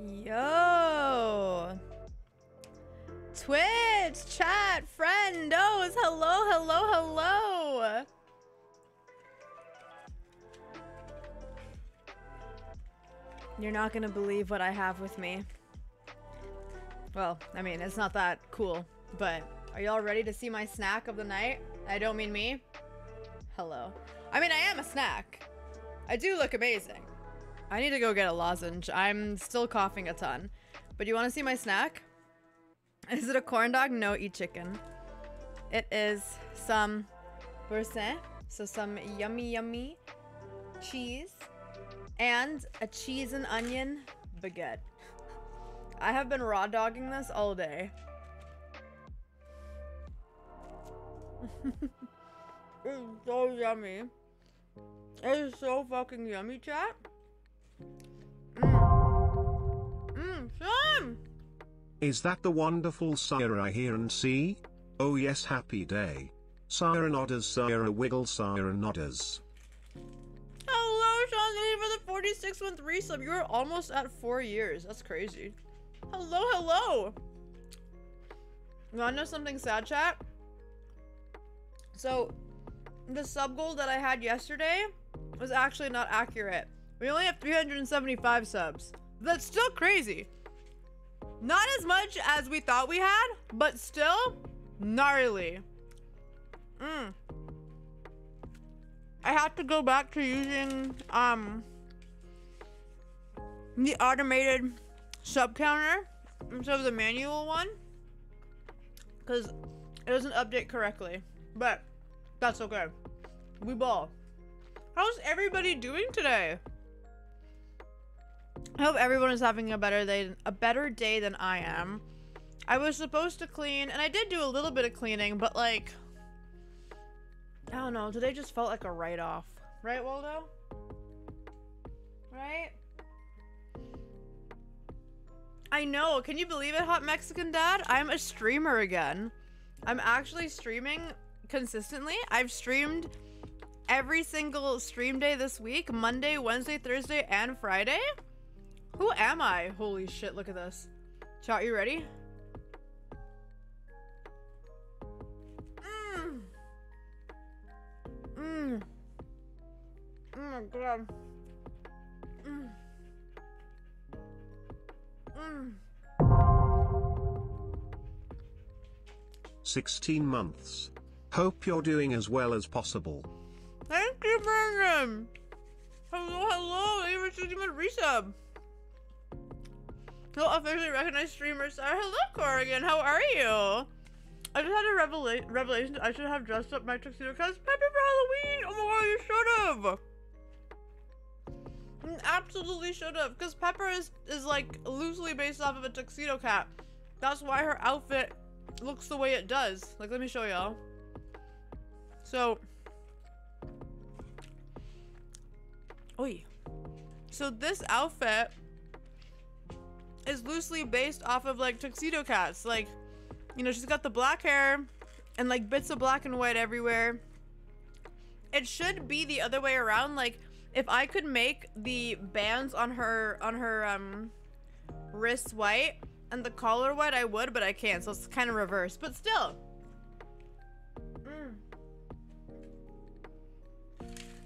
Yo. Twitch, chat, friendos. Hello, hello, hello. You're not going to believe what I have with me. Well, I mean, it's not that cool, but are y'all ready to see my snack of the night? I don't mean me. Hello. I mean, I am a snack. I do look amazing. I need to go get a lozenge. I'm still coughing a ton. But you want to see my snack? Is it a corn dog? No, eat chicken. It is some boursin, so some yummy, yummy cheese, and a cheese and onion baguette. I have been raw dogging this all day. it's so yummy. It is so fucking yummy, chat. Is that the wonderful sire I hear and see? Oh yes happy day. Sire nodders sire wiggle sire nodders. Hello, Sean. Thank you for the 46 month resub. You're almost at four years. That's crazy. Hello, hello. You wanna know something sad, chat? So, the sub goal that I had yesterday was actually not accurate. We only have 375 subs. That's still crazy. Not as much as we thought we had, but still gnarly. Mm. I have to go back to using um the automated sub counter instead of the manual one because it doesn't update correctly. But that's okay. We ball. How's everybody doing today? I hope everyone is having a better day a better day than I am. I was supposed to clean and I did do a little bit of cleaning, but like I don't know, today just felt like a write-off. Right, Waldo? Right? I know. Can you believe it, Hot Mexican Dad? I'm a streamer again. I'm actually streaming consistently. I've streamed every single stream day this week Monday, Wednesday, Thursday, and Friday. Who am I? Holy shit, look at this. Chat, you ready? Mmm. Mmm. Oh my god. Mmm. Mmm. 16 months. Hope you're doing as well as possible. Thank you, Brandon. Hello, hello. Thank you for choosing my resub. Hello, officially recognized streamer star. Hello, Corrigan. How are you? I just had a revela revelation. I should have dressed up my tuxedo cause Pepper for Halloween. Oh my god, you should have. Absolutely should have, because Pepper is is like loosely based off of a tuxedo cap. That's why her outfit looks the way it does. Like, let me show y'all. So, oi. So this outfit is loosely based off of like tuxedo cats. Like, you know, she's got the black hair and like bits of black and white everywhere. It should be the other way around. Like, if I could make the bands on her on her um wrists white and the collar white, I would, but I can't. So it's kind of reverse. But still. Mm.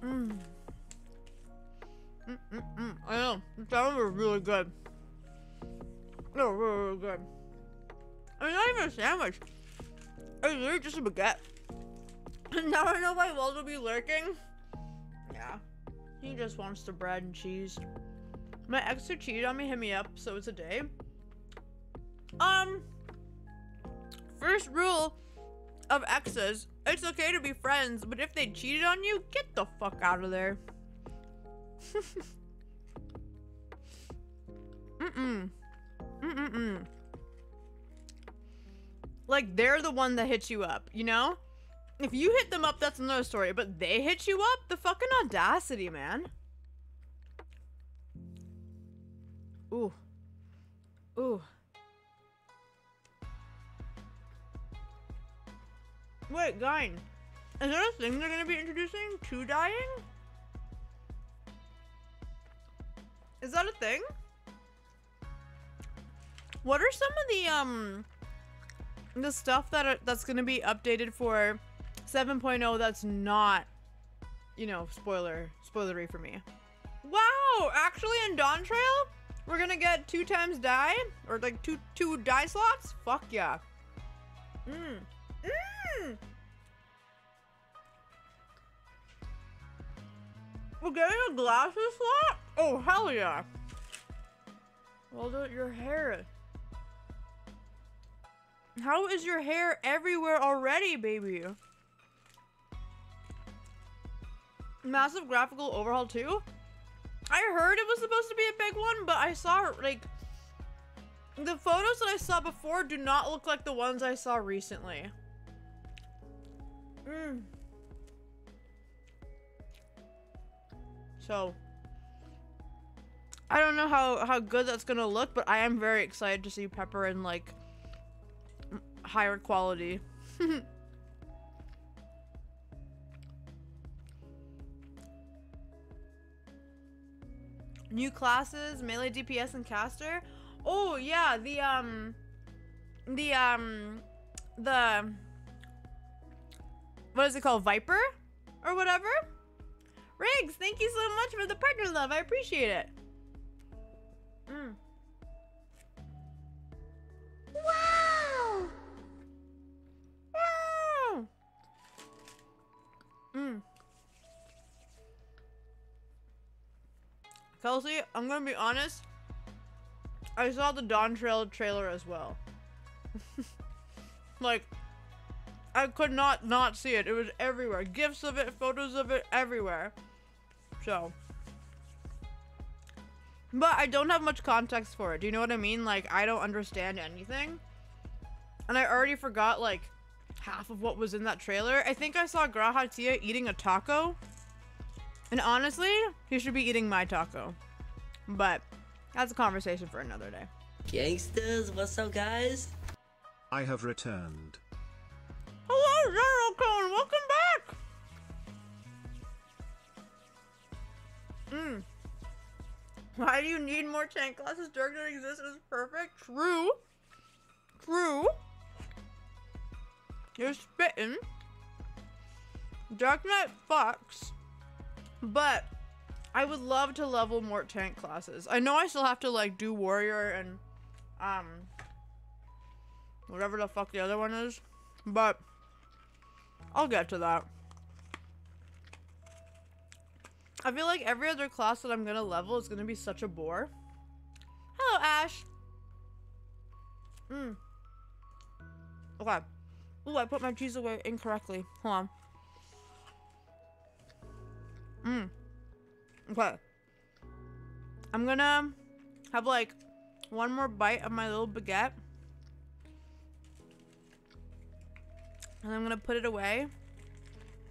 Mm. Mm, mm, mm. I know. That one was really good. No, really, really good. I mean, not even a sandwich. It's literally just a baguette. now I know why Waldo be lurking. Yeah. He just wants the bread and cheese. My ex who cheated on me hit me up, so it's a day. Um, first rule of exes, it's okay to be friends, but if they cheated on you, get the fuck out of there. Mm-mm. Mm-mm-mm. Like, they're the one that hits you up, you know? If you hit them up, that's another story, but they hit you up? The fucking audacity, man. Ooh. Ooh. Wait, Gine. Is there a thing they're gonna be introducing to dyeing? Is that a thing? What are some of the um the stuff that are, that's gonna be updated for 7.0 that's not, you know, spoiler, spoilery for me. Wow, actually in Dawntrail, we're gonna get two times dye, or like two two dye slots? Fuck yeah. Mmm. Mmm! We're getting a glasses slot? Oh, hell yeah. Well, your hair. How is your hair everywhere already, baby? Massive graphical overhaul too? I heard it was supposed to be a big one, but I saw like the photos that I saw before do not look like the ones I saw recently. Mm. So I don't know how how good that's gonna look, but I am very excited to see Pepper in like higher quality. New classes, melee DPS and caster. Oh yeah, the um the um the what is it called? Viper? Or whatever? Riggs, thank you so much for the partner love. I appreciate it. Kelsey, I'm gonna be honest. I saw the Dawntrail trailer as well. like, I could not not see it. It was everywhere. Gifs of it, photos of it, everywhere. So. But I don't have much context for it. Do you know what I mean? Like, I don't understand anything. And I already forgot, like, half of what was in that trailer. I think I saw G'raha Tia eating a taco. And honestly, he should be eating my taco. But that's a conversation for another day. Gangsters, what's up, guys? I have returned. Hello, General Cone. Welcome back. Hmm. Why do you need more tank classes? Dark Knight exists is perfect. True. True. You're spitting. Dark Knight fucks. But I would love to level more tank classes. I know I still have to like do warrior and um whatever the fuck the other one is, but I'll get to that. I feel like every other class that I'm gonna level is gonna be such a bore. Hello, Ash. Hmm. Okay. Ooh, I put my cheese away incorrectly. Hold on. Mmm. Okay. I'm gonna have like one more bite of my little baguette. And I'm gonna put it away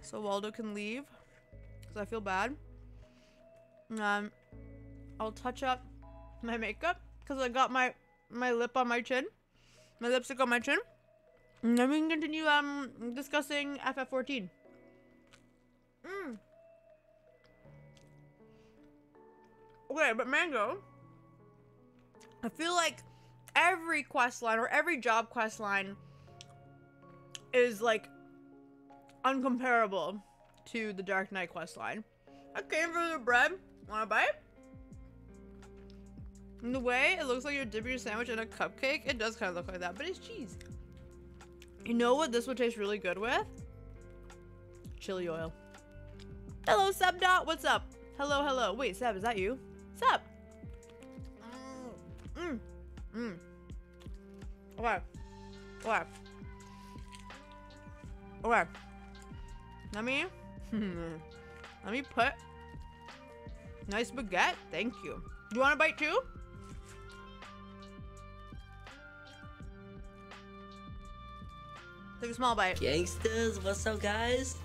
so Waldo can leave because I feel bad. Um, I'll touch up my makeup because I got my my lip on my chin, my lipstick on my chin. And then we can continue um discussing FF14. Mm. Okay, but Mango, I feel like every quest line or every job quest line is like uncomparable to the Dark Knight quest line. I came for the bread. Want a bite? In the way it looks like you're dipping your sandwich in a cupcake, it does kind of look like that, but it's cheese. You know what this would taste really good with? Chili oil. Hello, Seb Dot. What's up? Hello, hello. Wait, Seb, is that you? Seb. Mmm. Mmm. Mm. Okay. Okay. Okay. Let me. let me put. Nice baguette. Thank you. You want a bite too? Take a small bite. Gangsters, what's up, guys?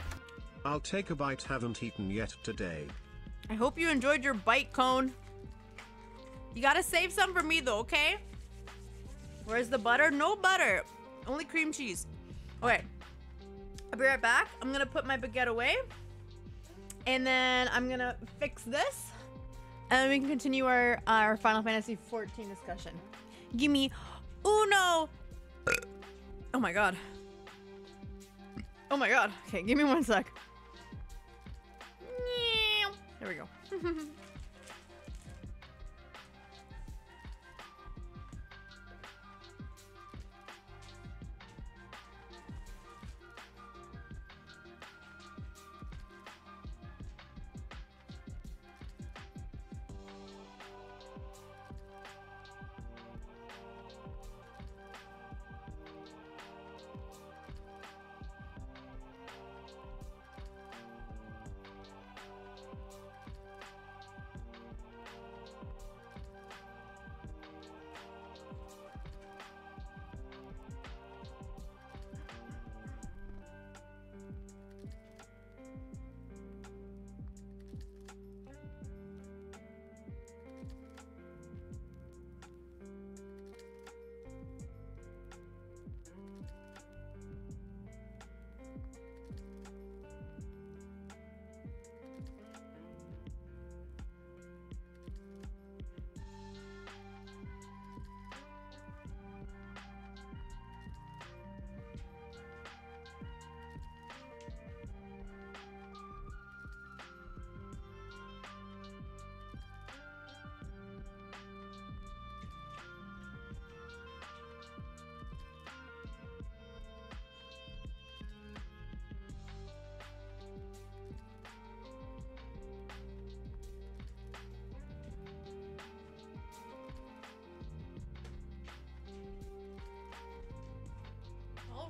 I'll take a bite, haven't eaten yet today. I hope you enjoyed your bite cone. You gotta save some for me though, okay? Where's the butter? No butter. Only cream cheese. Okay. I'll be right back. I'm gonna put my baguette away. And then I'm gonna fix this. And then we can continue our, our Final Fantasy XIV discussion. Give me uno. Oh my god. Oh my god. Okay, give me one sec. There we go.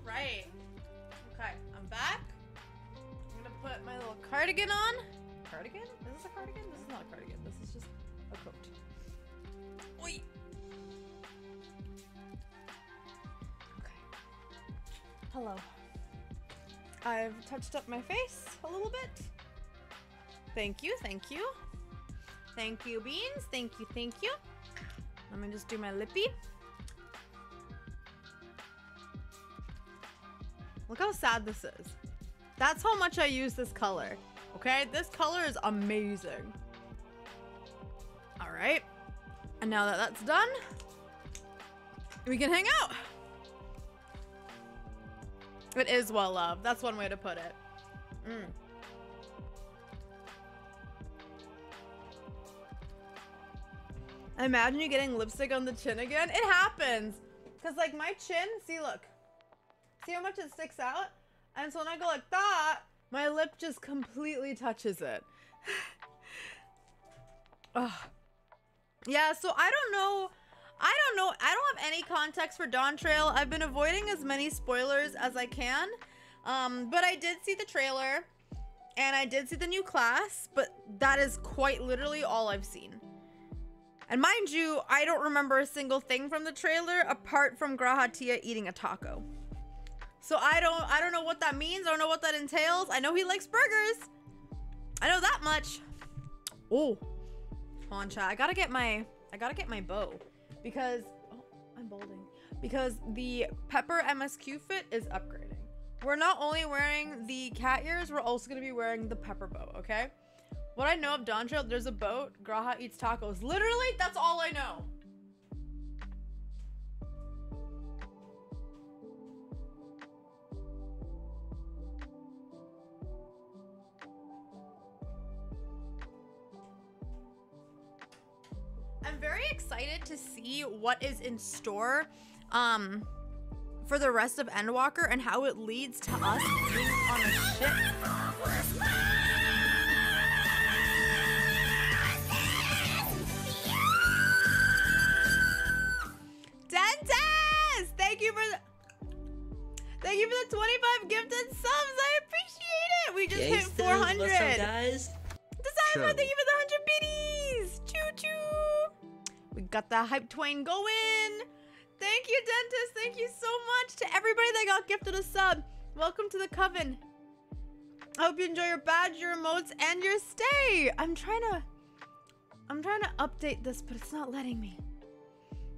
right. Okay, I'm back. I'm gonna put my little cardigan on. Cardigan? Is this a cardigan? This is not a cardigan. This is just a coat. Oi. Okay. Hello. I've touched up my face a little bit. Thank you, thank you. Thank you, Beans. Thank you, thank you. Let me just do my lippy. Look how sad this is. That's how much I use this color. Okay, this color is amazing. All right, and now that that's done, we can hang out. It is well loved. That's one way to put it. Mm. Imagine you getting lipstick on the chin again. It happens. Cause like my chin, see look. See how much it sticks out? And so when I go like that, my lip just completely touches it. Ugh. Yeah, so I don't know. I don't know. I don't have any context for Dawntrail. I've been avoiding as many spoilers as I can. Um, but I did see the trailer and I did see the new class, but that is quite literally all I've seen. And mind you, I don't remember a single thing from the trailer apart from G'raha Tia eating a taco. So I don't I don't know what that means. I don't know what that entails. I know he likes burgers. I know that much. Oh. Hold on, chat. I gotta get my I gotta get my bow. Because oh, I'm balding. Because the Pepper MSQ fit is upgrading. We're not only wearing the cat ears, we're also gonna be wearing the pepper bow, okay? What I know of Doncho, there's a boat, G'raha eats tacos. Literally, that's all I know. I'm very excited to see what is in store um for the rest of Endwalker and how it leads to us being on a ship. Dentist! Thank you for the Thank you for the 25 gifted subs. I appreciate it. We just hit Gangsters, 400. What's up, guys? Decipher, Show. thank you for the 100 biddies. Got the hype twain going. Thank you, dentist. Thank you so much to everybody that got gifted a sub. Welcome to the coven. I hope you enjoy your badge, your emotes, and your stay. I'm trying to, I'm trying to update this, but it's not letting me.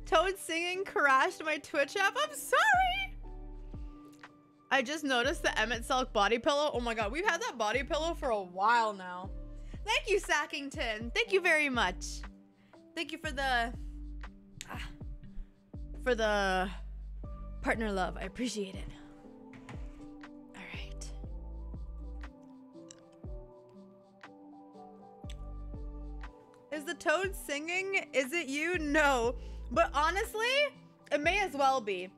Toad singing crashed my Twitch app. I'm sorry. I just noticed the Emet-Selch body pillow. Oh my god, we've had that body pillow for a while now. Thank you, Sackington. Thank you very much. Thank you for the ah, for the partner love. I appreciate it. All right. Is the toad singing? Is it you? No. But honestly, it may as well be.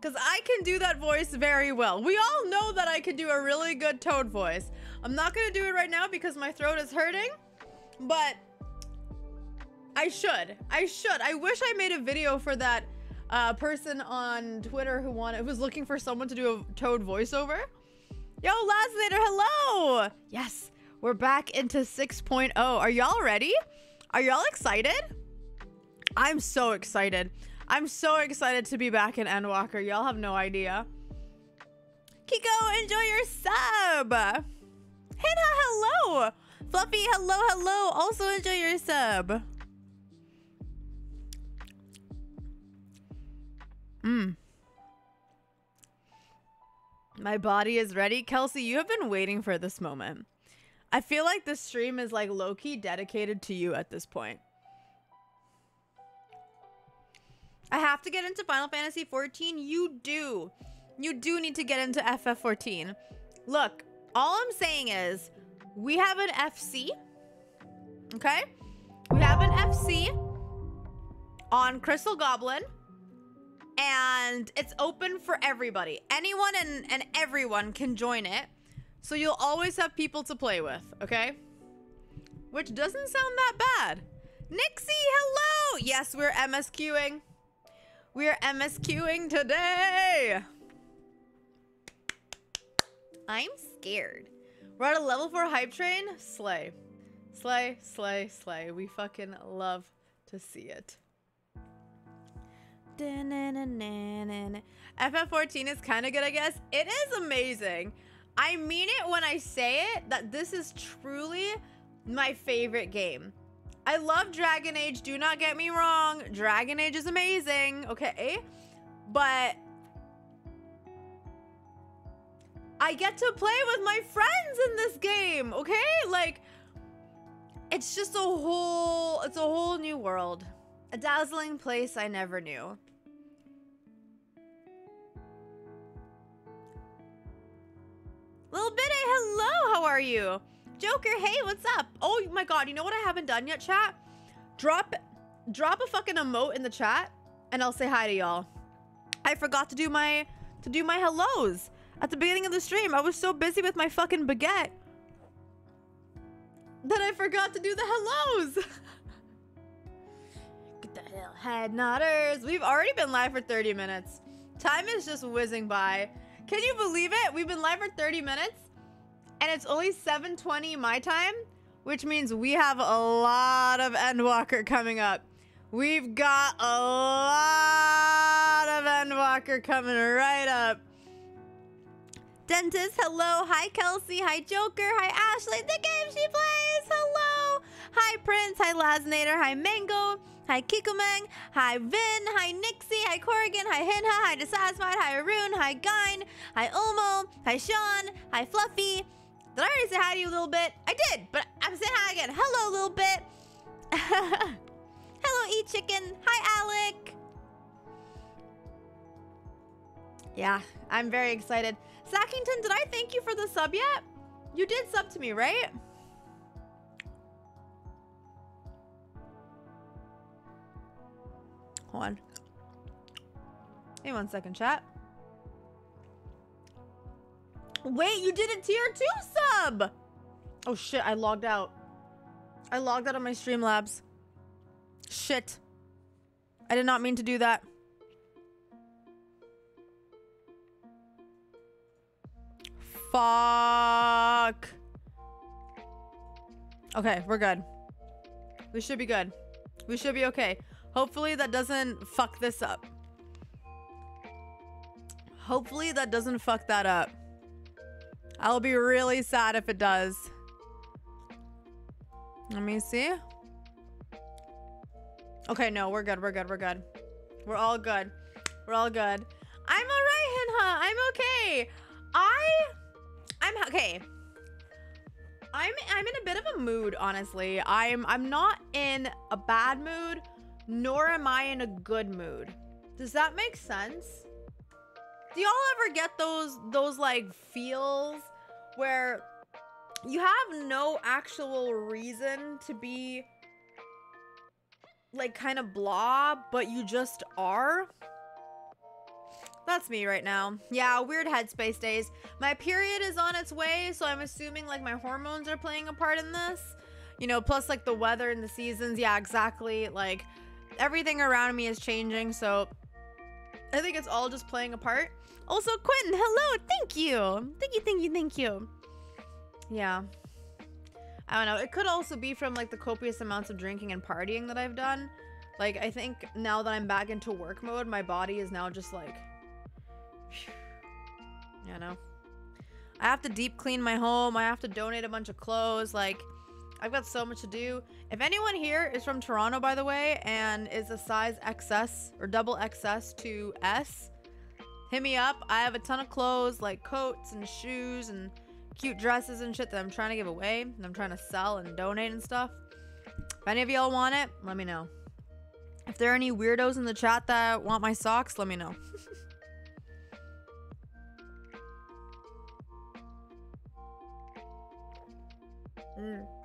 Because I can do that voice very well. We all know that I can do a really good toad voice. I'm not going to do it right now because my throat is hurting. But I should. I should. I wish I made a video for that uh, person on Twitter who wanted, who was looking for someone to do a toad voiceover. Yo, Laslater, hello! Yes, we're back into 6.0. Are y'all ready? Are y'all excited? I'm so excited. I'm so excited to be back in Endwalker. Y'all have no idea. Kiko, enjoy your sub! Hina, hello! Fluffy, hello, hello! Also enjoy your sub. Mmm. My body is ready. Kelsey, you have been waiting for this moment. I feel like this stream is like low key dedicated to you at this point. I have to get into Final Fantasy 14. You do. You do need to get into FF14. Look, all I'm saying is we have an FC. Okay? We have an FC on Crystal Goblin and it's open for everybody. Anyone and, and everyone can join it. So you'll always have people to play with, okay? Which doesn't sound that bad. Nixie, hello! Yes, we're MSQing. We're MSQing today. I'm scared. We're at a level 4 hype train. Slay. Slay, slay, slay. We fucking love to see it. FF14 is kind of good, I guess. It is amazing. I mean it when I say it that this is truly my favorite game. I love Dragon Age, do not get me wrong. Dragon Age is amazing, okay? But I get to play with my friends in this game, okay? Like it's just a whole it's a whole new world. A dazzling place I never knew. Little Bitty, hello, how are you? Joker, hey, what's up? Oh my god, you know what I haven't done yet, chat? Drop drop a fucking emote in the chat and I'll say hi to y'all. I forgot to do my to do my hellos at the beginning of the stream. I was so busy with my fucking baguette that I forgot to do the hellos. Get the hell head nodders. We've already been live for 30 minutes. Time is just whizzing by. Can you believe it? We've been live for 30 minutes and it's only 7.20 my time, which means we have a lot of Endwalker coming up. We've got a lot of Endwalker coming right up. Dentist, hello. Hi, Kelsey. Hi, Joker. Hi, Ashley. The game she plays. Hello. Hi, Prince. Hi, Lasnator. Hi, Mango. Hi, Kikumeng. Hi, Vin. Hi, Nixie. Hi, Corrigan. Hi, Hinha. Hi, Dissatisfied. Hi, Arun. Hi, Gine. Hi, Omo. Hi, Sean. Hi, Fluffy. Did I already say hi to you a little bit? I did, but I'm saying hi again. Hello, little bit. Hello, Eat Chicken. Hi, Alec. Yeah, I'm very excited. Sackington, did I thank you for the sub yet? You did sub to me, right? On. Hey, one second, chat. Wait, you did a tier 2 sub! Oh shit, I logged out. I logged out of my Streamlabs. Shit. I did not mean to do that. Fuck. Okay, we're good. We should be good. We should be okay. Hopefully that doesn't fuck this up. Hopefully that doesn't fuck that up. I'll be really sad if it does. Let me see. Okay, no, we're good. We're good. We're good. We're all good. We're all good. I'm all right, Hinha. I'm okay. I, I'm okay. I'm I'm in a bit of a mood, honestly. I'm I'm not in a bad mood, nor am I in a good mood. Does that make sense? Do y'all ever get those those like feels where you have no actual reason to be like kind of blah, but you just are. That's me right now. Yeah, weird headspace days. My period is on its way, so I'm assuming like my hormones are playing a part in this. You know, plus like the weather and the seasons. Yeah, exactly. Like everything around me is changing, so I think it's all just playing a part. Also, Quentin, hello. Thank you. Thank you, thank you, thank you. Yeah. I don't know. It could also be from like the copious amounts of drinking and partying that I've done. Like, I think now that I'm back into work mode, my body is now just like. You know? I have to deep clean my home. I have to donate a bunch of clothes. Like, I've got so much to do. If anyone here is from Toronto, by the way, and is a size XS or double XS to S, hit me up. I have a ton of clothes, like coats and shoes and cute dresses and shit that I'm trying to give away and I'm trying to sell and donate and stuff. If any of y'all want it, let me know. If there are any weirdos in the chat that want my socks, let me know. mm.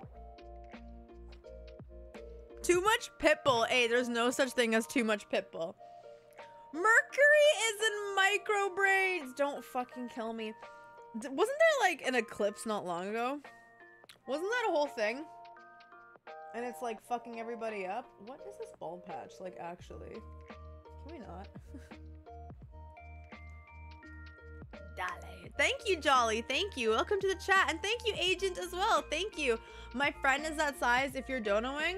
Too much pitbull. Hey, there's no such thing as too much pitbull. Mercury is in micro braids. Don't fucking kill me. D wasn't there like an eclipse not long ago? Wasn't that a whole thing? And it's like fucking everybody up? What is this bald patch like actually? Can we not? Dale. Thank you, Jolly. Thank you. Welcome to the chat. And thank you, Agent, as well. Thank you. My friend is that size if you're donoing.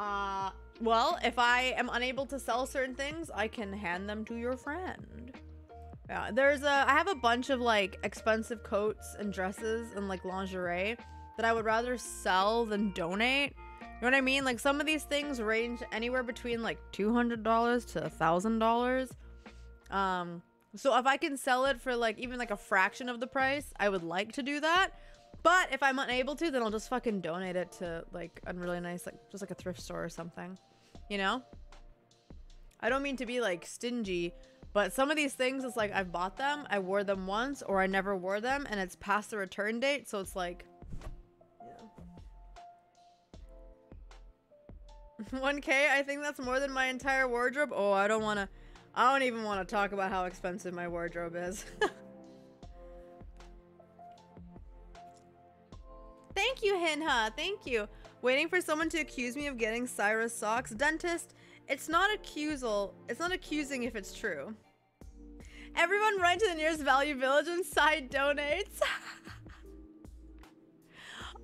Uh, well, if I am unable to sell certain things, I can hand them to your friend. Yeah, there's a I have a bunch of like expensive coats and dresses and like lingerie that I would rather sell than donate. You know what I mean? Like some of these things range anywhere between like $200 to $1,000. Um so if I can sell it for like even like a fraction of the price, I would like to do that. But if I'm unable to, then I'll just fucking donate it to like a really nice like just like a thrift store or something. You know? I don't mean to be like stingy, but some of these things, it's like I've bought them, I wore them once, or I never wore them, and it's past the return date, so it's like, yeah. 1k, I think that's more than my entire wardrobe. Oh, I don't want to, I don't even want to talk about how expensive my wardrobe is. Thank you, Hinha. Thank you. Waiting for someone to accuse me of getting Saira's socks. Dentist, it's not accusal. It's not accusing if it's true. Everyone run to the nearest value village and side donates.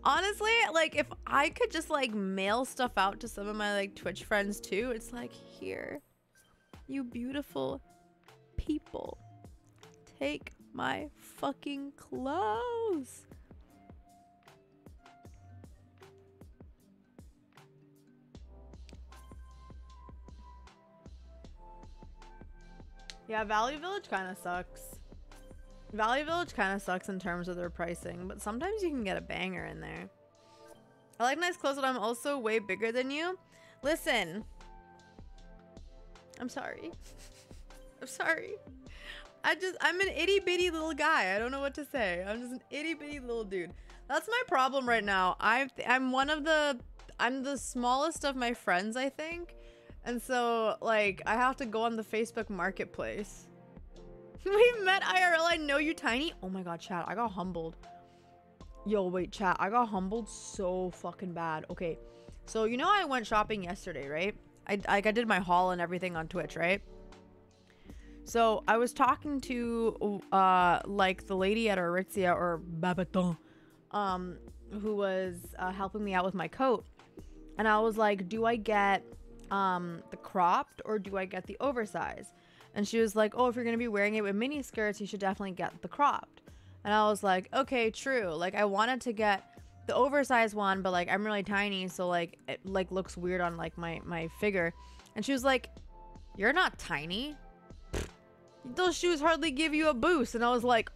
Honestly, like if I could just like mail stuff out to some of my like Twitch friends too, it's like here, you beautiful people, take my fucking clothes. Yeah, Value Village kind of sucks. Value Village kind of sucks in terms of their pricing, but sometimes you can get a banger in there. I like nice clothes, but I'm also way bigger than you. Listen. I'm sorry. I'm sorry. I just, I'm an itty bitty little guy. I don't know what to say. I'm just an itty bitty little dude. That's my problem right now. I, I'm one of the, I'm the smallest of my friends, I think. And so, like, I have to go on the Facebook marketplace. we met IRL. I know you tiny. Oh my god, chat. I got humbled. Yo, wait, chat. I got humbled so fucking bad. Okay. So, you know I went shopping yesterday, right? I, like, I did my haul and everything on Twitch, right? So, I was talking to, uh, like, the lady at Aritzia, or Babaton, um, who was uh, helping me out with my coat. And I was like, do I get um the cropped or do I get the oversized? And she was like, "Oh, if you're gonna be wearing it with mini skirts, you should definitely get the cropped." And I was like, "Okay, true." Like I wanted to get the oversized one, but like I'm really tiny, so like it like looks weird on like my my figure. And she was like, "You're not tiny. Those shoes hardly give you a boost." And I was like,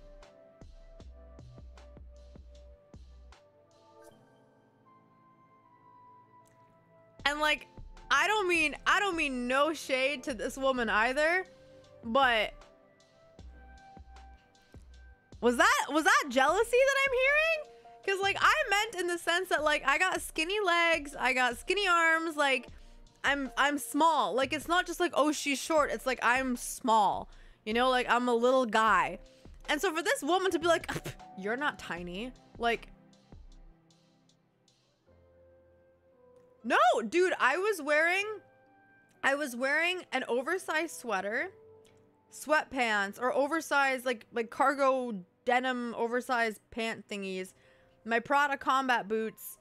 And like I don't mean I don't mean no shade to this woman either, but was that was that jealousy that I'm hearing? Cause like I meant in the sense that like I got skinny legs, I got skinny arms, like I'm I'm small. Like it's not just like oh she's short. It's like I'm small. You know, like I'm a little guy. And so for this woman to be like, you're not tiny, like. No, dude, I was wearing, I was wearing an oversized sweater, sweatpants, or oversized like like cargo denim oversized pant thingies, my Prada combat boots,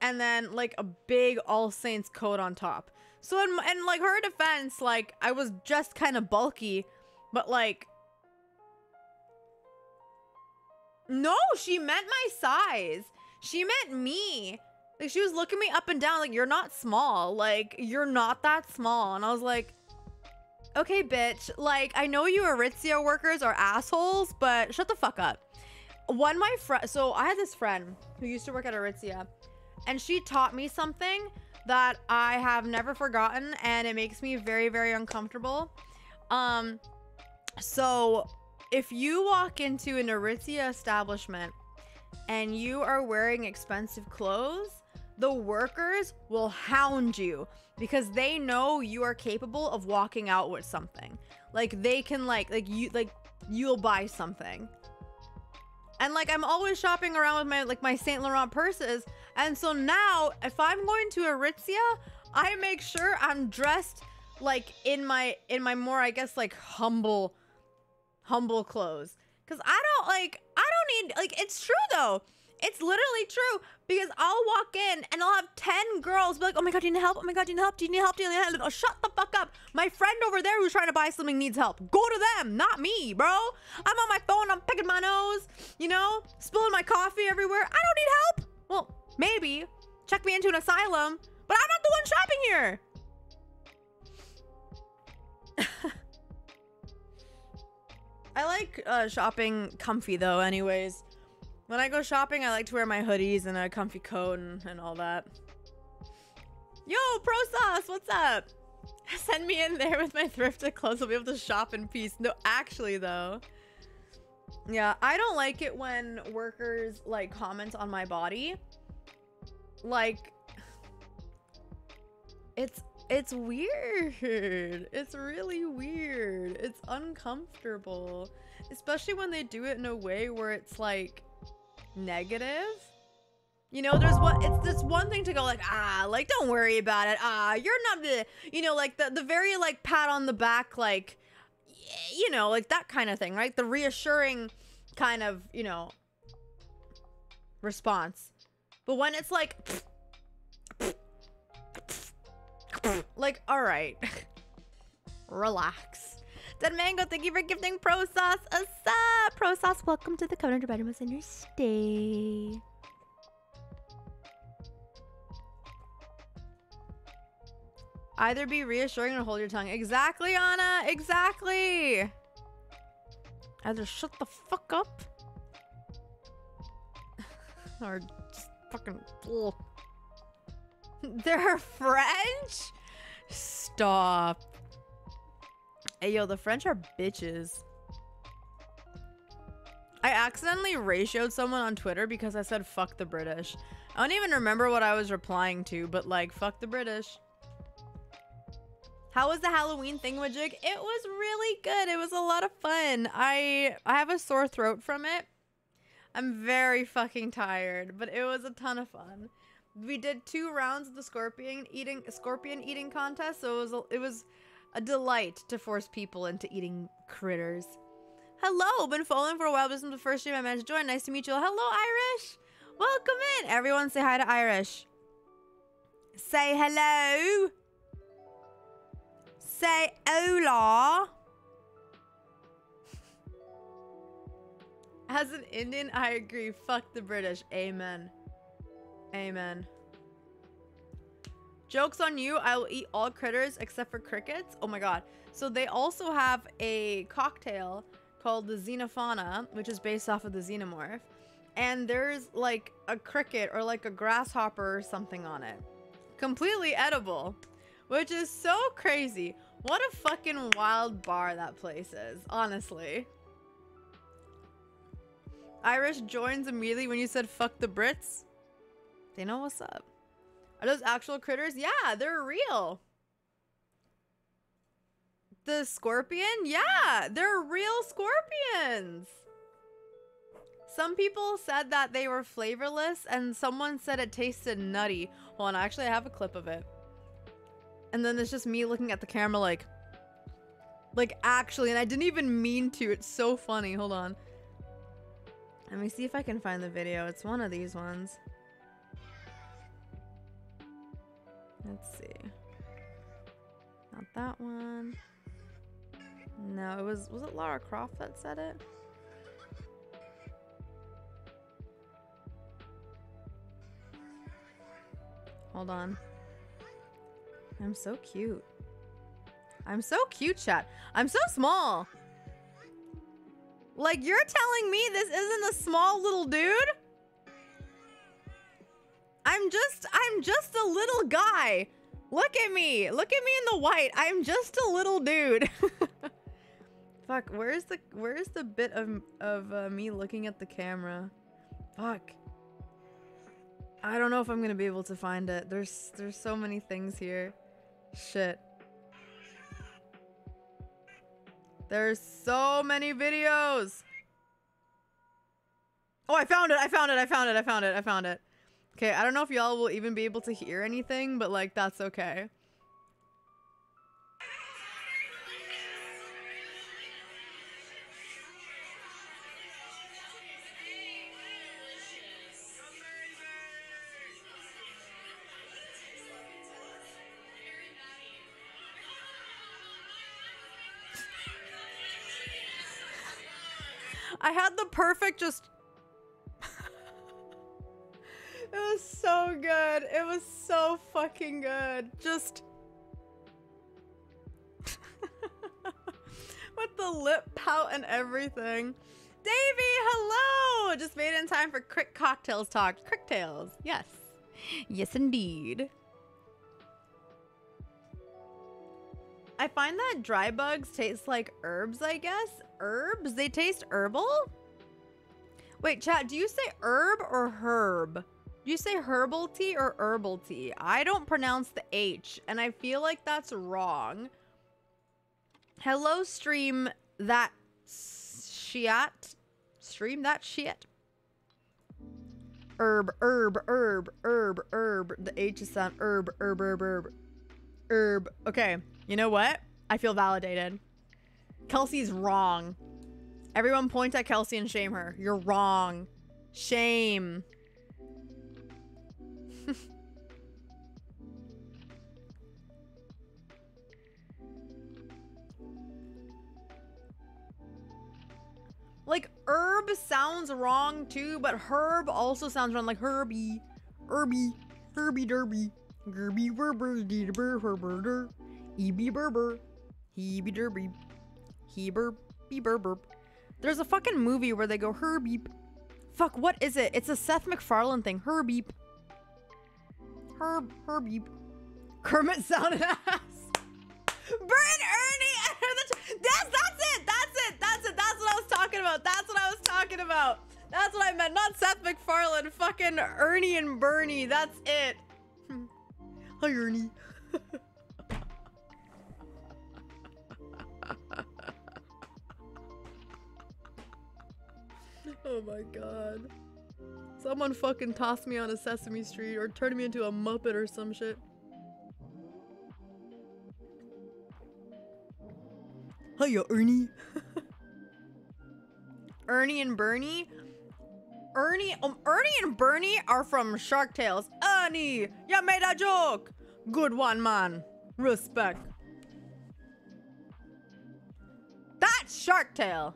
and then like a big All Saints coat on top. So in, in like her defense, like I was just kind of bulky, but like no, she meant my size. She meant me. Like she was looking me up and down like you're not small. Like you're not that small. And I was like Okay, bitch. Like I know you Aritzia workers are assholes, but shut the fuck up. One my friend so I had this friend who used to work at Aritzia and she taught me something that I have never forgotten and it makes me very very uncomfortable. Um so if you walk into an Aritzia establishment and you are wearing expensive clothes, the workers will hound you because they know you are capable of walking out with something. Like they can like like you like you'll buy something. And like I'm always shopping around with my like my Saint Laurent purses. And so now if I'm going to Aritzia, I make sure I'm dressed like in my in my more I guess like humble humble clothes. Cause I don't like I don't need like it's true though. It's literally true because I'll walk in and I'll have 10 girls be like, oh my god, do you need help? Oh my god, do you need help? Do you need help? Do you need help? Oh, shut the fuck up. My friend over there who's trying to buy something needs help. Go to them, not me, bro. I'm on my phone, I'm picking my nose, you know, spilling my coffee everywhere. I don't need help. Well, maybe. Check me into an asylum, but I'm not the one shopping here. I like uh, shopping comfy though, anyways. When I go shopping, I like to wear my hoodies and a comfy coat and, and all that. Yo, Pro Sauce, what's up? Send me in there with my thrifted clothes. I'll be able to shop in peace. No, actually, though. Yeah, I don't like it when workers, like, comment on my body. Like, it's it's weird. It's really weird. It's uncomfortable. Especially when they do it in a way where it's like negative. You know, there's what it's this one thing to go like, ah, like don't worry about it. Ah, you're not the you know, like the the very like pat on the back, like you know, like that kind of thing, right? The reassuring kind of, you know, response. But when it's like like, all right. Relax. Dead Mango, thank you for gifting Pro Sauce a sub. Pro Sauce, welcome to the Conan Bedroom in your stay. Either be reassuring or hold your tongue. Exactly, Anna. Exactly. Either shut the fuck up or just fucking. Ugh. They're French? Stop. Hey, yo, the French are bitches. I accidentally ratioed someone on Twitter because I said fuck the British. I don't even remember what I was replying to, but like, fuck the British. How was the Halloween thing, thingamajig? It was really good. It was a lot of fun. I I have a sore throat from it. I'm very fucking tired, but it was a ton of fun we did two rounds of the scorpion eating scorpion eating contest, so it was it was a delight to force people into eating critters. Hello, been following for a while. but This is the first stream I managed to join. Nice to meet you. Hello, Irish. Welcome in. Everyone, say hi to Irish. Say hello. Say hola. As an Indian, I agree. Fuck the British. Amen. Amen. Joke's on you, I will eat all critters except for crickets. Oh my god. So they also have a cocktail called the Xenofauna, which is based off of the Xenomorph. And there's like a cricket or like a grasshopper or something on it. Completely edible. Which is so crazy. What a fucking wild bar that place is, honestly. Irish joins immediately when you said fuck the Brits. They know what's up. Are those actual critters? Yeah, they're real. The scorpion? Yeah, they're real scorpions. Some people said that they were flavorless, and someone said it tasted nutty. Hold on, actually, I have a clip of it. And then it's just me looking at the camera like, like actually, and I didn't even mean to. It's so funny. Hold on. Let me see if I can find the video. It's one of these ones. Let's see. Not that one. No, it was was it Lara Croft that said it? Hold on. I'm so cute. I'm so cute, chat. I'm so small. Like, you're telling me this isn't a small little dude? I'm just, I'm just a little guy. Look at me. Look at me in the white. I'm just a little dude. Fuck, where's the, where's the bit of, of uh, me looking at the camera? Fuck. I don't know if I'm gonna be able to find it. There's, there's so many things here. Shit. There's so many videos. Oh, I found it. I found it. I found it. I found it. I found it. Okay, I don't know if y'all will even be able to hear anything, but like that's okay. I had the perfect just It was so good. It was so fucking good. Just with the lip pout and everything. Davey, hello! Just made in time for Crick Cocktails Talk. Cricktails, yes. Yes, indeed. I find that dry bugs taste like herbs, I guess. Herbs? They taste herbal? Wait, chat, do you say herb or herb? Do you say herbal tea or herbal tea? I don't pronounce the H, and I feel like that's wrong. Hello, stream that shit. Stream that shit. Herb, herb, herb, herb, herb. The H is sound herb, herb, herb, herb. Herb. Okay, you know what? I feel validated. Kelsey's wrong. Everyone point at Kelsey and shame her. You're wrong. Shame. Like herb sounds wrong too, but herb also sounds wrong. Like Herbie, Herbie, Herbie Derby, Gerby Berber, Deeber Herberder, Eby Berber, Hebe Derby, Heber Berber. There's a fucking movie where they go Herbeep. Fuck, what is it? It's a Seth MacFarlane thing. Herbeep. Herb, Herbeep. Kermit sounded ass. Burn Ernie That's that's talking about. That's what I was talking about. That's what I meant. Not Seth MacFarlane. Fucking Ernie and Bernie. That's it. Hi, Ernie. oh my god. Someone fucking tossed me on a Sesame Street or turned me into a Muppet or some shit. Hiya, Ernie. Ernie and Bernie? Ernie, um, Ernie and Bernie are from Shark Tales. Ernie, you made a joke. Good one, man. Respect. That's Shark Tale.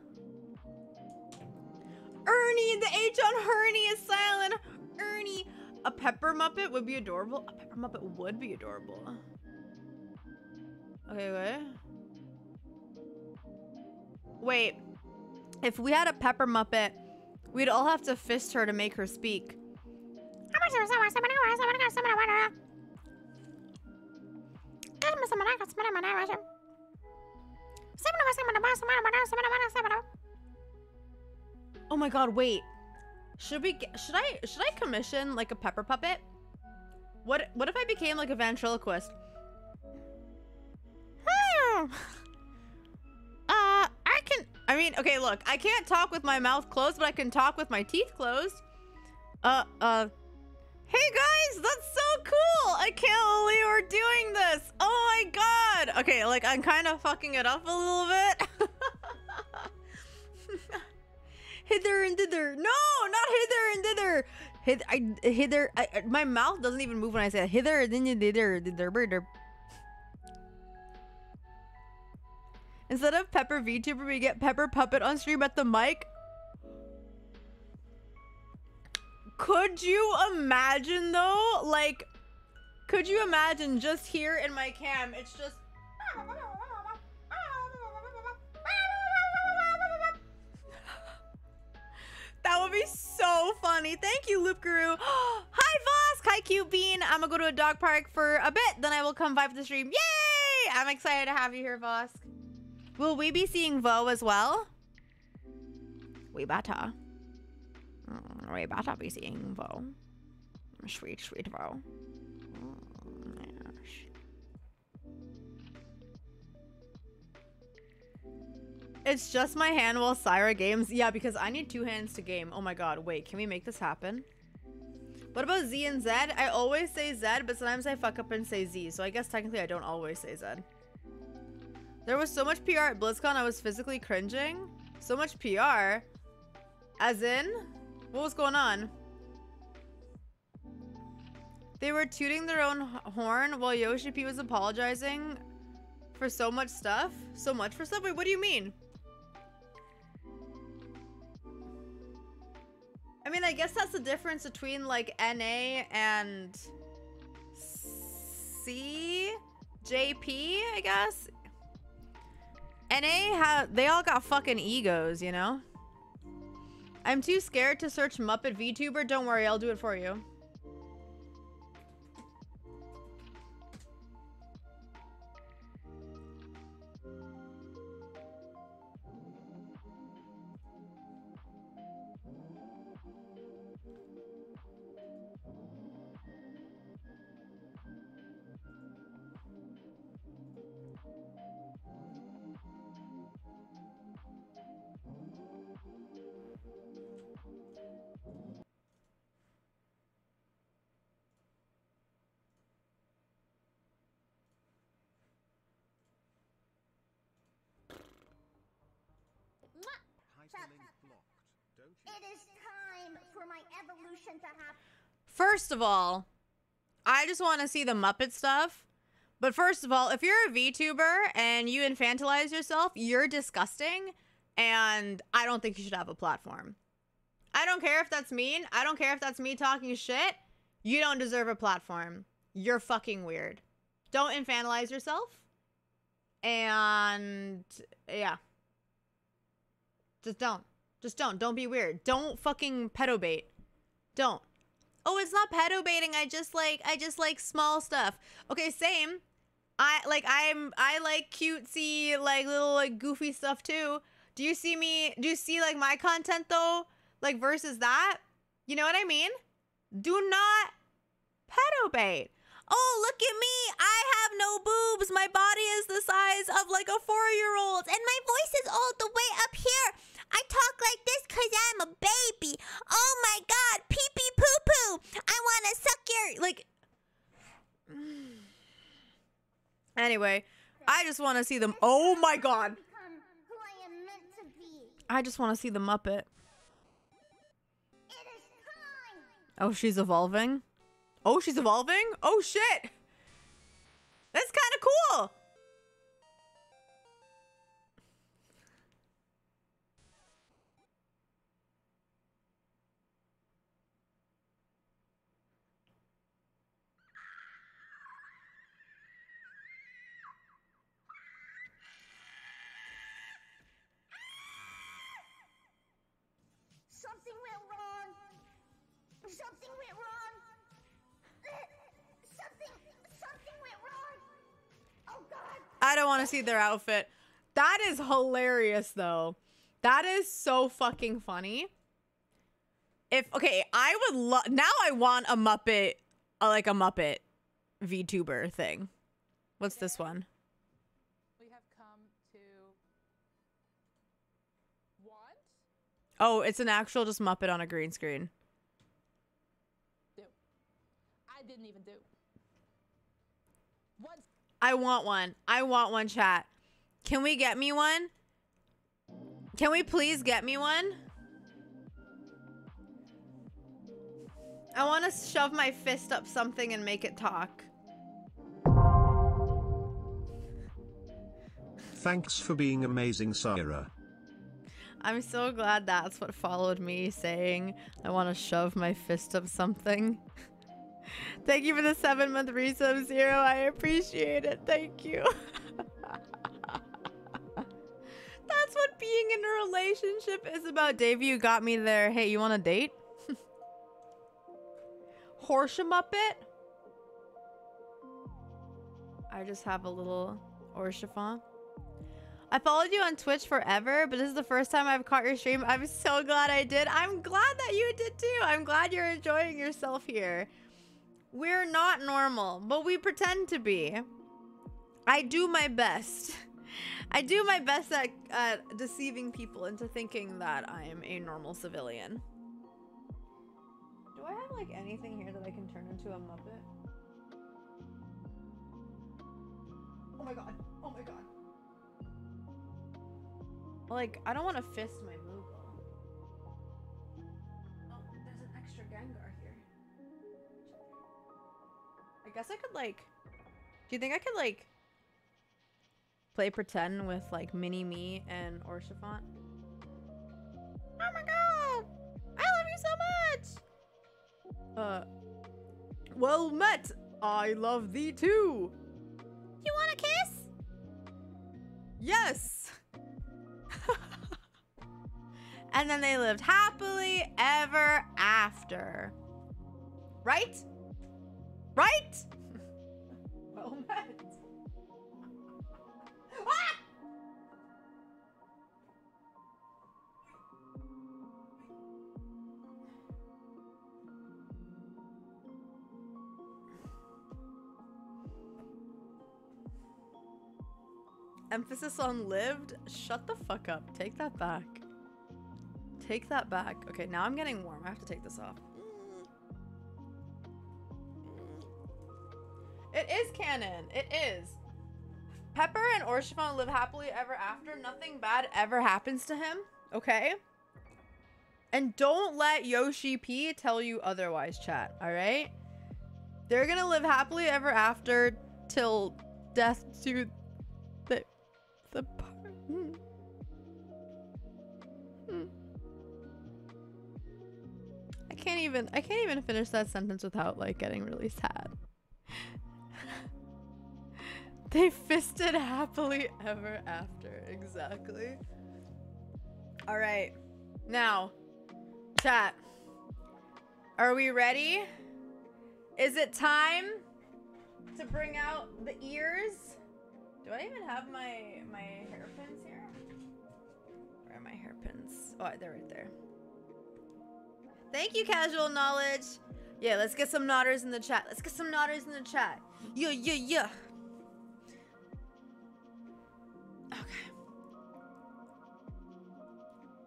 Ernie, the H on Ernie is silent. Ernie. A pepper muppet would be adorable. A pepper muppet would be adorable. Okay, wait. Wait. If we had a pepper muppet, we'd all have to fist her to make her speak. Oh my god, wait. Should we should I should I commission like a pepper puppet? What what if I became like a ventriloquist? Hmm. I mean, okay, look, I can't talk with my mouth closed, but I can talk with my teeth closed. Uh uh Hey guys, that's so cool! I can't believe we're doing this! Oh my god! Okay, like I'm kind of fucking it up a little bit. hither and thither. No, not hither and thither. Hither, I, hither. I, my mouth doesn't even move when I say hither. Then you thither, thither, Instead of Pepper VTuber, we get Pepper Puppet on stream at the mic. Could you imagine though? Like, could you imagine just here in my cam? It's just. That would be so funny. Thank you, Loop Guru. Hi, Vosk. Hi, Cute Bean. I'm gonna go to a dog park for a bit, then I will come vibe the stream. Yay! I'm excited to have you here, Vosk. Will we be seeing Vo as well? We better. Mm, We better be seeing Vo. Sweet, sweet Vo. Mm. It's just my hand while Saira games. Yeah, because I need two hands to game. Oh my god, wait, can we make this happen? What about Z and Z? I always say Z, but sometimes I fuck up and say Z. So I guess technically I don't always say Z. There was so much PR at BlizzCon, I was physically cringing. So much PR. As in? What was going on? They were tooting their own horn while Yoshi P was apologizing for so much stuff? So much for stuff? Wait, what do you mean? I mean, I guess that's the difference between like NA and CJP, I guess. NA have they all got fucking egos, you know? I'm too scared to search Muppet VTuber. Don't worry, I'll do it for you. First of all, I just want to see the Muppet stuff. But first of all, if you're a VTuber and you infantilize yourself, you're disgusting. And I don't think you should have a platform. I don't care if that's mean. I don't care if that's me talking shit. You don't deserve a platform. You're fucking weird. Don't infantilize yourself. And yeah. Just don't. Just don't. Don't be weird. Don't fucking pedo bait. Don't. Oh, it's not pedo baiting. I just like I just like small stuff. Okay, same. I like I'm I like cutesy like little like goofy stuff too. Do you see me? Do you see like my content though? Like versus that? You know what I mean? Do not pedo bait. Oh, look at me. I have no boobs. My body is the size of like a four year old, and my voice is all the way up here. I talk like this because I'm a baby. Oh my god, pee pee poo poo. I want to suck your. Like. Anyway, I just want to see them. Oh my god. I just want to see the Muppet. Oh, she's evolving. Oh, she's evolving? Oh shit. That's kind of cool. I don't want to see their outfit. That is hilarious though. That is so fucking funny. If okay, I would love now. I want a Muppet, uh, like a Muppet VTuber thing. What's this one? We have come to want Oh, it's an actual just Muppet on a green screen. do. I didn't even do. I want one. I want one. Chat. Can we get me one? Can we please get me one? I want to shove my fist up something and make it talk. Thanks for being amazing, Saira. I'm so glad that's what followed me saying I want to shove my fist up something. Thank you for the seven month resub zero. I appreciate it. Thank you. that's what being in a relationship is about. Dave, you got me there. Hey, you want a date? Horsea Muppet? I just have a little Orchifant. I followed you on Twitch forever, but this is the first time I've caught your stream. I'm so glad I did. I'm glad that you did too. I'm glad you're enjoying yourself here. We're not normal, but we pretend to be. I do my best. I do my best at, at deceiving people into thinking that I'm a normal civilian. Do I have like anything here that I can turn into a Muppet? Oh my god. Oh my god. Like, I don't want to fist my guess I could, like... Do you think I could, like... Play pretend with, like, Mini-Me and Orchifant? Oh my god! I love you so much! Uh... Well met! I love thee too! You want a kiss? Yes! and then they lived happily ever after. Right? Right? well met. Ah! Emphasis on lived? Shut the fuck up. Take that back. Take that back. Okay, now I'm getting warm. I have to take this off. It is canon. It is. Pepper and Orchifant live happily ever after. Nothing bad ever happens to him. Okay? And don't let Yoshi P tell you otherwise, chat. Alright? They're gonna live happily ever after till death to the the part. Hmm. Hmm. I can't even I can't even finish that sentence without like getting really sad. They fisted happily ever after. Exactly. All right. Now, chat. Are we ready? Is it time to bring out the ears? Do I even have my my hairpins here? Where are my hairpins? Oh, they're right there. Thank you, casual knowledge. Yeah, let's get some nodders in the chat. Let's get some nodders in the chat. Yeah, yeah, yeah. Okay.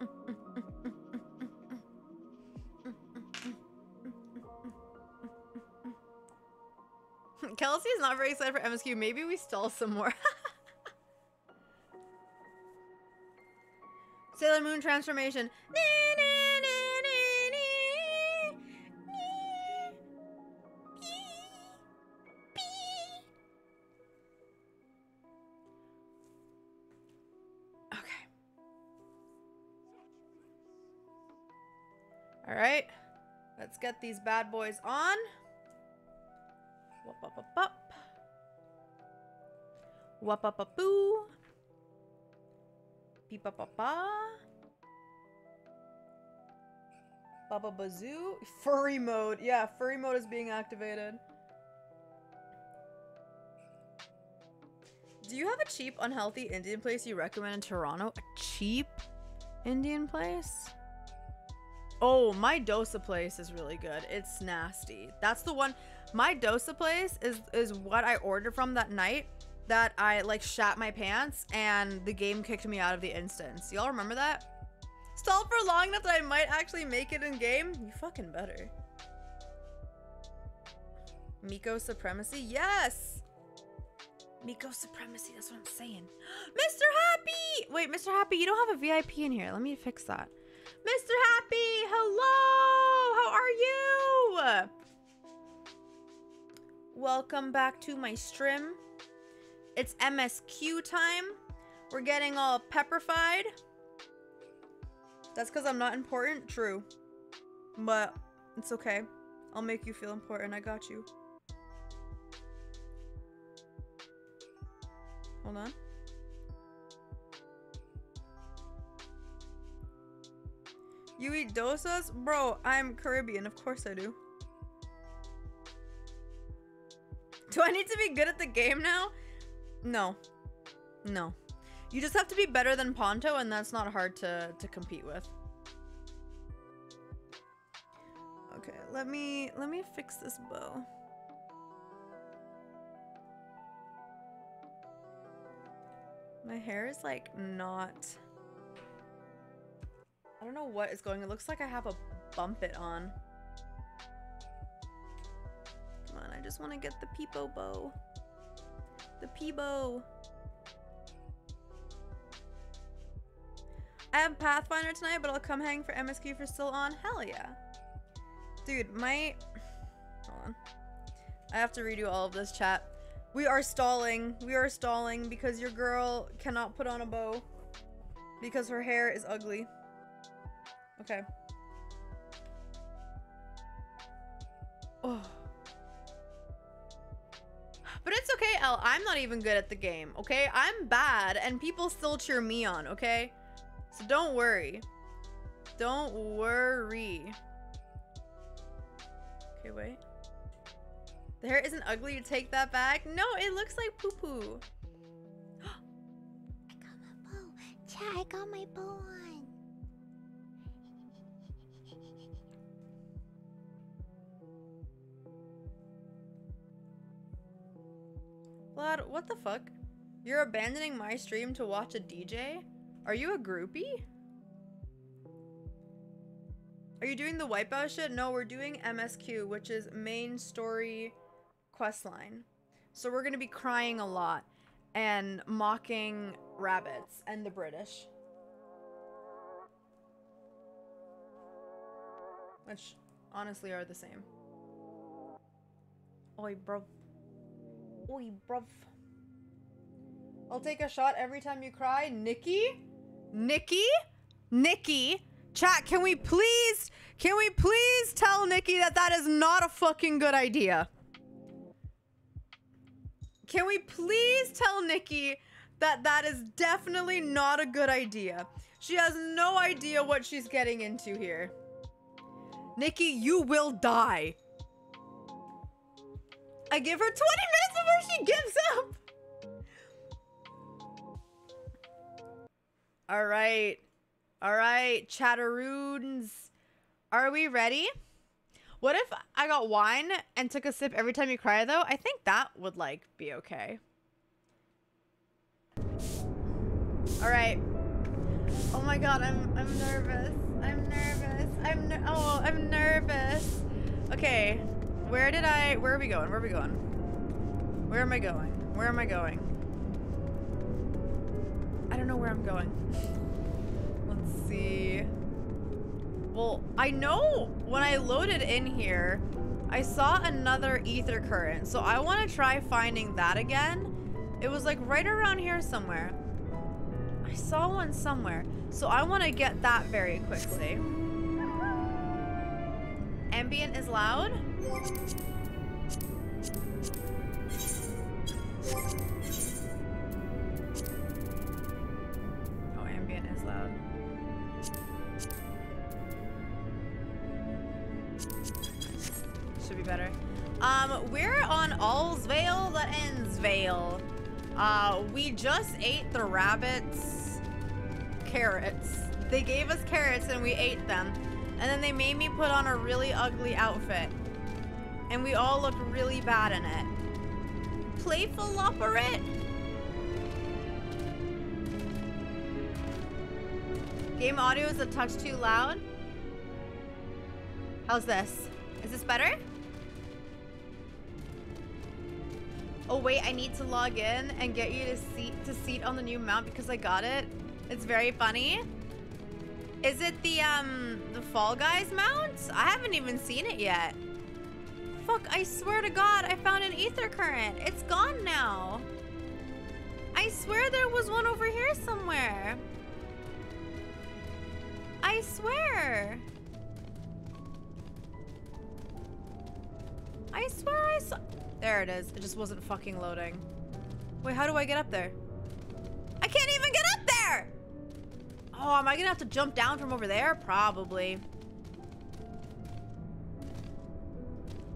Kelsey is not very excited for MSQ. Maybe we stall some more. Sailor Moon transformation. All right. Let's get these bad boys on. Wop up up up. Up up boo. Beep up up ba. Baba bazoo. Furry mode. Yeah, furry mode is being activated. Do you have a cheap, unhealthy Indian place you recommend in Toronto? A cheap Indian place? Oh, my dosa place is really good. It's nasty. That's the one. My dosa place is is what I ordered from that night that I like shat my pants and the game kicked me out of the instance. Y'all remember that? Stall for long enough that I might actually make it in game. You fucking better. Miko supremacy? Yes. Miko supremacy. That's what I'm saying. Mr. Happy. Wait, Mr. Happy, you don't have a VIP in here. Let me fix that. Mr. Happy, hello! How are you? Welcome back to my stream. It's MSQ time. We're getting all pepperfied. That's because I'm not important? True. But it's okay. I'll make you feel important. I got you. Hold on. You eat dosas? Bro, I'm Caribbean. Of course I do. Do I need to be good at the game now? No. No. You just have to be better than Ponto, and that's not hard to, to compete with. Okay, let me let me fix this bow. My hair is like not I don't know what is going. It looks like I have a bump it on. Come on, I just want to get the peepo bow. The peebo. I have Pathfinder tonight, but I'll come hang for MSQ for still on. Hell yeah. Dude, my... Hold on. I have to redo all of this chat. We are stalling. We are stalling because your girl cannot put on a bow. Because her hair is ugly. Okay. Oh. But it's okay, El. I'm not even good at the game, okay? I'm bad, and people still cheer me on, okay? So don't worry. Don't worry. Okay, wait. The hair isn't ugly. You take that back. No, it looks like poo-poo. I got my bow. Chat, I got my bow on. Vlad, what the fuck? You're abandoning my stream to watch a DJ? Are you a groupie? Are you doing the wipeout shit? No, we're doing MSQ, which is main story questline. So we're gonna be crying a lot and mocking rabbits and the British. Which honestly are the same. Oi, bro. Oi, bruv. I'll take a shot every time you cry. Nikki? Nikki? Nikki? Chat, can we please, can we please tell Nikki that that is not a fucking good idea? Can we please tell Nikki that that is definitely not a good idea? She has no idea what she's getting into here. Nikki, you will die. I give her 20 minutes before she gives up. All right. All right, chatteroons. Are we ready? What if I got wine and took a sip every time you cry though? I think that would like be okay. All right. Oh my god, I'm I'm nervous. I'm nervous. I'm ner oh, I'm nervous. Okay. Where did I where are we going? Where are we going? Where am I going? Where am I going? I don't know where I'm going. Let's see. Well, I know when I loaded in here, I saw another aether current. So I want to try finding that again. It was like right around here somewhere. I saw one somewhere. So I want to get that very quickly. Ambient is loud. Oh, ambient is loud. Should be better. Um, we're on All's Vale that ends Vale. Uh, we just ate the rabbits' carrots. They gave us carrots and we ate them. And then they made me put on a really ugly outfit. And we all looked really bad in it. Playful operate? Game audio is a touch too loud. How's this? Is this better? Oh wait, I need to log in and get you to seat to seat on the new mount because I got it. It's very funny. Is it the um the Fall Guys mount? I haven't even seen it yet. Fuck, I swear to god, I found an aether current. It's gone now. I swear there was one over here somewhere. I swear. I swear I saw. There it is. It just wasn't fucking loading. Wait, how do I get up there? I can't even get up there! Oh, am I gonna have to jump down from over there? Probably.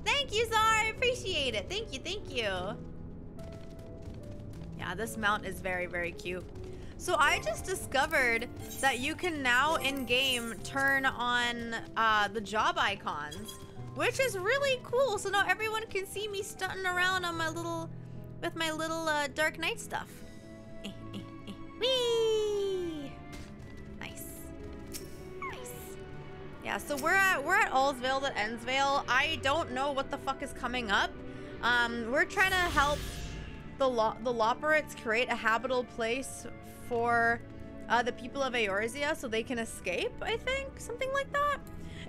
Thank you, Zar. I appreciate it. Thank you, thank you. Yeah, this mount is very, very cute. So I just discovered that you can now in-game turn on uh, the job icons, which is really cool. So now everyone can see me stunting around on my little, with my little uh, Dark Knight stuff. Whee! Yeah, so we're at we're at Allsvale at Endsvale. I don't know what the fuck is coming up. Um, we're trying to help the lo the Loporrits create a habitable place for uh, the people of Eorzea so they can escape, I think. Something like that.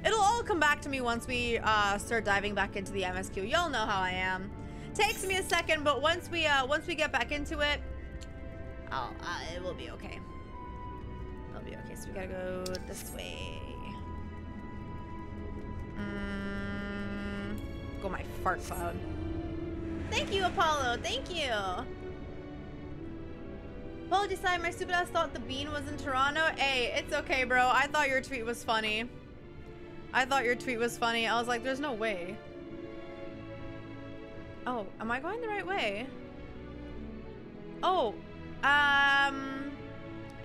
It'll all come back to me once we uh, start diving back into the MSQ. Y'all know how I am. Takes me a second, but once we uh, once we get back into it, I'll, uh, it will be okay. It'll be okay. So we gotta go this way. Mm, go my fart cloud. Thank you, Apollo. Thank you. Apologies, sorry, my stupid ass thought the bean was in Toronto. Hey, it's okay, bro. I thought your tweet was funny. I thought your tweet was funny. I was like, there's no way. Oh, am I going the right way? Oh, um,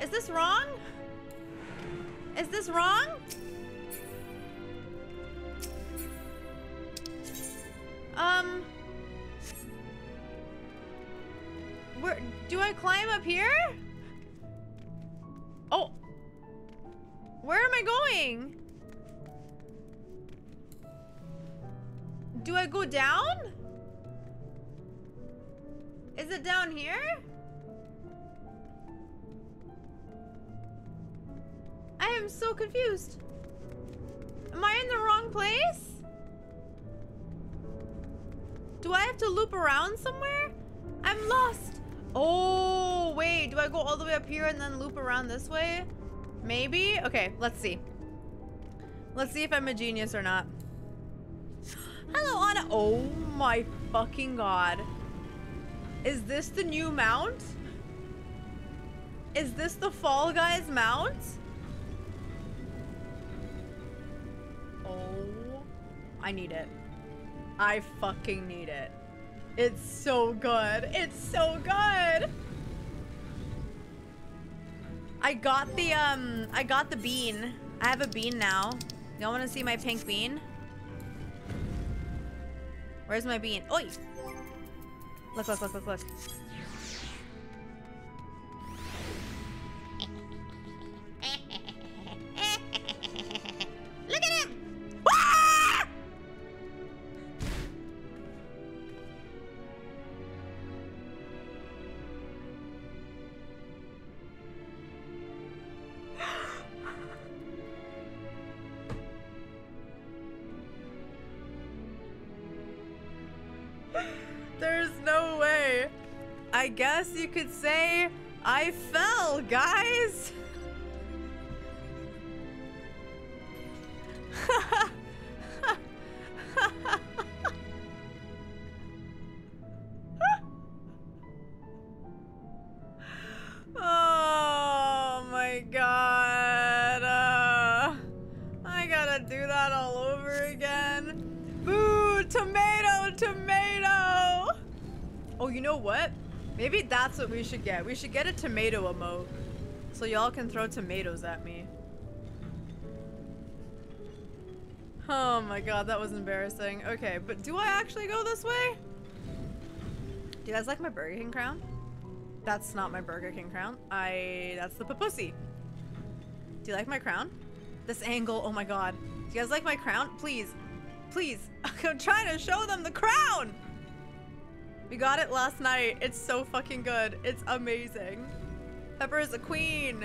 is this wrong? Is this wrong? Um, where, do I climb up here? Oh, where am I going? Do I go down? Is it down here? I am so confused. Am I in the wrong place? Do I have to loop around somewhere? I'm lost. Oh, wait. Do I go all the way up here and then loop around this way? Maybe? Okay, let's see. Let's see if I'm a genius or not. Hello, Anna. Oh my fucking god. Is this the new mount? Is this the Fall Guys mount? Oh, I need it. I fucking need it. It's so good. It's so good. I got the, um, I got the bean. I have a bean now. Y'all want to see my pink bean? Where's my bean? Oi! Look, look, look, look. Look guess you could say I fell, guys. should get. We should get a tomato emote. So y'all can throw tomatoes at me. Oh my god, that was embarrassing. Okay, but do I actually go this way? Do you guys like my Burger King crown? That's not my Burger King crown. I... That's the pussy. Do you like my crown? This angle, oh my god. Do you guys like my crown? Please. Please. I'm trying to show them the crown! We got it last night. It's so fucking good. It's amazing. Pepper is a queen.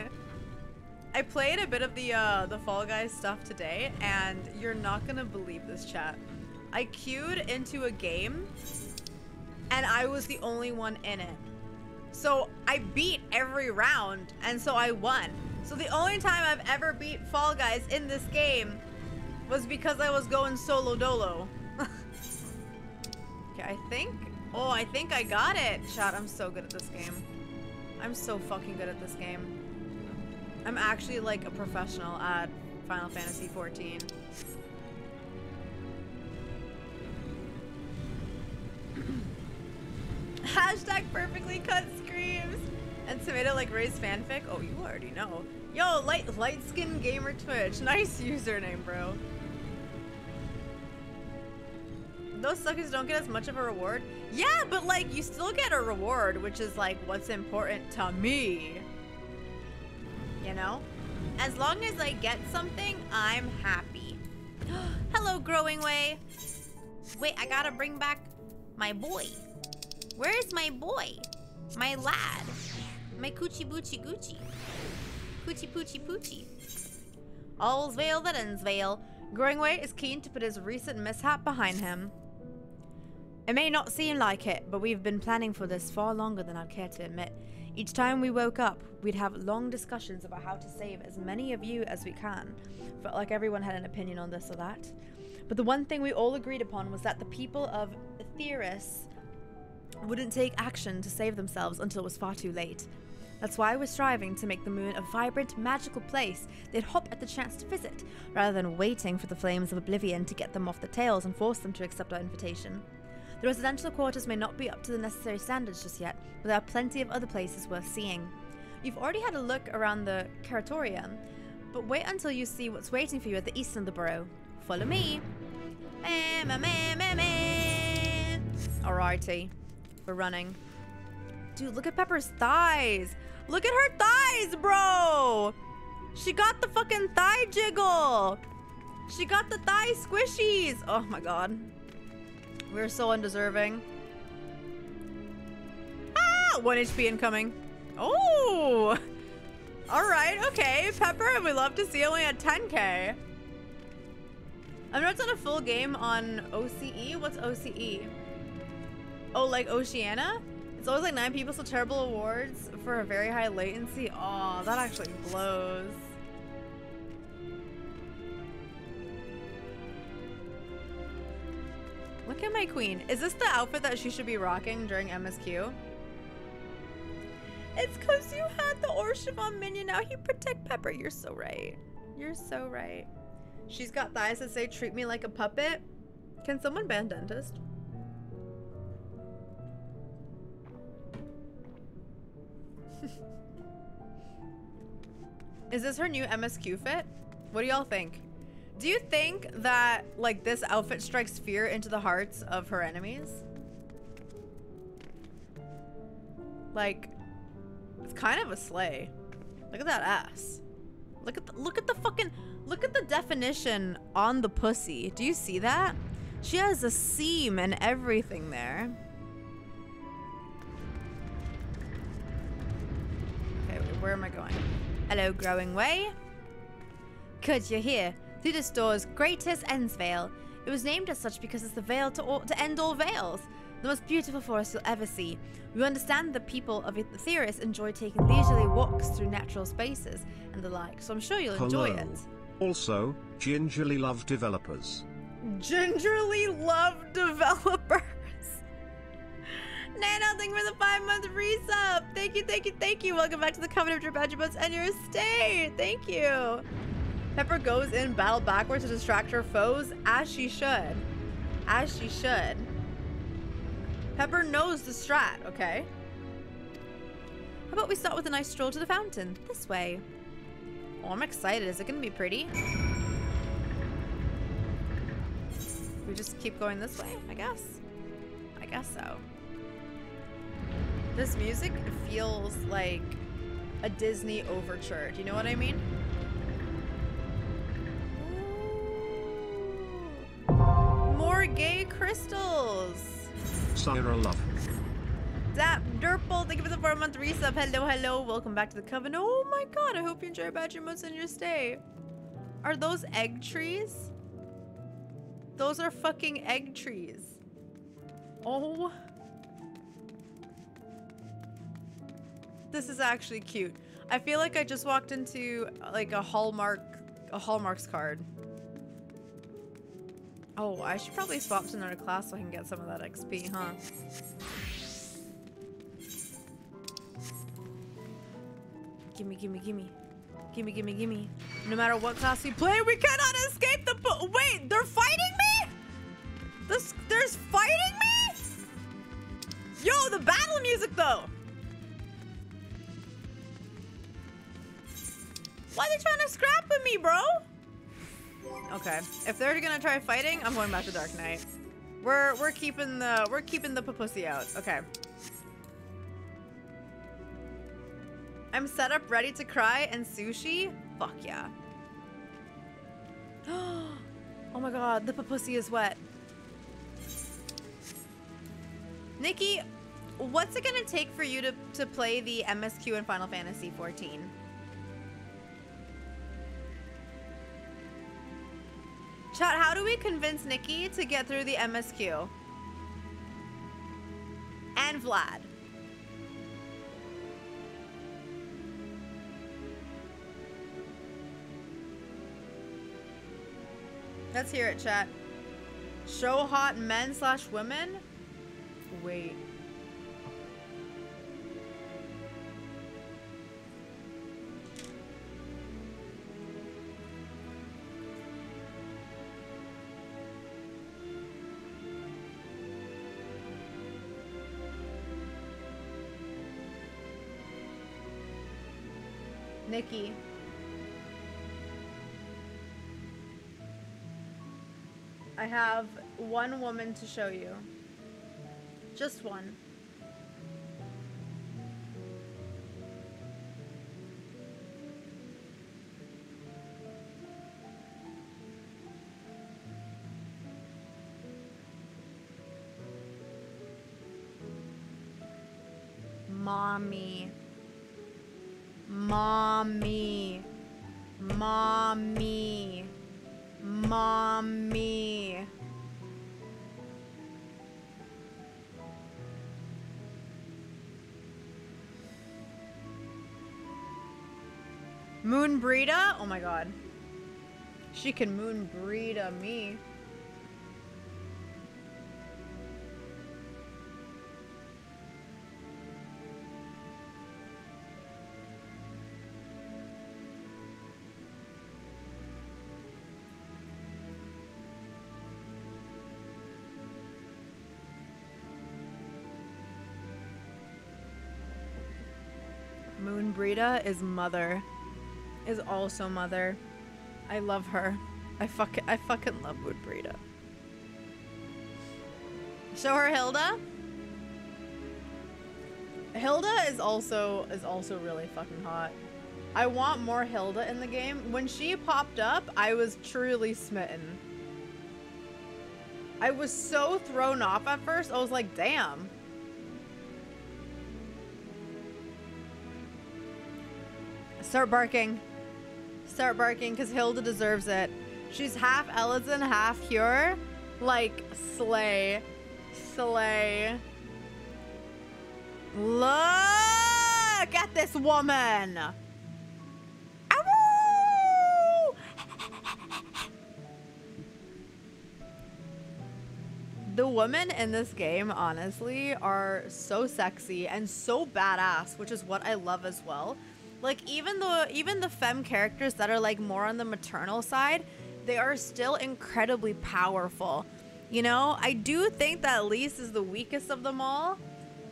I played a bit of the uh, the Fall Guys stuff today, and you're not gonna believe this chat. I queued into a game, and I was the only one in it. So I beat every round, and so I won. So the only time I've ever beat Fall Guys in this game was because I was going solo dolo. okay, I think. Oh, I think I got it. Chat, I'm so good at this game. I'm so fucking good at this game. I'm actually like a professional at Final Fantasy 14. Hashtag perfectly cut screams. And Tomato like raised fanfic. Oh, you already know. Yo, light light skin gamer Twitch. Nice username, bro. Those suckers don't get as much of a reward. Yeah, but like you still get a reward, which is like what's important to me. You know? As long as I get something, I'm happy. Hello, Growingway. Wait, I gotta bring back my boy. Where is my boy? My lad. My coochie boochie goochie. Coochie poochie poochie. All's Vale that ends Vale. Growingway is keen to put his recent mishap behind him. It may not seem like it, but we've been planning for this far longer than I'd care to admit. Each time we woke up, we'd have long discussions about how to save as many of you as we can. Felt like everyone had an opinion on this or that. But the one thing we all agreed upon was that the people of Etheirys wouldn't take action to save themselves until it was far too late. That's why we're striving to make the moon a vibrant, magical place they'd hop at the chance to visit, rather than waiting for the flames of oblivion to get them off their tails and force them to accept our invitation. The residential quarters may not be up to the necessary standards just yet, but there are plenty of other places worth seeing. You've already had a look around the Curatorium, but wait until you see what's waiting for you at the east end of the borough. Follow me. Meh, meh. Alrighty. We're running. Dude, look at Pepper's thighs. Look at her thighs, bro. She got the fucking thigh jiggle. She got the thigh squishies. Oh my god. We're so undeserving. Ah! 1 HP incoming. Oh! Alright, okay. Pepper, we love to see only at 10k. I've never done a full game on OCE. What's OCE? Oh, like Oceana? It's always like nine people, so terrible awards for a very high latency. Oh, that actually blows. Look at my queen. Is this the outfit that she should be rocking during MSQ? It's because you had the Orshimon minion. Now you protect Pepper. You're so right. You're so right. She's got thighs that say, treat me like a puppet. Can someone ban dentist? Is this her new MSQ fit? What do y'all think? Do you think that, like, this outfit strikes fear into the hearts of her enemies? Like, it's kind of a sleigh. Look at that ass. Look at the, look at the fucking, look at the definition on the pussy. Do you see that? She has a seam and everything there. Okay, where am I going? Hello, Growingway. Good, you're here. Through this door's greatest ends veil. It was named as such because it's the veil to, all, to end all veils. The most beautiful forest you'll ever see. We understand the people of Etheirys enjoy taking leisurely walks through natural spaces and the like, so I'm sure you'll enjoy it. Also, gingerly love developers. Gingerly love developers. Nano, thank you for the five month resub. Thank you, thank you, thank you. Welcome back to the Covenant of Drip Attributes and your stay. Thank you. Pepper goes in battle backwards to distract her foes, as she should. As she should. Pepper knows the strat, okay? How about we start with a nice stroll to the fountain? This way. Oh, I'm excited. Is it going to be pretty? We just keep going this way, I guess. I guess so. This music feels like a Disney overture. Do you know what I mean? More gay crystals. Sire love. Zap Durple, thank you for the four month resub. Hello, hello. Welcome back to the coven. Oh my god, I hope you enjoy Badger Modes and your stay. Are those egg trees? Those are fucking egg trees. Oh. This is actually cute. I feel like I just walked into like a Hallmark a Hallmarks card. Oh, I should probably swap to another class so I can get some of that XP, huh? Gimme, gimme, gimme. Gimme, gimme, gimme. No matter what class we play, we cannot escape the Wait, they're fighting me? This, there's fighting me? Yo, the battle music though. Why are they trying to scrap with me, bro? Okay, if they're gonna try fighting, I'm going back to Dark Knight. We're we're keeping the we're keeping the pussy out. Okay. I'm set up ready to cry and sushi? Fuck yeah. oh my god, the pussy is wet. Nikki, what's it gonna take for you to, to play the MSQ in Final Fantasy 14? Chat, how do we convince Nikki to get through the MSQ? And Vlad. Let's hear it, chat. Show hot men slash women? Wait. Nikki. I have one woman to show you. Just one. Mommy. Mommy. Mommy. Mommy. Moenbryda? Oh my god. She can Moenbryda me. Moon is mother. Is also mother. I love her. I fuck I fucking love Moenbryda. Show her Hilda. Hilda is also is also really fucking hot. I want more Hilda in the game. When she popped up, I was truly smitten. I was so thrown off at first. I was like, damn. Start barking. Start barking because Hilda deserves it. She's half Elezen, half Hyur. Like, slay. Slay. Look at this woman. The women in this game, honestly, are so sexy and so badass, which is what I love as well. Like even the even the fem characters that are like more on the maternal side, they are still incredibly powerful. You know, I do think that Lyse is the weakest of them all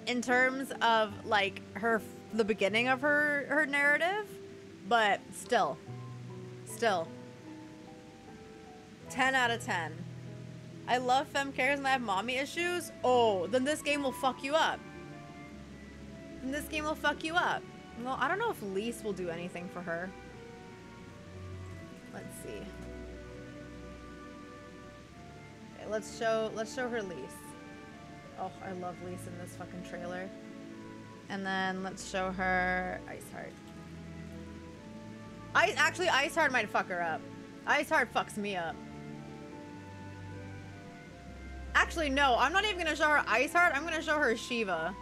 in terms of like her the beginning of her her narrative, but still still 10 out of 10. I love fem cares and I have mommy issues. Oh, then this game will fuck you up. Then this game will fuck you up. Well, I don't know if Lyse will do anything for her. Let's see. Okay, let's show let's show her Lyse. Oh, I love Lyse in this fucking trailer. And then let's show her Iceheart. I actually Iceheart might fuck her up. Iceheart fucks me up. Actually, no, I'm not even gonna show her Iceheart. I'm gonna show her Shiva.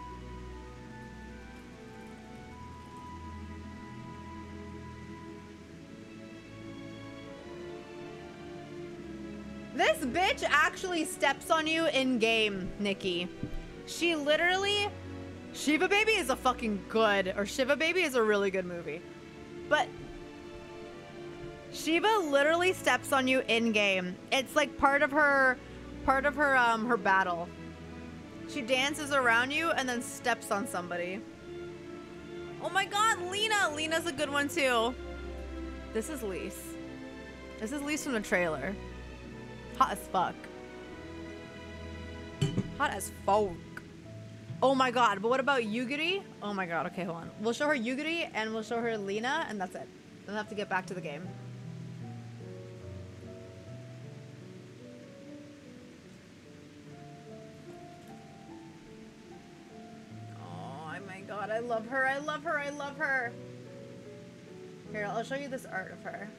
This bitch actually steps on you in game, Nikki. She literally. Shiva Baby is a fucking good, or Shiva Baby is a really good movie. But Shiva literally steps on you in game. It's like part of her part of her um her battle. She dances around you and then steps on somebody. Oh my god, Lyna! Lyna's a good one too. This is Lyse. This is Lyse from the trailer. Hot as fuck. Hot as fuck. Oh my god, but what about Yugiri? Oh my god, okay, hold on. We'll show her Yugiri and we'll show her Lyna, and that's it. Then we'll have to get back to the game. Oh my god, I love her, I love her, I love her. Here, I'll show you this art of her.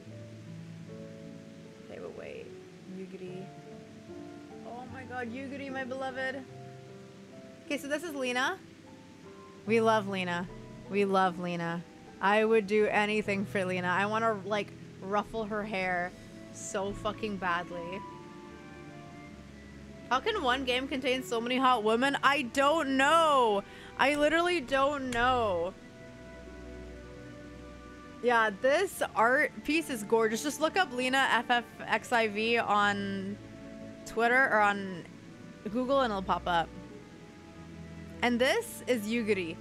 Okay, but wait. Yugiri. Oh my god, Yugiri, my beloved. Okay, so this is Lyna. We love Lyna. We love Lyna. I would do anything for Lyna. I want to, like, ruffle her hair so fucking badly. How can one game contain so many hot women? I don't know. I literally don't know. Yeah, this art piece is gorgeous. Just look up Lyna FFXIV on Twitter or on Google and it'll pop up. And this is Yugiri.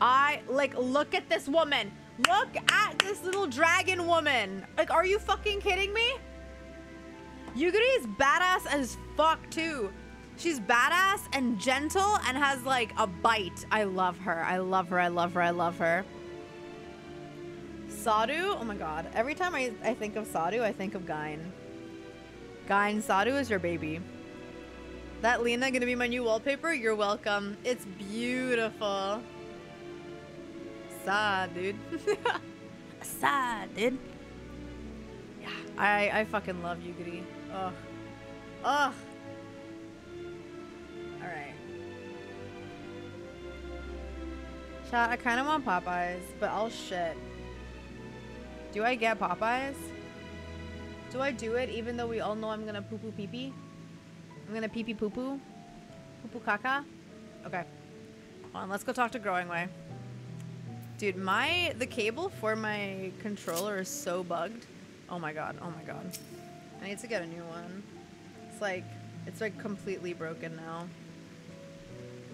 I like look at this woman. Look at this little dragon woman. Like, are you fucking kidding me? Yugiri is badass as fuck too. She's badass and gentle and has like a bite. I love her. I love her. I love her. I love her. Sadu, oh my god. Every time I, I think of Sadu, I think of Gain. Gain, Sadu is your baby. That Lyna gonna be my new wallpaper? You're welcome. It's beautiful. Sad, dude. Sad, dude. Yeah, I, I fucking love Yugiri. Ugh. Ugh. Alright. Chat, I kind of want Popeyes, but I'll shit. Do I get Popeyes? Do I do it even though we all know I'm gonna poo poo pee pee? I'm gonna pee pee poo poo? Poo poo caca? Okay. Hold on, let's go talk to Growingway. Dude, my the cable for my controller is so bugged. Oh my god, oh my god. I need to get a new one. It's like it's like completely broken now.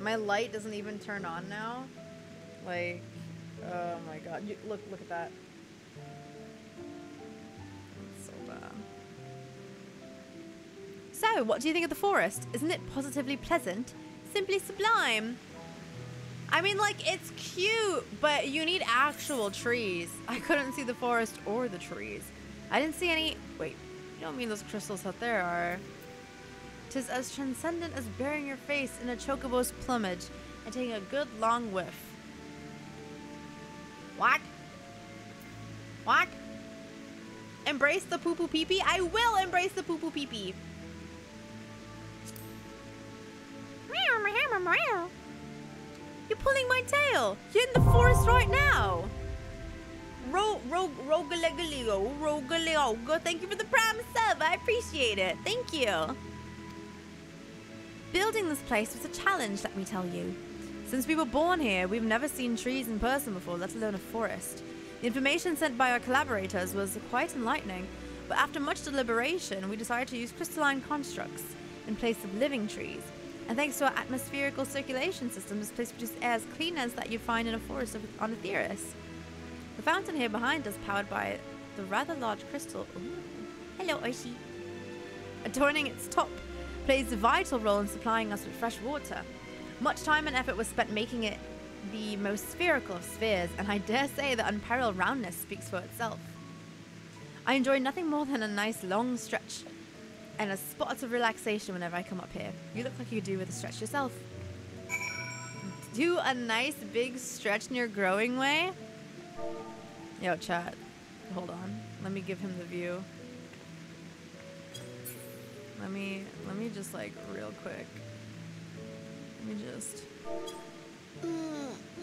My light doesn't even turn on now. Like, oh my god. Look, look at that. So, what do you think of the forest? Isn't it positively pleasant? Simply sublime. I mean, like, it's cute, but you need actual trees. I couldn't see the forest or the trees. I didn't see any. Wait, you don't mean those crystals out there are. Tis as transcendent as burying your face in a chocobo's plumage and taking a good long whiff. What? What? Embrace the poo poo pee pee? I will embrace the poo poo You're pulling my tail. You're in the forest right now. Ro ro. Thank you for the prime sub. I appreciate it. Thank you. Building this place was a challenge, let me tell you. Since we were born here, we've never seen trees in person before, let alone a forest. The information sent by our collaborators was quite enlightening, but after much deliberation, we decided to use crystalline constructs in place of living trees. And thanks to our atmospherical circulation system, this place produces air as clean as that you find in a forest on Etheirys. The fountain here behind us, powered by the rather large crystal. Ooh. Hello, Oishi. Adorning its top, plays a vital role in supplying us with fresh water. Much time and effort was spent making it the most spherical of spheres, and I dare say the unparalleled roundness speaks for itself. I enjoy nothing more than a nice long stretch and a spot of relaxation whenever I come up here. You look like you do with a stretch yourself. Do a nice big stretch in your Growingway. Yo, chat. Hold on. Let me give him the view. Let me let me just like real quick. Let me just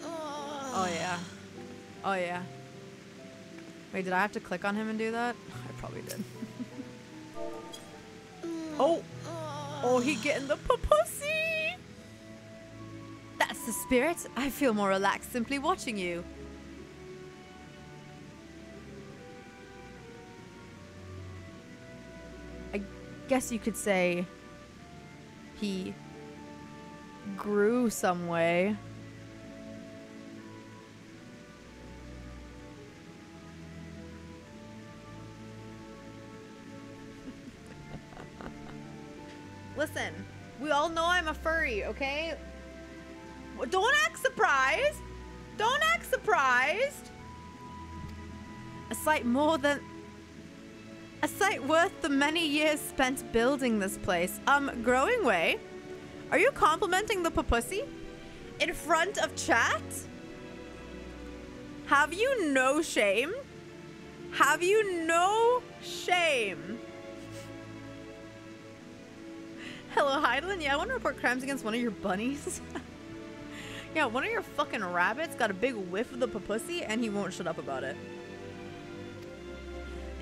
Oh yeah. Oh yeah. Wait, did I have to click on him and do that? I probably did. oh! Oh, he getting the pussy! That's the spirit. I feel more relaxed simply watching you. I guess you could say he grew some way. Listen, we all know I'm a furry, okay? Don't act surprised. Don't act surprised. A sight more than a sight worth the many years spent building this place. Um, Growingway. Are you complimenting the papussy? In front of chat? Have you no shame? Have you no shame? Hello, Hydaelyn. Yeah, I want to report crimes against one of your bunnies. yeah, one of your fucking rabbits got a big whiff of the papussy and he won't shut up about it.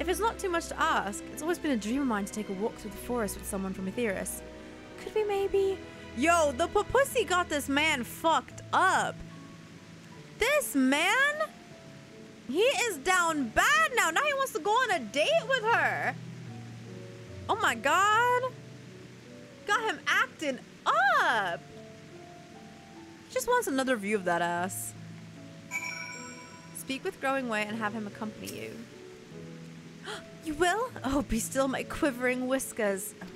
If it's not too much to ask, it's always been a dream of mine to take a walk through the forest with someone from Etheirys. Could we maybe... Yo, the papussy got this man fucked up. This man? He is down bad now. Now he wants to go on a date with her. Oh my god. Got him acting up. Just wants another view of that ass. Speak with Growingway and have him accompany you. you will? Oh, be still my quivering whiskers. Oh.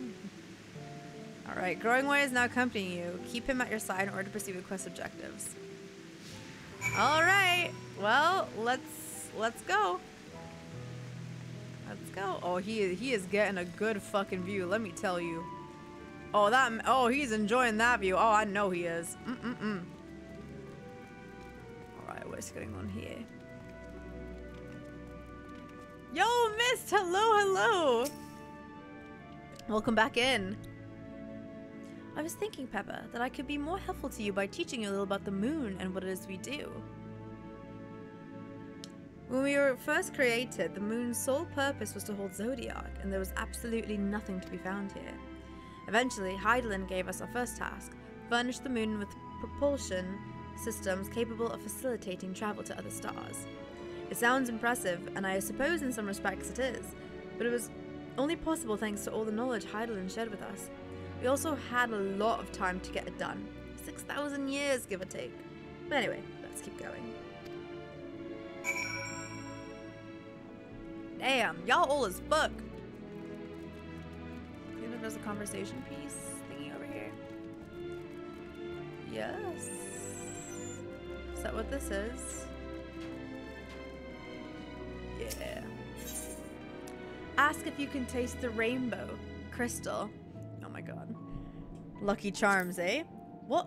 All right, Growingway is now accompanying you. Keep him at your side in order to pursue the quest objectives. All right. Well, let's let's go. Let's go. Oh, he he is getting a good fucking view. Let me tell you. Oh, that. Oh, he's enjoying that view. Oh, I know he is. Mm mm mm. All right, what's going on here? Yo, Mist. Hello, hello. Welcome back in. I was thinking, Pepper, that I could be more helpful to you by teaching you a little about the moon and what it is we do. When we were first created, the moon's sole purpose was to hold Zodiark, and there was absolutely nothing to be found here. Eventually, Hydaelyn gave us our first task furnish the moon with propulsion systems capable of facilitating travel to other stars. It sounds impressive, and I suppose in some respects it is, but it was only possible thanks to all the knowledge Hydaelyn shared with us. We also had a lot of time to get it done 6,000 years, give or take. But anyway, let's keep going. Damn, y'all old as fuck. You know there's a conversation piece thingy over here? Yes. Is that what this is? Yeah. Ask if you can taste the rainbow. Crystal. Oh my god. Lucky Charms, eh? What?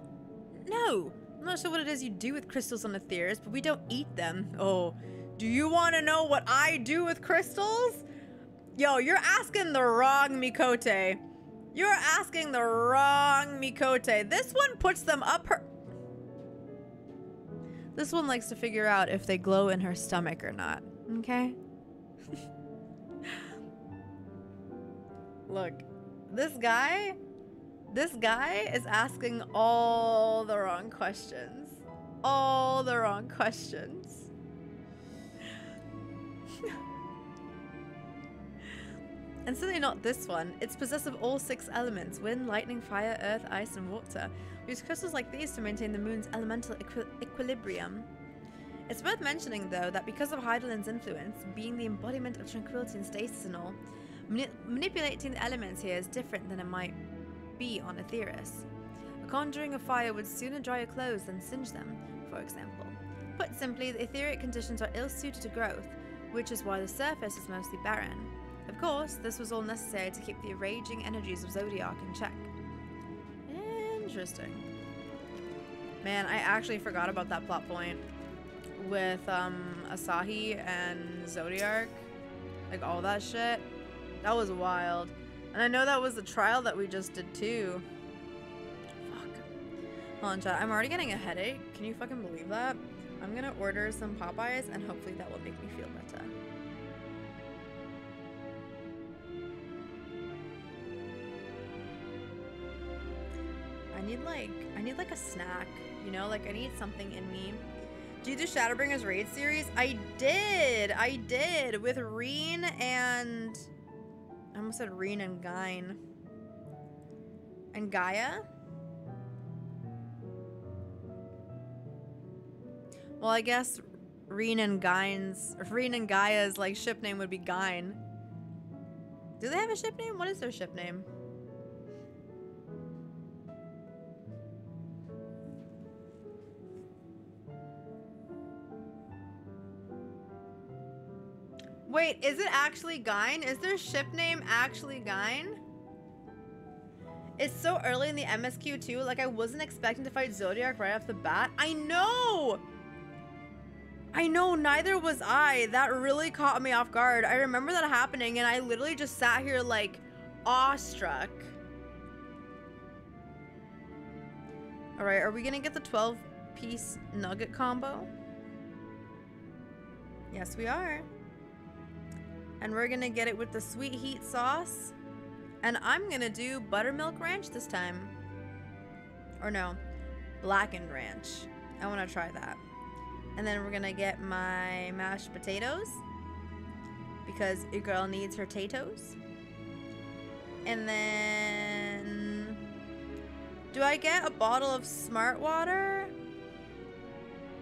No! I'm not sure what it is you do with crystals on Etheirys, but we don't eat them. Oh, do you want to know what I do with crystals? Yo, you're asking the wrong Miqo'te. You're asking the wrong Miqo'te. This one puts them up her... This one likes to figure out if they glow in her stomach or not. Okay? Look, this guy, this guy is asking all the wrong questions. All the wrong questions. And certainly not this one. It's possessed of all six elements wind, lightning, fire, earth, ice, and water. We use crystals like these to maintain the moon's elemental equi equilibrium. It's worth mentioning, though, that because of Hydaelyn's influence, being the embodiment of tranquility and stasis and all, mani manipulating the elements here is different than it might be on Etheirys. A conjuring of fire would sooner dry your clothes than singe them, for example. Put simply, the etheric conditions are ill suited to growth, which is why the surface is mostly barren. Of course, this was all necessary to keep the raging energies of Zodiark in check. Interesting. Man, I actually forgot about that plot point with um Asahi and Zodiark. Like all that shit. That was wild. And I know that was the trial that we just did too. Fuck. Hold on, chat. I'm already getting a headache. Can you fucking believe that? I'm gonna order some Popeyes and hopefully that will make me feel better. Need like I need like a snack, you know, like I need something in me. Do you do Shadowbringers raid series? I did, I did with Ryne and I almost said Ryne and Gyn and Gaia. Well, I guess Ryne and or Ryne and Gaia's like ship name would be Gyn. Do they have a ship name? What is their ship name? Wait, is it actually Gyn? Is their ship name actually Gyn? It's so early in the MSQ too. Like I wasn't expecting to fight Zodiark right off the bat. I know. I know, neither was I. That really caught me off guard. I remember that happening and I literally just sat here like awestruck. All right, are we gonna get the 12 piece nugget combo? Yes, we are. And we're gonna get it with the sweet heat sauce. And I'm gonna do buttermilk ranch this time. Or no, blackened ranch. I wanna try that. And then we're gonna get my mashed potatoes. Because your girl needs her potatoes. And then... Do I get a bottle of Smart Water?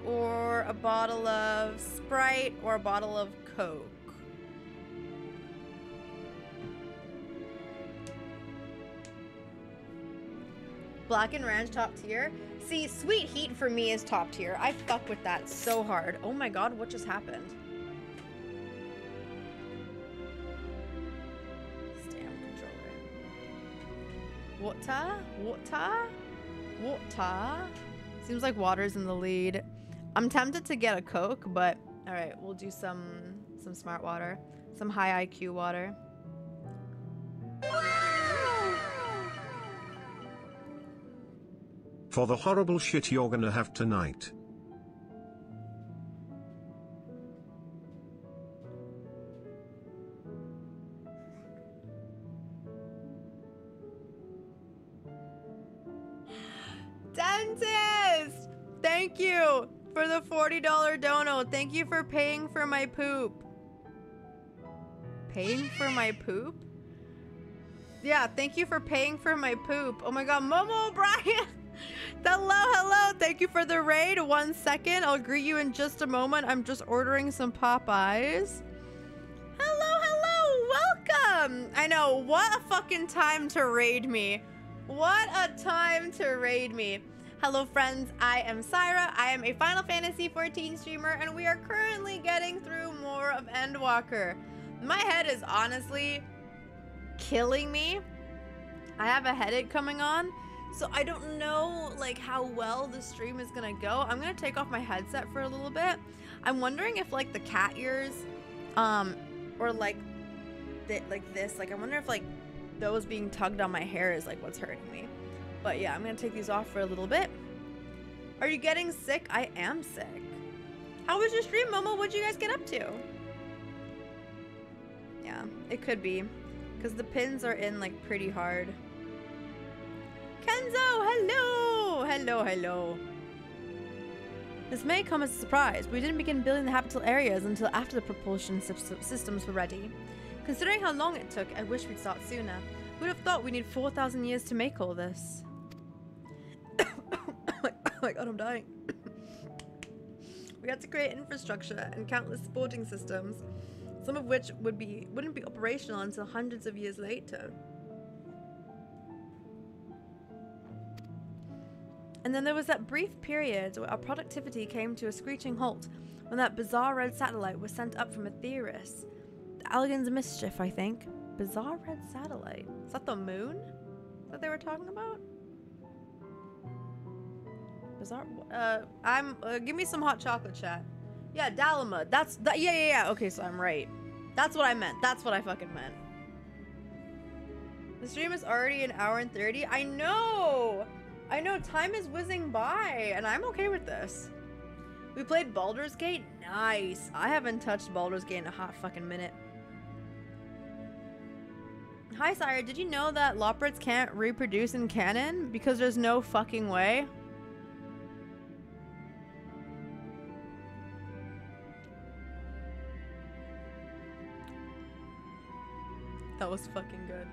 Or a bottle of Sprite? Or a bottle of Coke? Black and Ranch top tier. See, Sweet Heat for me is top tier. I fuck with that so hard. Oh my god, what just happened? Damn controller. Water? Water? Water? Seems like water's in the lead. I'm tempted to get a Coke, but alright, we'll do some some smart water. Some high IQ water. For the horrible shit you're gonna have tonight. Dentist! Thank you for the $40 dono. Thank you for paying for my poop. Paying for my poop? Yeah, thank you for paying for my poop. Oh my god, Momo O'Brien! hello, hello! Thank you for the raid. One second. I'll greet you in just a moment. I'm just ordering some Popeyes. Hello, hello! Welcome! I know, what a fucking time to raid me. What a time to raid me. Hello friends, I am Saira. I am a Final Fantasy XIV streamer and we are currently getting through more of Endwalker. My head is honestly killing me. I have a headache coming on, so I don't know like how well the stream is gonna go. I'm gonna take off my headset for a little bit. I'm wondering if like the cat ears, um, or like, th like this, like I wonder if like those being tugged on my hair is like what's hurting me. But yeah, I'm gonna take these off for a little bit. Are you getting sick? I am sick. How was your stream, Momo? What'd you guys get up to? Yeah, it could be. Because the pins are in like pretty hard. Kenzo, hello! Hello, hello. This may come as a surprise, but we didn't begin building the habitable areas until after the propulsion systems were ready. Considering how long it took, I wish we'd start sooner. Who'd have thought we'd need 4,000 years to make all this? oh my god, I'm dying. we had to create infrastructure and countless supporting systems, some of which would be wouldn't be operational until hundreds of years later. And then there was that brief period where our productivity came to a screeching halt when that bizarre red satellite was sent up from Etheirys. The Allagan's Mischief, I think. Bizarre red satellite. Is that the moon that they were talking about? Bizarre. Uh, I'm. Uh, give me some hot chocolate, chat. Yeah, Dalamud. That's that. Yeah, yeah, yeah. Okay, so I'm right. That's what I meant. That's what I fucking meant. The stream is already an hour and 30. I know! I know, time is whizzing by, and I'm okay with this. We played Baldur's Gate? Nice. I haven't touched Baldur's Gate in a hot fucking minute. Hi, Sire. Did you know that Loporrits can't reproduce in canon? Because there's no fucking way? That was fucking good.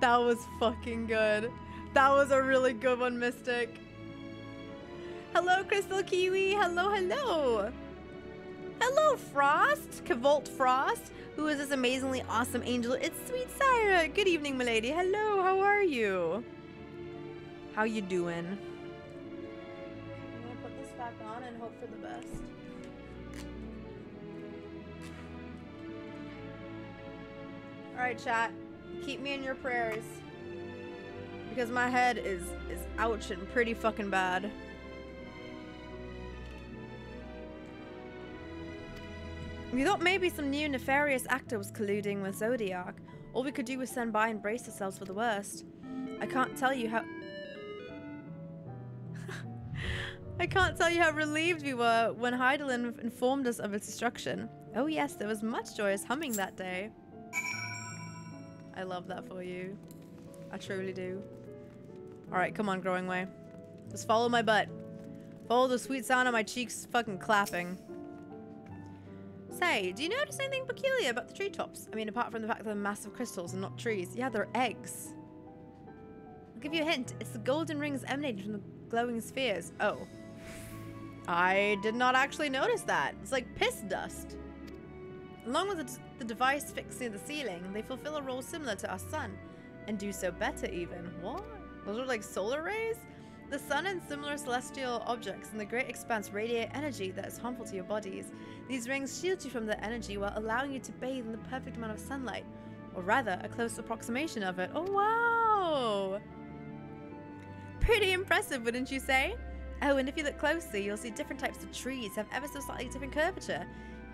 That was fucking good. That was a really good one, Mystic. Hello, Crystal Kiwi. Hello, hello. Hello, Frost. Cavolt Frost, who is this amazingly awesome angel. It's Sweet Saira. Good evening, milady. Hello, how are you? How you doing? I'm gonna put this back on and hope for the best. Alright, chat. Keep me in your prayers. Because my head is is ouching pretty fucking bad. We thought maybe some new nefarious actor was colluding with Zodiark. All we could do was stand by and brace ourselves for the worst. I can't tell you how I can't tell you how relieved we were when Hydaelyn informed us of its destruction. Oh yes, there was much joyous humming that day. I love that for you. I truly do. Alright, come on, Growingway. Just follow my butt. Follow the sweet sound of my cheeks fucking clapping. Say, do you notice anything peculiar about the treetops? I mean, apart from the fact that they're massive crystals and not trees. Yeah, they're eggs. I'll give you a hint. It's the golden rings emanating from the glowing spheres. Oh. I did not actually notice that. It's like piss dust. Along with the, the device fixed near the ceiling, they fulfill a role similar to our sun. And do so better even. What? Those are like solar rays? The sun and similar celestial objects in the great expanse radiate energy that is harmful to your bodies. These rings shield you from the energy while allowing you to bathe in the perfect amount of sunlight. Or rather, a close approximation of it. Oh wow! Pretty impressive, wouldn't you say? Oh, and if you look closely, you'll see different types of trees have ever so slightly different curvature.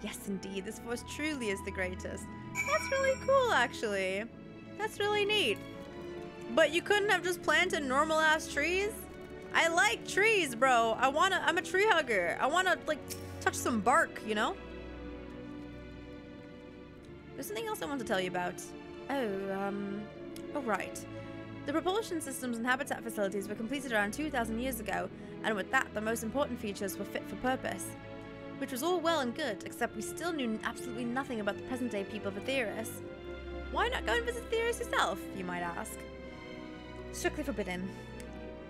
Yes, indeed, this forest truly is the greatest. That's really cool, actually. That's really neat. But you couldn't have just planted normal ass trees? I like trees, bro. I wanna, I'm a tree hugger. I wanna, like, touch some bark, you know? There's something else I want to tell you about. Oh, um, oh right. The propulsion systems and habitat facilities were completed around 2,000 years ago, and with that, the most important features were fit for purpose. Which was all well and good, except we still knew absolutely nothing about the present day people of Etheirys. Why not go and visit Etheirys yourself, you might ask? Strictly forbidden.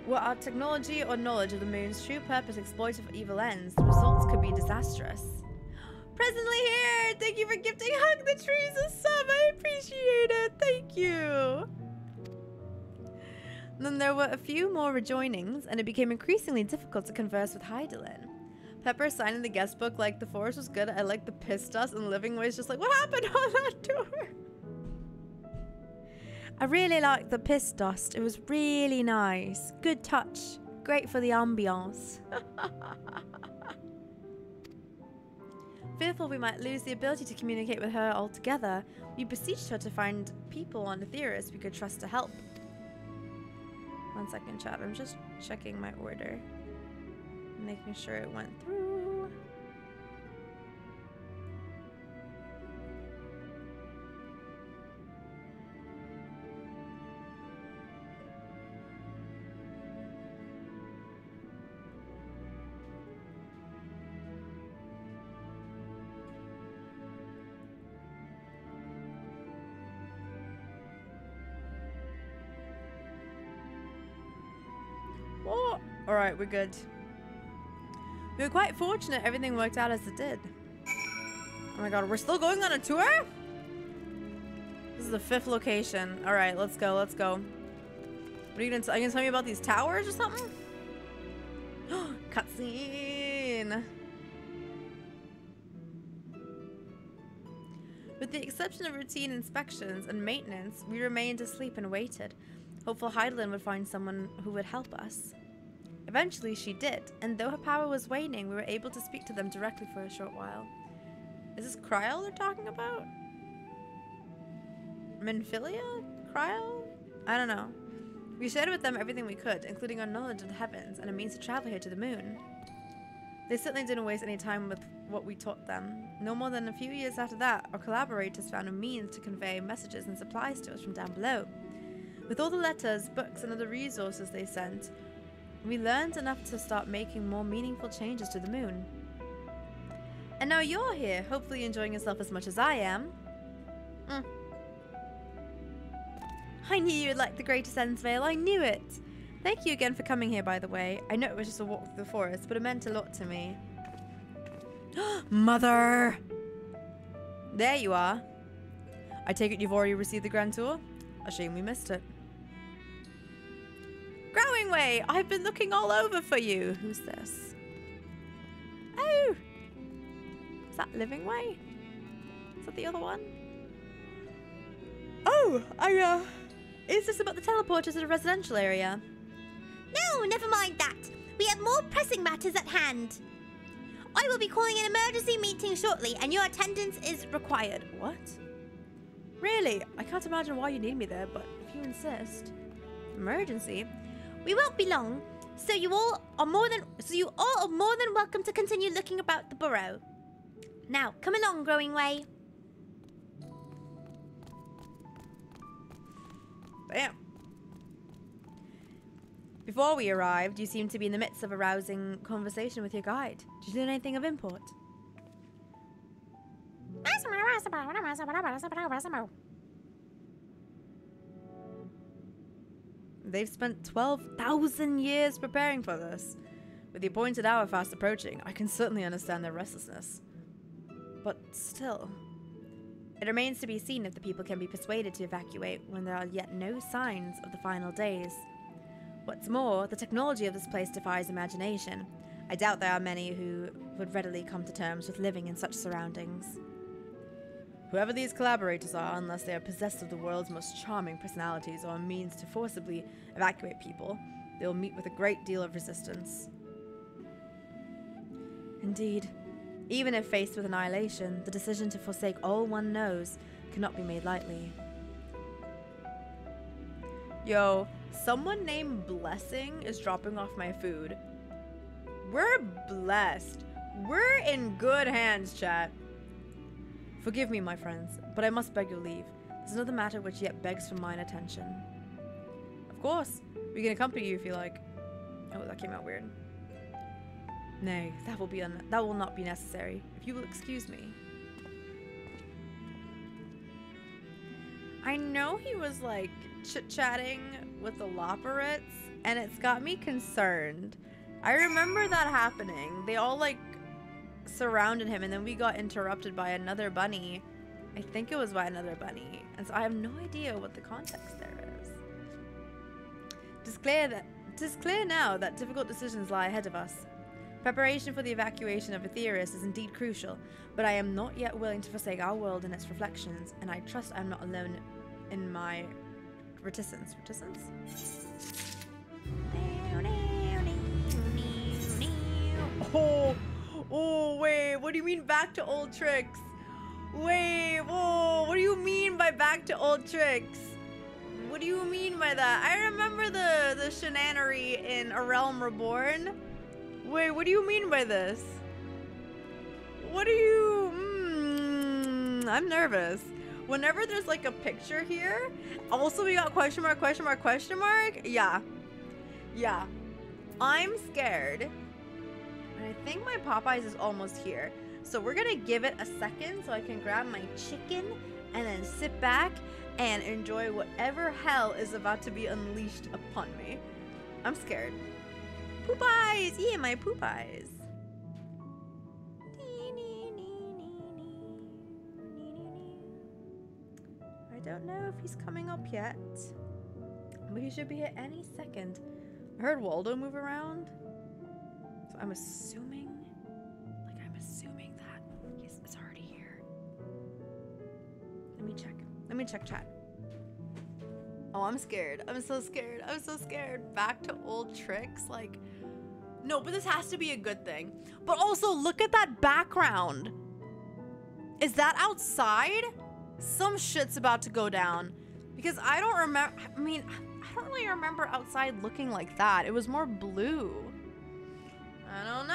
Were our technology or knowledge of the moon's true purpose exploited for evil ends, the results could be disastrous. Presently here! Thank you for gifting Hug the Trees a sub! I appreciate it! Thank you! Then there were a few more rejoinings, and it became increasingly difficult to converse with Hydaelyn. Pepper signed in the guest book like the forest was good. I like the piss dust and living ways just like what happened on that tour? I really liked the piss dust. It was really nice. Good touch. Great for the ambiance. Fearful we might lose the ability to communicate with her altogether, we beseeched her to find people on Etheirys we could trust to help. One second, chat. I'm just checking my order. Making sure it went through. Oh, all right, we're good. We were quite fortunate everything worked out as it did. Oh my god, we're still going on a tour? This is the fifth location. All right, let's go, let's go. What are you gonna, are you gonna tell me about these towers or something? Cutscene! With the exception of routine inspections and maintenance, we remained asleep and waited, hopeful Hydaelyn would find someone who would help us. Eventually, she did, and though her power was waning, we were able to speak to them directly for a short while. Is this Krile they're talking about? Minfilia? Krile? I don't know. We shared with them everything we could, including our knowledge of the heavens and a means to travel here to the moon. They certainly didn't waste any time with what we taught them. No more than a few years after that, our collaborators found a means to convey messages and supplies to us from down below. With all the letters, books, and other resources they sent, we learned enough to start making more meaningful changes to the moon. And now you're here, hopefully enjoying yourself as much as I am. Mm. I knew you'd like the Greater Sensvale, I knew it! Thank you again for coming here, by the way. I know it was just a walk through the forest, but it meant a lot to me. Mother! There you are. I take it you've already received the Grand Tour? A shame we missed it. Growingway! I've been looking all over for you. Who's this? Oh! Is that Livingway? Is that the other one? Oh, I, uh... Is this about the teleporters to the residential area? No, never mind that. We have more pressing matters at hand. I will be calling an emergency meeting shortly, and your attendance is required. What? Really? I can't imagine why you need me there, but if you insist. Emergency? We won't be long, so you all are more than so you all are more than welcome to continue looking about the burrow. Now, come along, Growingway. Bam. Before we arrived, you seemed to be in the midst of a rousing conversation with your guide. Did you learn anything of import? They've spent 12,000 years preparing for this. With the appointed hour fast approaching, I can certainly understand their restlessness. But still, it remains to be seen if the people can be persuaded to evacuate when there are yet no signs of the final days. What's more, the technology of this place defies imagination. I doubt there are many who would readily come to terms with living in such surroundings. Whoever these collaborators are, unless they are possessed of the world's most charming personalities or means to forcibly evacuate people, they will meet with a great deal of resistance. Indeed, even if faced with annihilation, the decision to forsake all one knows cannot be made lightly. Yo, someone named Blessing is dropping off my food. We're blessed. We're in good hands, chat. Forgive me, my friends, but I must beg your leave. There's another matter which yet begs for mine attention. Of course, we can accompany you if you like. Oh, that came out weird. Nay, that will be that will not be necessary. If you will excuse me. I know he was like chit-chatting with the Loporrits, and it's got me concerned. I remember that happening. They all like surrounded him, and then we got interrupted by another bunny. I think it was by another bunny, and so I have no idea what the context there is. It is clear that it is clear now that difficult decisions lie ahead of us. Preparation for the evacuation of Etheirys is indeed crucial, but I am not yet willing to forsake our world and its reflections, and I trust I am not alone in my reticence. Reticence? Oh, oh, wait, what do you mean back to old tricks? Wait, whoa, what do you mean by back to old tricks? What do you mean by that? I remember the, the shenanery in A Realm Reborn. Wait, what do you mean by this? What do you... Mm, I'm nervous. Whenever there's like a picture here, also we got question mark, question mark, question mark. Yeah. Yeah. I'm scared. And I think my Popeyes is almost here. So we're gonna give it a second so I can grab my chicken and then sit back and enjoy whatever hell is about to be unleashed upon me. I'm scared. Poop eyes! Yeah, my poop eyes. I don't know if he's coming up yet. But he should be here any second. I heard Waldo move around. So I'm assuming, like I'm assuming that he's it's already here. Let me check. Let me check chat. Oh, I'm scared. I'm so scared. I'm so scared. Back to old tricks. Like, no, but this has to be a good thing. But also, look at that background. Is that outside? Some shit's about to go down. Because I don't remember. I mean, I don't really remember outside looking like that. It was more blue. I don't know.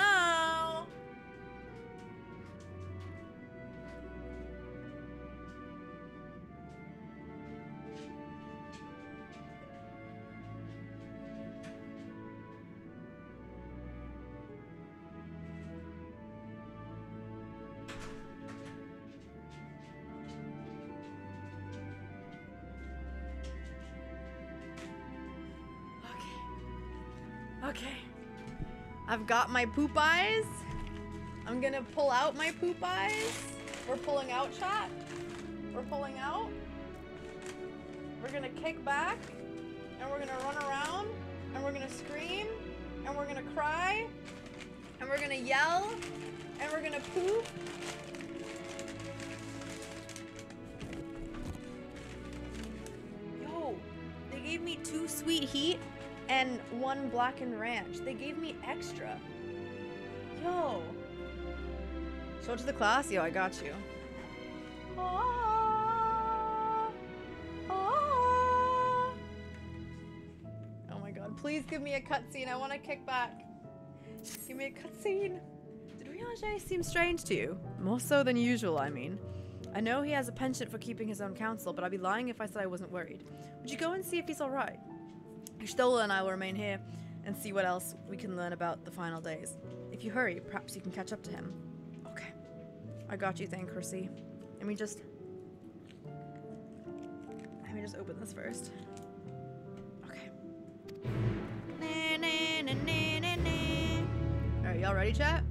Okay. I've got my poop eyes. I'm gonna pull out my poop eyes. We're pulling out, chat. We're pulling out. We're gonna kick back. And we're gonna run around. And we're gonna scream. And we're gonna cry. And we're gonna yell. And we're gonna poop. Yo, they gave me two sweet heat and one blackened ranch. They gave me extra. Yo. Show it to the class? Yo, I got you. Ah, ah. Oh my god, please give me a cutscene. I want to kick back. Give me a cutscene. Did Urianger seem strange to you? More so than usual, I mean. I know he has a penchant for keeping his own counsel, but I'd be lying if I said I wasn't worried. Would you go and see if he's alright? Y'shtola and I will remain here and see what else we can learn about the final days. If you hurry, perhaps you can catch up to him. Okay. I got you, thank Chrissy. Let me just... Let me just open this first. Okay. Na, na, na, na, na, na. Alright, y'all ready, chat?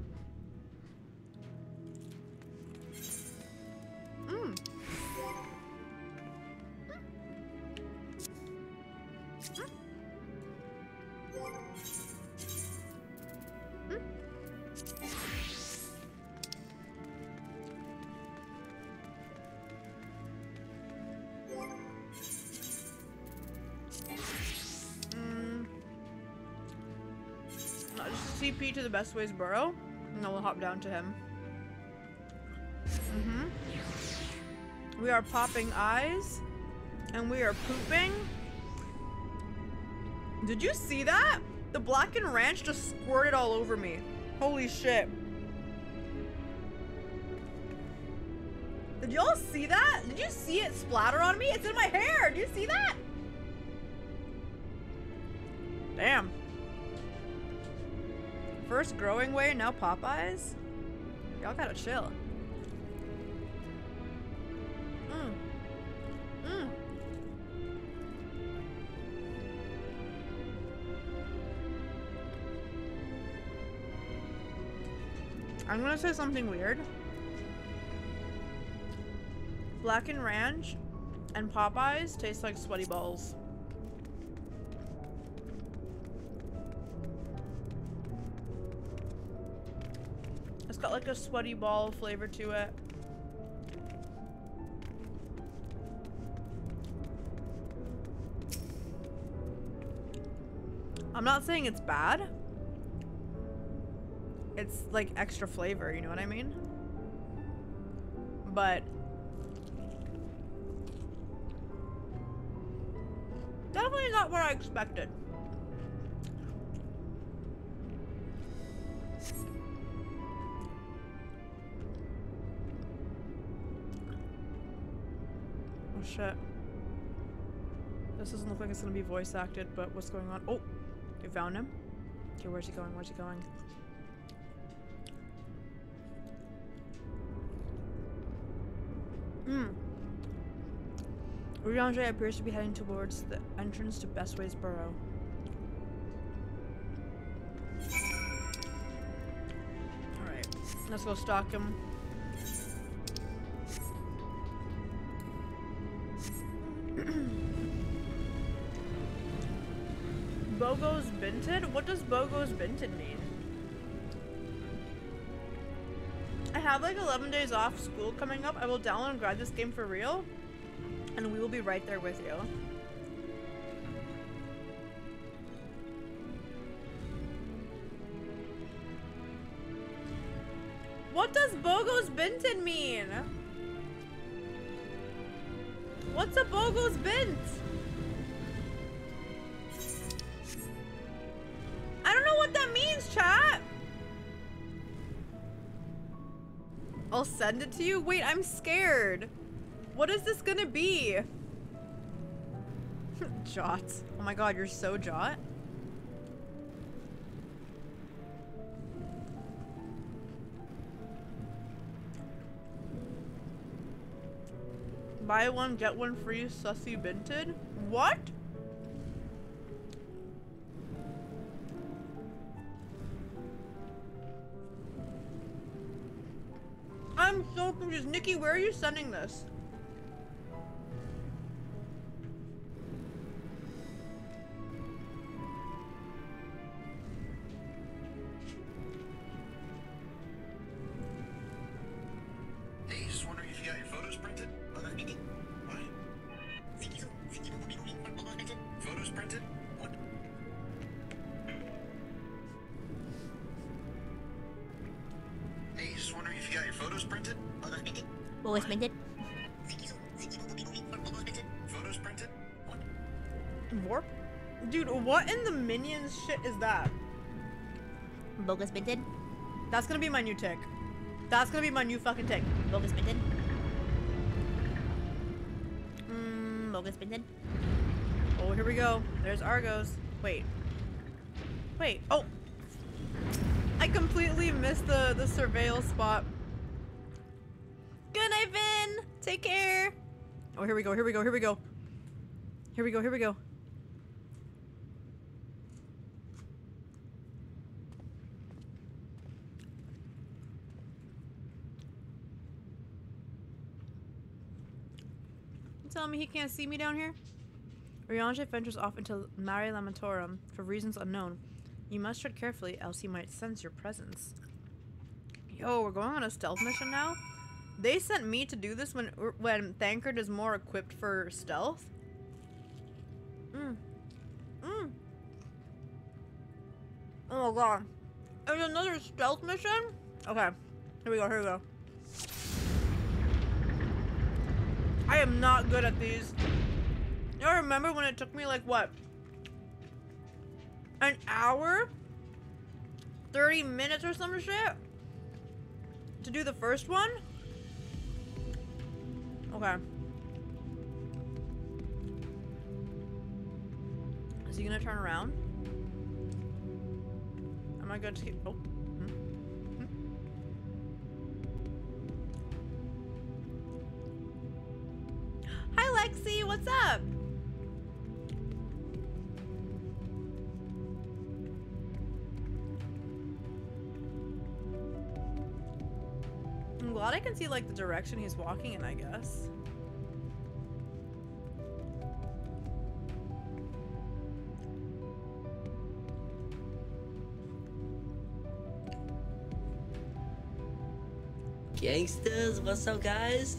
CP to the Bestways Burrow, and then we'll hop down to him. Mm-hmm. We are popping eyes, and we are pooping. Did you see that? The blackened ranch just squirted all over me. Holy shit. Did y'all see that? Did you see it splatter on me? It's in my hair. Did you see that? Damn. First Growingway, now Popeyes? Y'all gotta chill. Mm. Mm. I'm gonna say something weird. Blackened Ranch and Popeyes taste like sweaty balls. A sweaty ball flavor to it. I'm not saying it's bad. It's like extra flavor, you know what I mean? But definitely not what I expected. Shit. This doesn't look like it's gonna be voice acted, but what's going on? Oh, you found him? Okay, where's he going? Where's he going? Hmm. Urianger appears to be heading towards the entrance to Bestways Burrow. Alright, let's go stalk him. 11 days off school coming up, I will download and grab this game for real. And we will be right there with you. Send it to you. Wait, I'm scared. What is this gonna be? Jot. Oh my god, you're so Jot. Buy one, get one free, sussy binted? What? Nikki, where are you sending this? Bogus minted. That's gonna be my new tick. That's gonna be my new fucking tick. Bogus minted. Mmm, bogus minted. Oh, here we go. There's Argos. Wait. Wait. Oh. I completely missed the, the surveil spot. Good night, Vin. Take care. Oh, here we go. Here we go. Here we go. Here we go. Here we go. You telling me he can't see me down here? Urianger ventures off into Mare Lamentorum for reasons unknown. You must tread carefully, else he might sense your presence. Yo, we're going on a stealth mission now? They sent me to do this when when Thancred is more equipped for stealth? Mm. Mm. Oh my god. There's another stealth mission? Okay. Here we go, here we go. I am not good at these. Y'all remember when it took me like what? An hour? 30 minutes or some shit? To do the first one? Okay. Is he gonna turn around? Am I to keep- oh. Lexi, what's up? I'm glad I can see like the direction he's walking in, I guess. Gangsters, what's up, guys?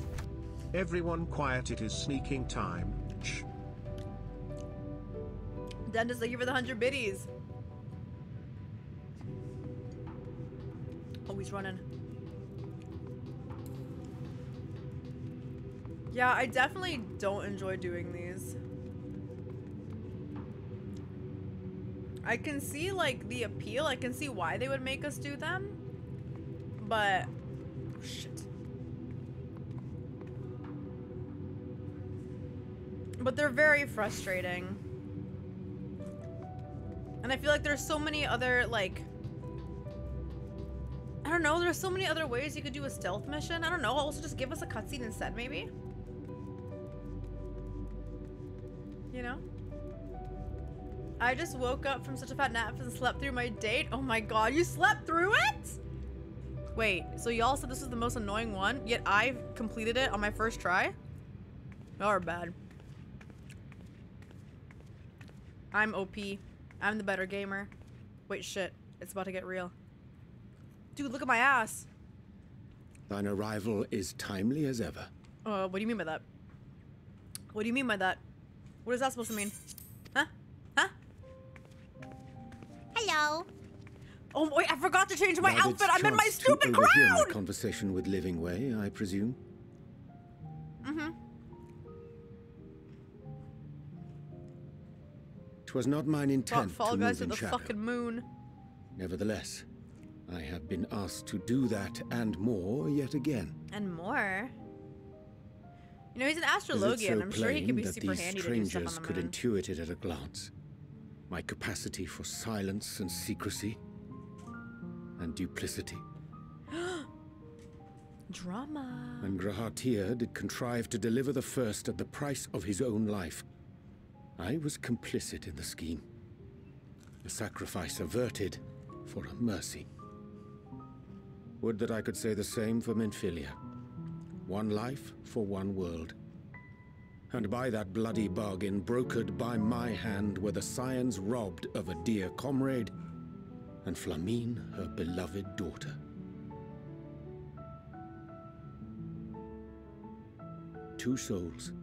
Everyone quiet, it is sneaking time. Shh. Dentist, thank you for the hundred biddies. Oh, he's running. Yeah, I definitely don't enjoy doing these. I can see like the appeal. I can see why they would make us do them. But But they're very frustrating. And I feel like there's so many other like I don't know, there's so many other ways you could do a stealth mission. I don't know, also just give us a cutscene instead maybe. You know? I just woke up from such a fat nap and slept through my date. Oh my god, you slept through it? Wait, so y'all said this was the most annoying one, yet I completed it on my first try? Y'all are bad. I'm OP. I'm the better gamer. Wait, shit. It's about to get real. Dude, look at my ass. Thine arrival is timely as ever. Uh, what do you mean by that? What do you mean by that? What is that supposed to mean? Huh? Huh? Hello. Oh wait, I forgot to change my Thou outfit. I'm in my chance to stupid overhear my crown. conversation with Livingway, I presume. 'Twas not mine Brought intent Fall to Guys move to the shadow. fucking moon. Nevertheless, I have been asked to do that and more yet again. And more. You know, he's an astrologian. so I'm sure he could be that super these handy to do stuff strangers on the could moon. intuit it at a glance? My capacity for silence and secrecy and duplicity. Drama. And G'raha Tia did contrive to deliver the first at the price of his own life. I was complicit in the scheme. A sacrifice averted for a mercy. Would that I could say the same for Minfilia. One life for one world. And by that bloody bargain, brokered by my hand, were the scions robbed of a dear comrade, and F'lhaminn her beloved daughter. Two souls,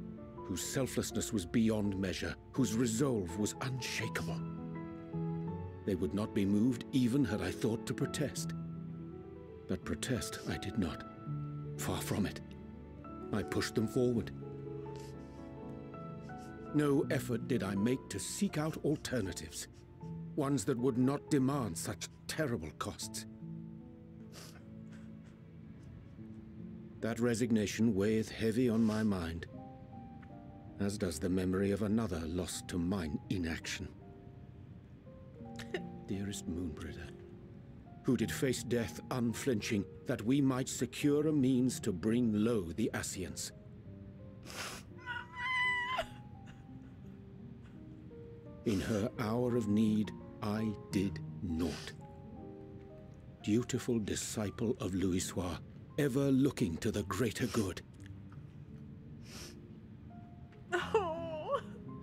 whose selflessness was beyond measure, whose resolve was unshakable. They would not be moved even had I thought to protest. But protest I did not. Far from it. I pushed them forward. No effort did I make to seek out alternatives, ones that would not demand such terrible costs. That resignation weigheth heavy on my mind, as does the memory of another lost to mine inaction. Dearest Moenbryda, who did face death unflinching, that we might secure a means to bring low the Ascians. In her hour of need, I did naught. Dutiful disciple of Louisoix, ever looking to the greater good.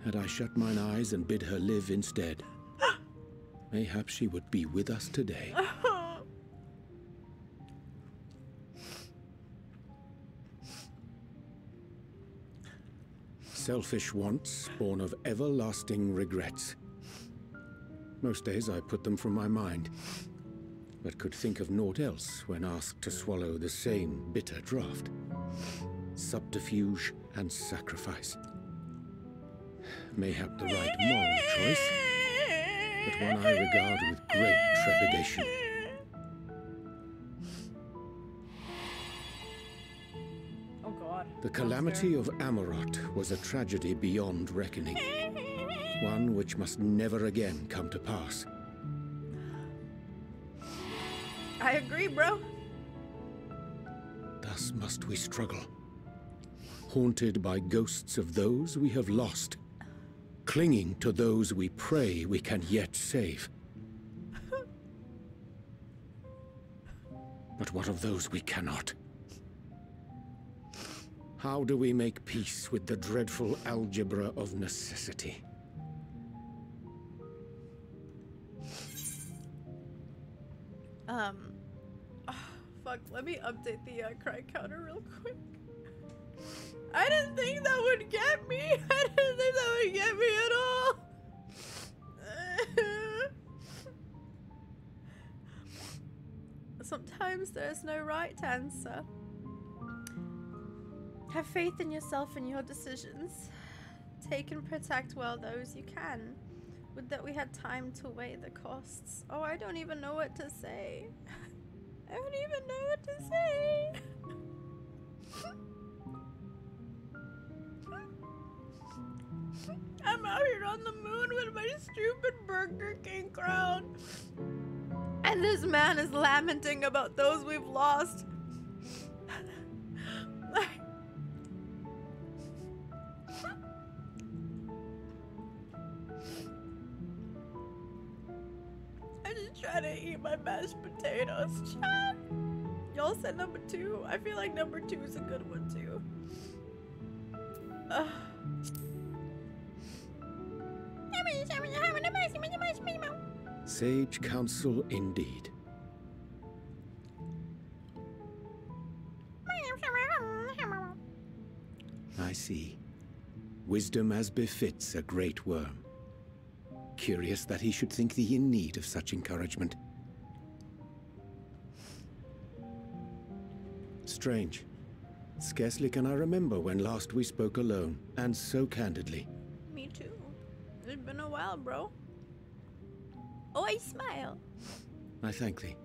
Had I shut mine eyes and bid her live instead, mayhap she would be with us today. Selfish wants, born of everlasting regrets. Most days I put them from my mind, but could think of naught else when asked to swallow the same bitter draught. Subterfuge and sacrifice. Mayhap the right moral choice, but one I regard with great trepidation. Oh god. The calamity of Amaurot was a tragedy beyond reckoning. One which must never again come to pass. I agree, bro. Thus must we struggle. Haunted by ghosts of those we have lost. Clinging to those we pray we can yet save. But what of those we cannot? How do we make peace with the dreadful algebra of necessity? Um. ah, fuck, let me update the uh, cry counter real quick. I didn't think that would get me. I didn't think that would get me at all. Sometimes there's no right answer. Have faith in yourself and your decisions. Take and protect well those you can. Would that we had time to weigh the costs. Oh, I don't even know what to say. I don't even know what to say. I'm out here on the moon with my stupid Burger King crown. And this man is lamenting about those we've lost. I just try to eat my mashed potatoes, chat. Y'all said number two. I feel like number two is a good one too. Ugh. Sage counsel indeed. I see. Wisdom as befits a great worm. Curious that he should think thee in need of such encouragement. Strange. Scarcely can I remember when last we spoke alone, and so candidly. Me too. It's been a while, bro. Oh, I smile. I thank thee.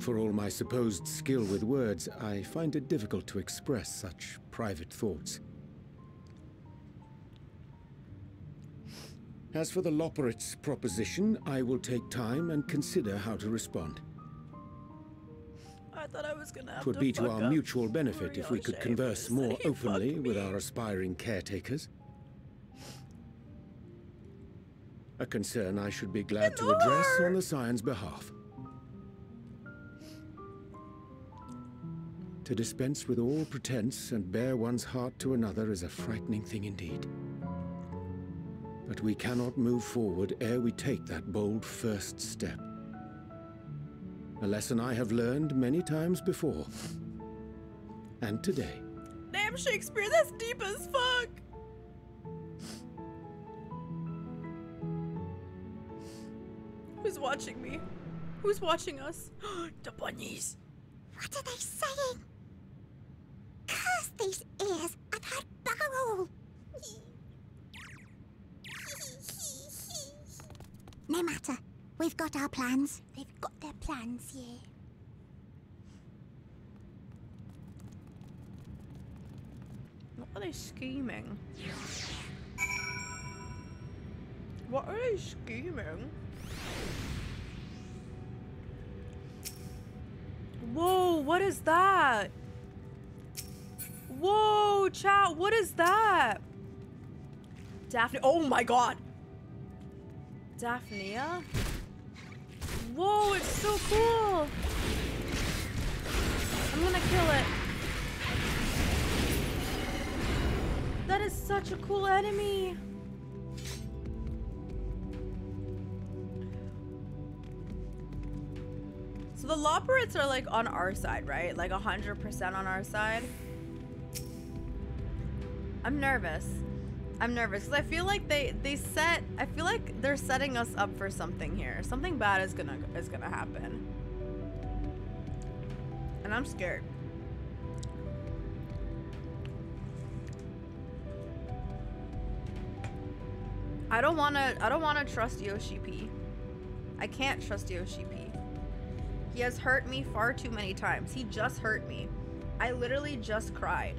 For all my supposed skill with words, I find it difficult to express such private thoughts. As for the Loporrit's proposition, I will take time and consider how to respond. I thought I was gonna have It would be to our up mutual benefit if we could converse more openly with our aspiring caretakers. A concern I should be glad to address on the Scion's behalf. To dispense with all pretense and bare one's heart to another is a frightening thing indeed. But we cannot move forward ere we take that bold first step. A lesson I have learned many times before. And today. Damn Shakespeare, that's deep as fuck. Who's watching me? Who's watching us? the bunnies. What are they saying? Curse these ears and her barrel! no matter. We've got our plans. They've got their plans, yeah. What are they scheming? What are they scheming? Whoa, what is that? Whoa, chat, what is that? Daphne, oh my god. Daphnia? Whoa, it's so cool. I'm gonna kill it. That is such a cool enemy. So the Loporrits are like on our side, right? Like 100% on our side. I'm nervous. I'm nervous because I feel like they they set. I feel like they're setting us up for something here. Something bad is gonna is gonna happen, and I'm scared. I don't wanna. I don't wanna trust Yoshi P. I can't trust Yoshi P. He has hurt me far too many times. He just hurt me. I literally just cried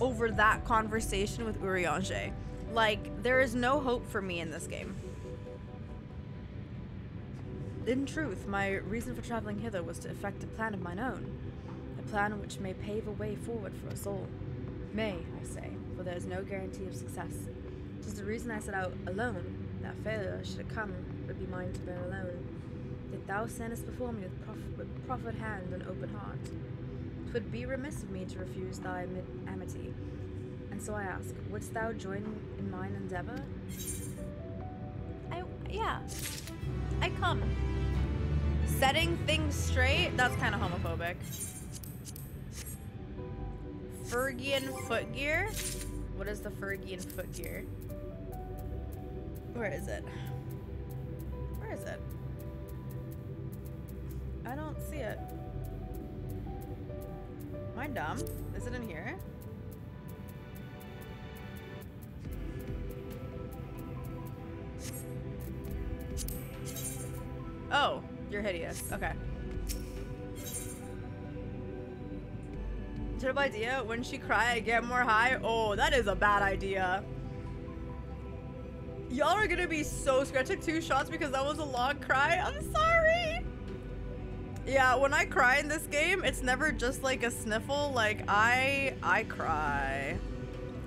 over that conversation with Urianger. Like, there is no hope for me in this game. In truth, my reason for traveling hither was to effect a plan of mine own. A plan which may pave a way forward for us all. May, I say, for there is no guarantee of success. Tis the reason I set out alone, that failure should it come would be mine to bear alone. Thou standest before me with, prof- with proffered hand and open heart. 'Twould be remiss of me to refuse thy amity. And so I ask, wouldst thou join in mine endeavor? I, yeah. I come. Setting things straight? That's kind of homophobic. Fergian footgear? What is the Fergian footgear? Where is it? Where is it? I don't see it. Am I dumb? Is it in here? Oh, you're hideous. Okay. Terrible idea. When she cry, I get more high. Oh, that is a bad idea. Y'all are gonna be so. I took two shots because that was a long cry. I'm sorry. Yeah, when I cry in this game, it's never just like a sniffle. Like I, I cry.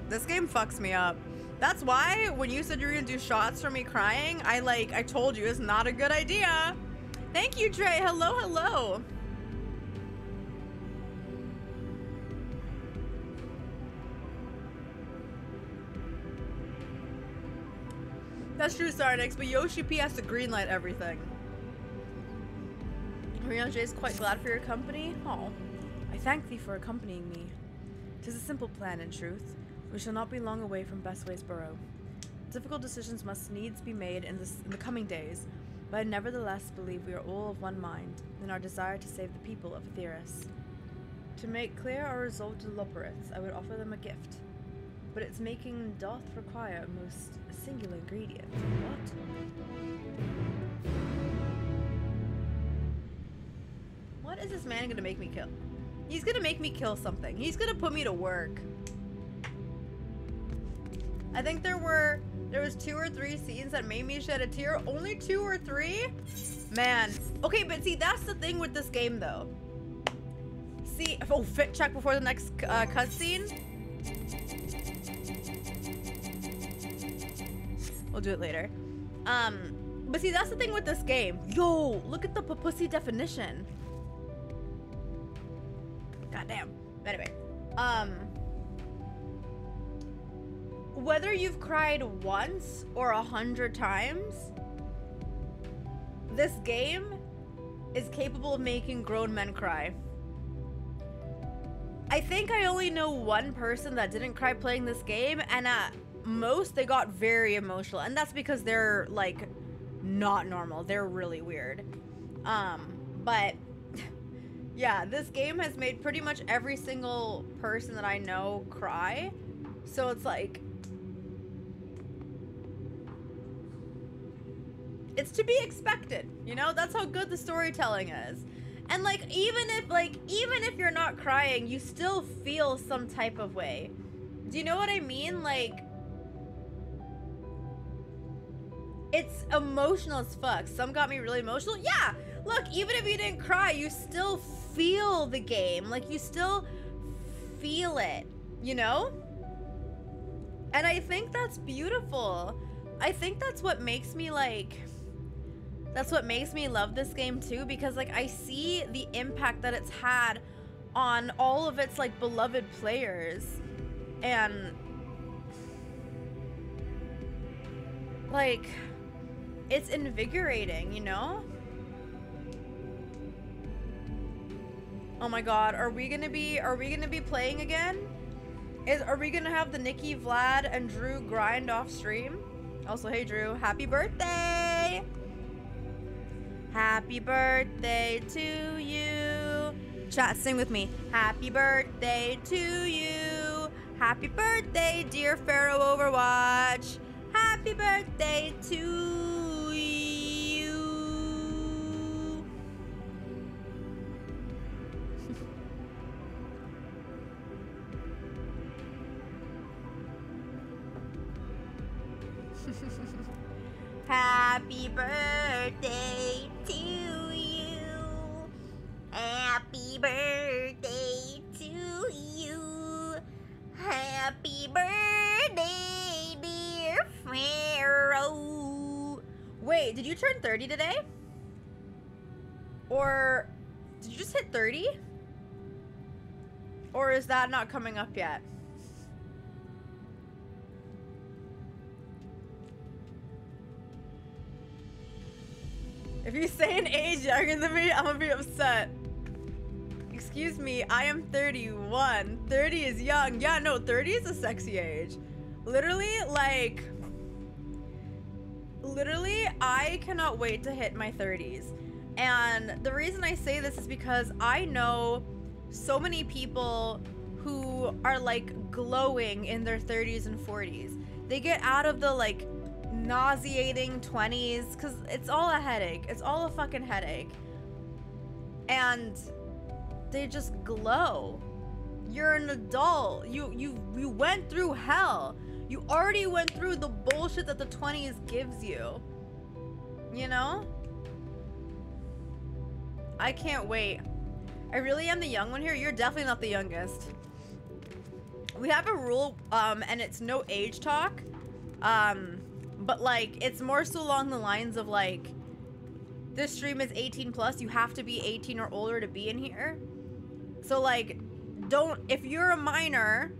This game fucks me up. That's why when you said you were gonna do shots for me crying, I like, I told you it's not a good idea. Thank you, Trey. Hello, hello. That's true, Sarnix, but Yoshi P has to greenlight everything. Urianger is quite glad for your company. Oh, I thank thee for accompanying me. Tis a simple plan, in truth. We shall not be long away from Bestways. Difficult decisions must needs be made in, this, in the coming days, but I nevertheless believe we are all of one mind in our desire to save the people of Etheirys. To make clear our resolve to Loporrits, I would offer them a gift. But its making doth require a most singular ingredient. What? Is this man gonna make me kill? He's gonna make me kill something. He's gonna put me to work. I think there were there was two or three scenes that made me shed a tear. Only two or three? Man. Okay, but see, that's the thing with this game, though. See, oh, fit check before the next uh, cutscene. We'll do it later. Um, but see, that's the thing with this game. Yo, look at the pussy definition. Damn. Anyway, um, whether you've cried once or a hundred times, this game is capable of making grown men cry. I think I only know one person that didn't cry playing this game, and at most they got very emotional, and that's because they're like not normal. They're really weird. Um, but yeah, this game has made pretty much every single person that I know cry. So it's like it's to be expected, you know? That's how good the storytelling is. And like even if like even if you're not crying, you still feel some type of way. Do you know what I mean? Like it's emotional as fuck. Some got me really emotional. Yeah. Look, even if you didn't cry, you still feel the game. Like you still feel it, you know? And I think that's beautiful. I think that's what makes me like that's what makes me love this game too because like I see the impact that it's had on all of its like beloved players and like it's invigorating, you know? Oh my god, are we gonna be are we gonna be playing again? Is are we gonna have the Nikki, Vlad, and Drew grind off stream? Also, hey Drew, happy birthday! Happy birthday to you. Chat, sing with me. Happy birthday to you. Happy birthday, dear Pharaoh Overwatch. Happy birthday to Happy birthday to you. Happy birthday to you. Happy birthday, dear Pharaoh. Wait, did you turn 30 today? Or did you just hit 30? Or is that not coming up yet? If you say an age younger than me, I'm gonna be upset. Excuse me, I am 31. 30 is young. Yeah, no, 30 is a sexy age. Literally, like... Literally, I cannot wait to hit my 30s. And the reason I say this is because I know so many people who are like glowing in their 30s and 40s. They get out of the like nauseating 20s because it's all a headache. It's all a fucking headache. And they just glow. You're an adult. You you you went through hell. You already went through the bullshit that the 20s gives you. You know? I can't wait. I really am the young one here. You're definitely not the youngest. We have a rule, um, and it's no age talk. Um, but like, it's more so along the lines of like, this stream is 18 plus. You have to be 18 or older to be in here. So like, don't, if you're a minor,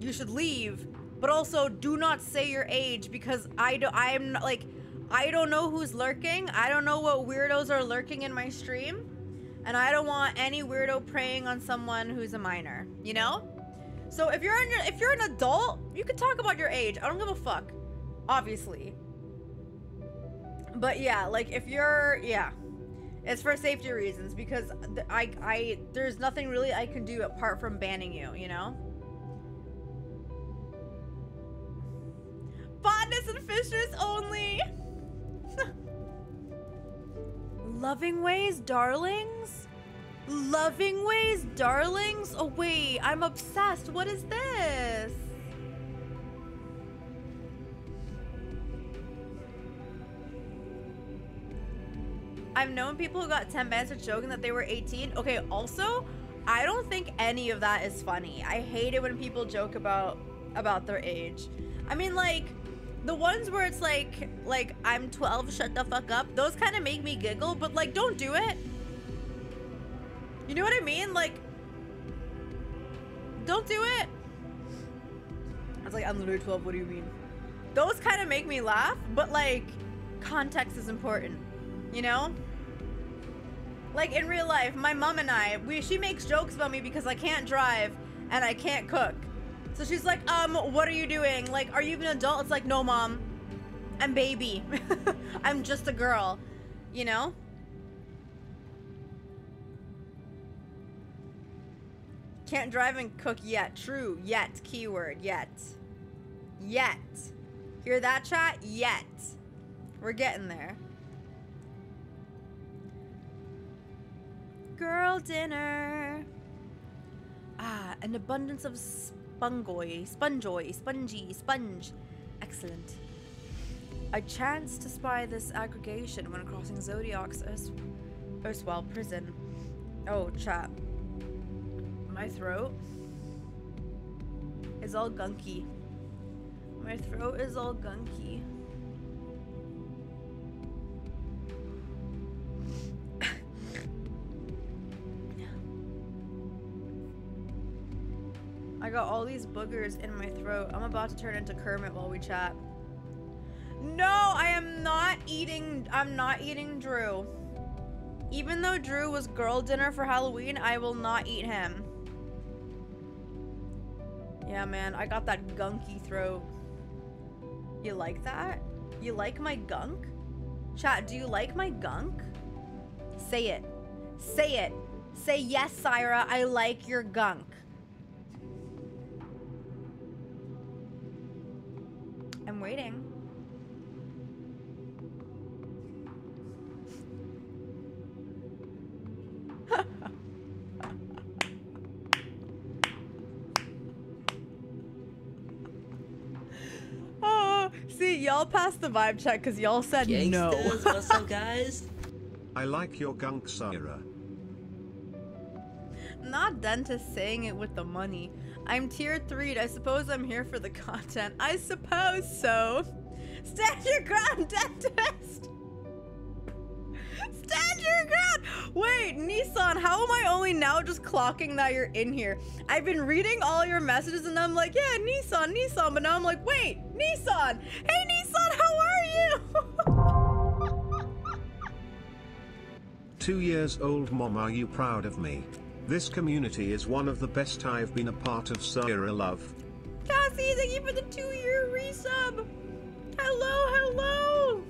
you should leave. But also, do not say your age because I do, I am not, like, I don't know who's lurking. I don't know what weirdos are lurking in my stream. And I don't want any weirdo preying on someone who's a minor, you know? So if you're an, if you're an adult, you can talk about your age. I don't give a fuck. Obviously. But yeah, like if you're yeah. It's for safety reasons because I I there's nothing really I can do apart from banning you, you know? Fondness and fishers only. Loving ways, darlings? Loving ways, darlings? Oh wait, I'm obsessed. What is this? I've known people who got 10 bans for joking that they were 18. Okay, also, I don't think any of that is funny. I hate it when people joke about about their age. I mean, like, the ones where it's like, like, I'm 12, shut the fuck up, those kind of make me giggle, but like, don't do it. You know what I mean? Like, don't do it. I was like, I'm literally 12, what do you mean? Those kind of make me laugh, but like, context is important, you know? Like in real life, my mom and I, we she makes jokes about me because I can't drive and I can't cook. So she's like, um, what are you doing? Like, are you an adult? It's like, no, mom. I'm baby. I'm just a girl. You know? Can't drive and cook yet. True. Yet. Keyword. Yet. Yet. Hear that, chat? Yet. We're getting there. Girl dinner. Ah, an abundance of spongoy, spongoy, spongy, sponge. Excellent. I chanced to spy this aggregation when crossing Zodiark's ers- erstwhile prison. Oh, chap. My throat is all gunky. My throat is all gunky. I got all these boogers in my throat. I'm about to turn into Kermit while we chat. No, I am not eating. I'm not eating Drew. Even though Drew was girl dinner for Halloween, I will not eat him. Yeah, man, I got that gunky throat. You like that? You like my gunk? Chat, do you like my gunk? Say it. Say it. Say yes, Saira, I like your gunk. I'm waiting. oh, see, y'all passed the vibe check because y'all said no. Gangsters, what's up, guys? I like your gunk, Saira. Not dentist saying it with the money. I'm tier 3 I suppose I'm here for the content. I suppose so. Stand your ground, dentist! Stand your ground! Wait, Nissan, how am I only now just clocking that you're in here? I've been reading all your messages and I'm like, yeah, Nissan, Nissan, but now I'm like, wait, Nissan! Hey, Nissan, how are you? Two years old mom are you proud of me? This community is one of the best I've been a part of Saira love. Cassie, thank you for the two-year resub. Hello, hello.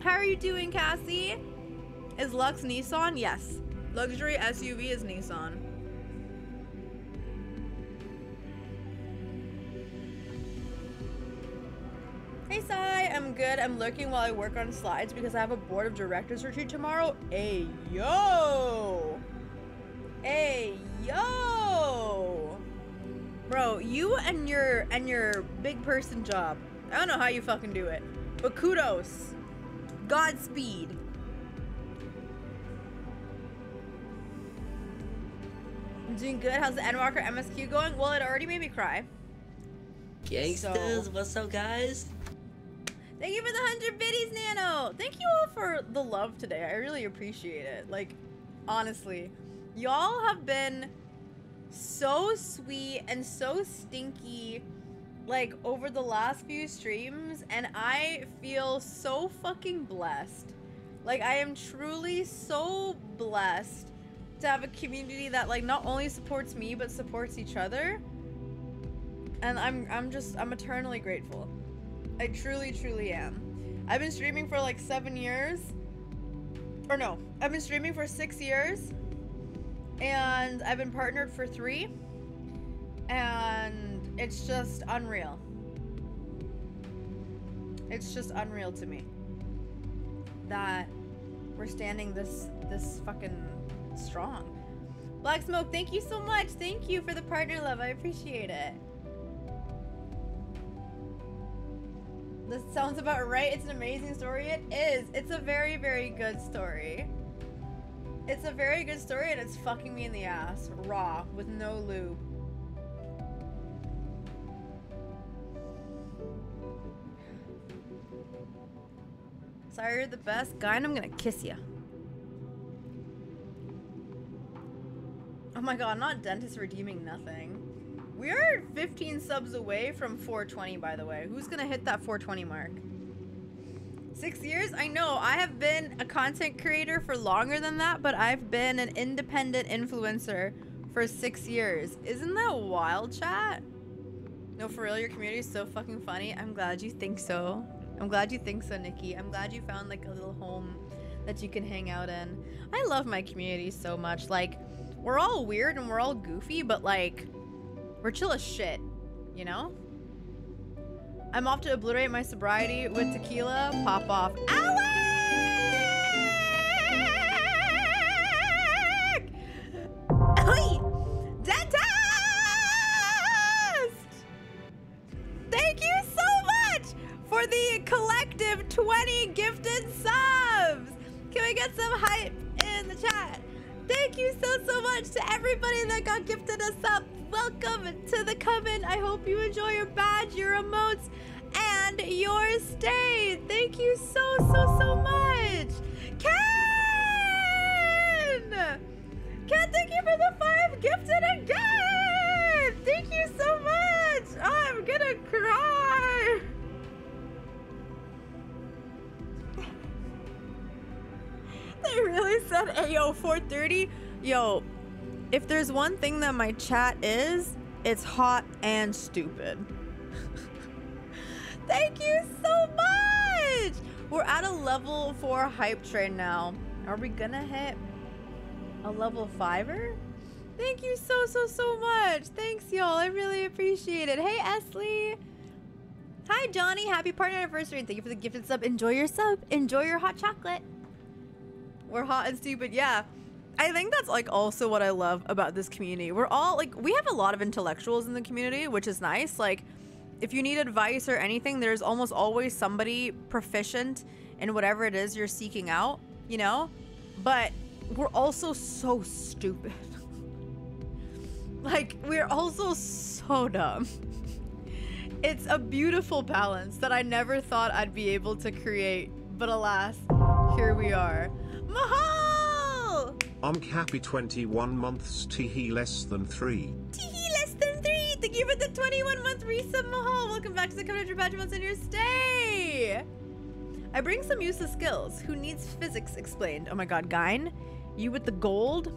How are you doing, Cassie? Is Lux Nissan? Yes. Luxury SUV is Nissan. Good. I'm lurking while I work on slides because I have a board of directors retreat tomorrow. Hey, yo. Hey, yo. Bro, you and your and your big person job. I don't know how you fucking do it. But kudos. Godspeed. I'm doing good. How's the Endwalker MSQ going? Well, it already made me cry. Gangsters, So- what's up, guys? Thank you for the 100 biddies, Nano. Thank you all for the love today. I really appreciate it. Like, honestly, y'all have been so sweet and so stinky like over the last few streams and I feel so fucking blessed. Like I am truly so blessed to have a community that like not only supports me but supports each other. And I'm I'm just I'm eternally grateful. I truly truly am. I've been streaming for like 7 years. Or no, I've been streaming for 6 years. And I've been partnered for 3. And it's just unreal. It's just unreal to me that we're standing this this fucking strong. Black Smoke, thank you so much. Thank you for the partner love. I appreciate it. This sounds about right. It's an amazing story. It is. It's a very, very good story. It's a very good story and it's fucking me in the ass. Raw, with no lube. Sorry, you're the best guy, and I'm gonna kiss you. Oh my god, not dentist redeeming nothing. We are 15 subs away from 420, by the way. Who's gonna hit that 420 mark? Six years? I know, I have been a content creator for longer than that, but I've been an independent influencer for six years. Isn't that wild, chat? No, for real, your community is so fucking funny. I'm glad you think so. I'm glad you think so, Nikki. I'm glad you found like a little home that you can hang out in. I love my community so much. Like, we're all weird and we're all goofy, but like, we're chill as shit, you know? I'm off to obliterate my sobriety with tequila. Pop off. Alec! Oi! Dentist! Thank you so much for the collective 20 gifted subs. Can we get some hype in the chat? Thank you so, so much to everybody that got gifted us up. Welcome to the coven. I hope you enjoy your badge, your emotes, and your stay. Thank you so, so, so much. Ken! Ken, thank you for the five gifted again. Thank you so much. Oh, I'm gonna cry. They really said AO 430. Yo, if there's one thing that my chat is, it's hot and stupid. Thank you so much. We're at a level 4 hype train now. Are we gonna hit a level 5er? Thank you so, so, so much. Thanks, y'all. I really appreciate it. Hey, Esley. Hi, Johnny. Happy partner anniversary. Thank you for the gifted sub. Enjoy your sub. Enjoy your hot chocolate. We're hot and stupid. Yeah. I think that's like also what I love about this community. We're all like, we have a lot of intellectuals in the community, which is nice. Like, if you need advice or anything, there's almost always somebody proficient in whatever it is you're seeking out, you know? But we're also so stupid. like, we're also so dumb. It's a beautiful balance that I never thought I'd be able to create, but alas, here we are. Mahal! I'm happy 21 months teehee less than 3. Teehee less than three! Thank you for the 21 month resub, Mahal! Welcome back to the Covenant Patrimons and your stay! I bring some useless skills. Who needs physics explained? Oh my god, Gyn? You with the gold?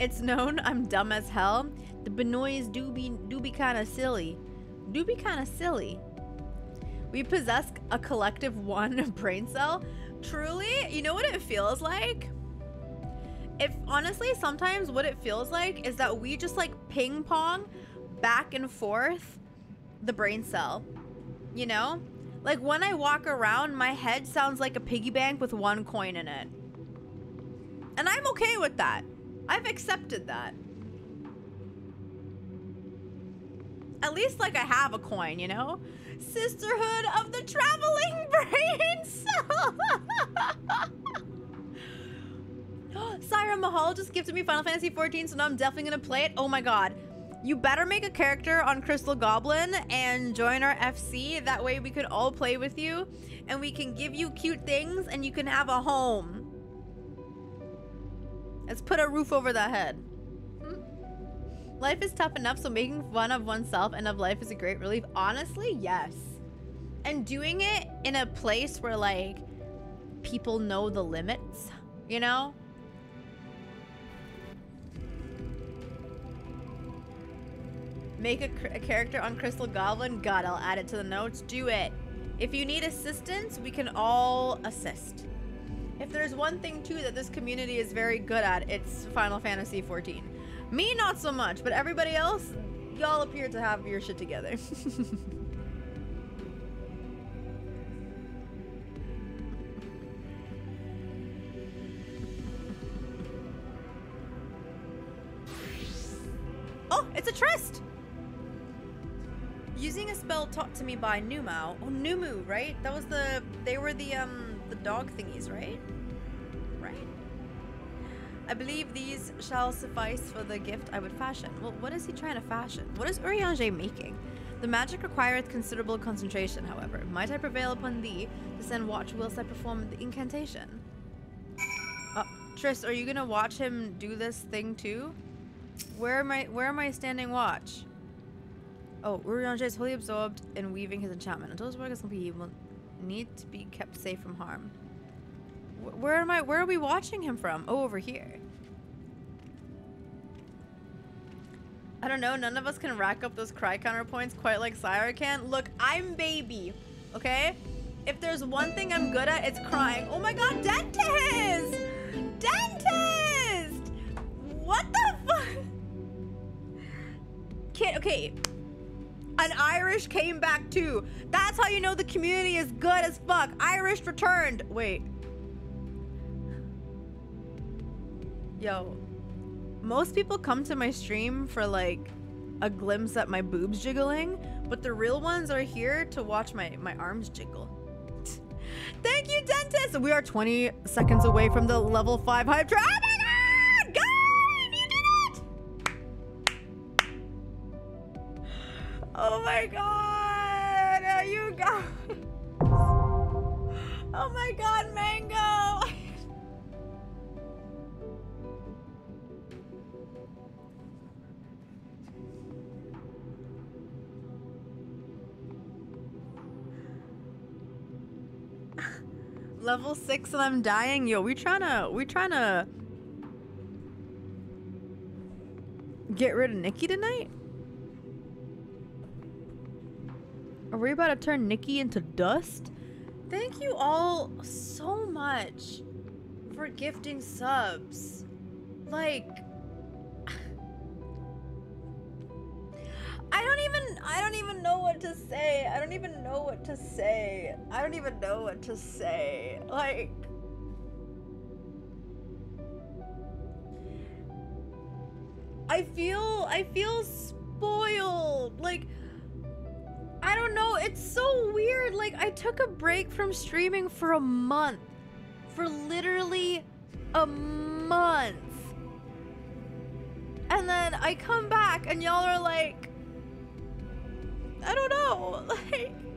It's known I'm dumb as hell. The Benoits do be do be kind of silly. Do be kind of silly. We possess a collective one brain cell. Truly, you know what it feels like? If honestly, sometimes what it feels like is that we just like ping pong back and forth the brain cell. You know? Like when I walk around, my head sounds like a piggy bank with one coin in it. And I'm okay with that. I've accepted that. At least like I have a coin, you know? Sisterhood of the Traveling Brain Cell. Saira Mahal just gifted me Final Fantasy 14, so now I'm definitely gonna play it. Oh my god. You better make a character on Crystal Goblin and join our FC. That way we could all play with you and we can give you cute things and you can have a home. Let's put a roof over that head. Life is tough enough, so making fun of oneself and of life is a great relief. Honestly, yes. And doing it in a place where like people know the limits You know? Make a, a character on Crystal Goblin? God, I'll add it to the notes. Do it. If you need assistance, we can all assist. If there's one thing too that this community is very good at, it's Final Fantasy 14. Me, not so much, but everybody else, y'all appear to have your shit together. oh, it's a tryst! Using a spell taught to me by Numau. Oh, Numu, right? That was the. They were the um the dog thingies? Right. I believe these shall suffice for the gift I would fashion. Well, what is he trying to fashion? What is Urianger making? The magic requireth considerable concentration, however. Might I prevail upon thee to send watch whilst I perform the incantation? Uh, Triss, are you gonna watch him do this thing too? Where am I? Where am I standing watch? Oh, Urianger is wholly absorbed in weaving his enchantment. Until his work is complete, he will need to be kept safe from harm. Wh- Where am I? Where are we watching him from? Oh, over here. I don't know. None of us can rack up those cry counter points quite like Saira can. Look, I'm baby. Okay? If there's one thing I'm good at, it's crying. Oh my god, dentist! Dentist! What the fuck? Kid, okay. An Irish came back too. That's how you know the community is good as fuck. Irish returned. Wait. Yo, most people come to my stream for like a glimpse at my boobs jiggling, but the real ones are here to watch my my arms jiggle. Thank you, dentist. We are 20 seconds away from the level five hype train. Oh my god, God, you did it! Oh my god, you got. Oh my god, mango. Level six and I'm dying. Yo, we tryna, we tryna get rid of Nikki tonight? Are we about to turn Nikki into dust? Thank you all so much for gifting subs. Like, I don't even I don't even know what to say. I don't even know what to say. I don't even know what to say. Like I feel I feel spoiled. Like I don't know, it's so weird. Like I took a break from streaming for a month. For literally a month. And then I come back and y'all are like I don't know. Like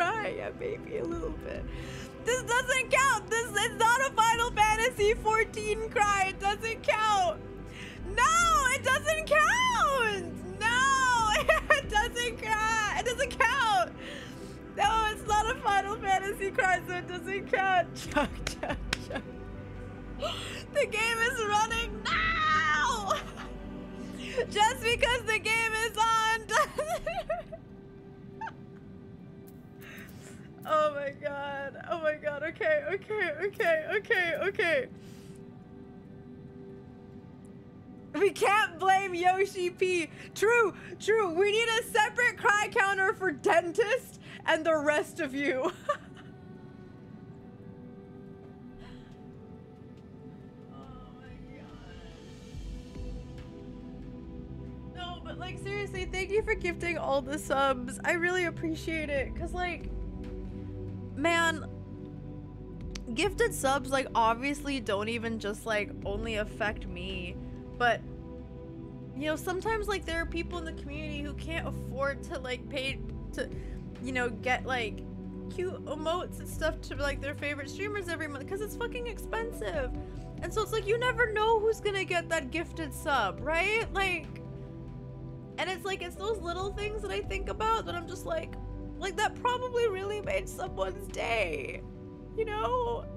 cry? Yeah, maybe a little bit. This doesn't count. This is not a Final Fantasy 14 cry. It doesn't count. No, it doesn't count. No, it doesn't cry. It doesn't count. No, it's not a Final Fantasy cry, so it doesn't count. Chuck, chuck, chuck. The game is running now! Just because the game is on doesn't- Oh my god. Oh my god. Okay, okay, okay, okay, okay. We can't blame Yoshi P. True, true. We need a separate cry counter for dentist and the rest of you. Oh my god. no, but like seriously, thank you for gifting all the subs. I really appreciate it. Cause like, man, gifted subs like obviously don't even just like only affect me, but you know sometimes like there are people in the community who can't afford to like pay to, you know, get like cute emotes and stuff to like their favorite streamers every month because it's fucking expensive. And so it's like you never know who's gonna get that gifted sub, right? Like, and it's like it's those little things that I think about that I'm just like, like that probably really made someone's day, you know?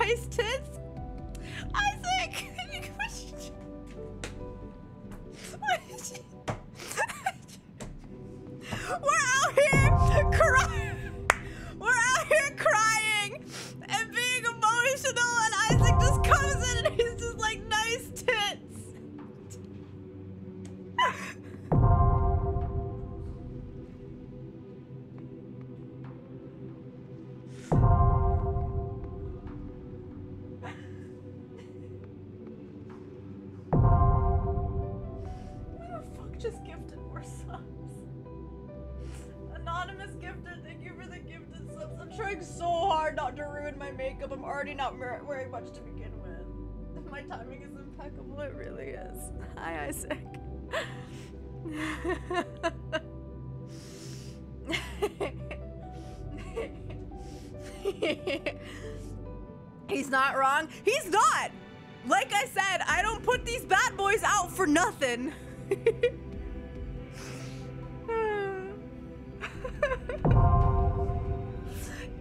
Nice tits, Isaac. We're out here crying. We're out here crying and being emotional, and Isaac just comes in and he's just like, nice tits. Who the fuck just gifted subs? Anonymous gifter, thank you for the gifted subs. I'm trying so hard not to ruin my makeup. I'm already not wearing much to begin with. My timing is impeccable, it really is. Hi, Isaac. He's not wrong. He's not! Like I said, I don't put these bad boys out for nothing.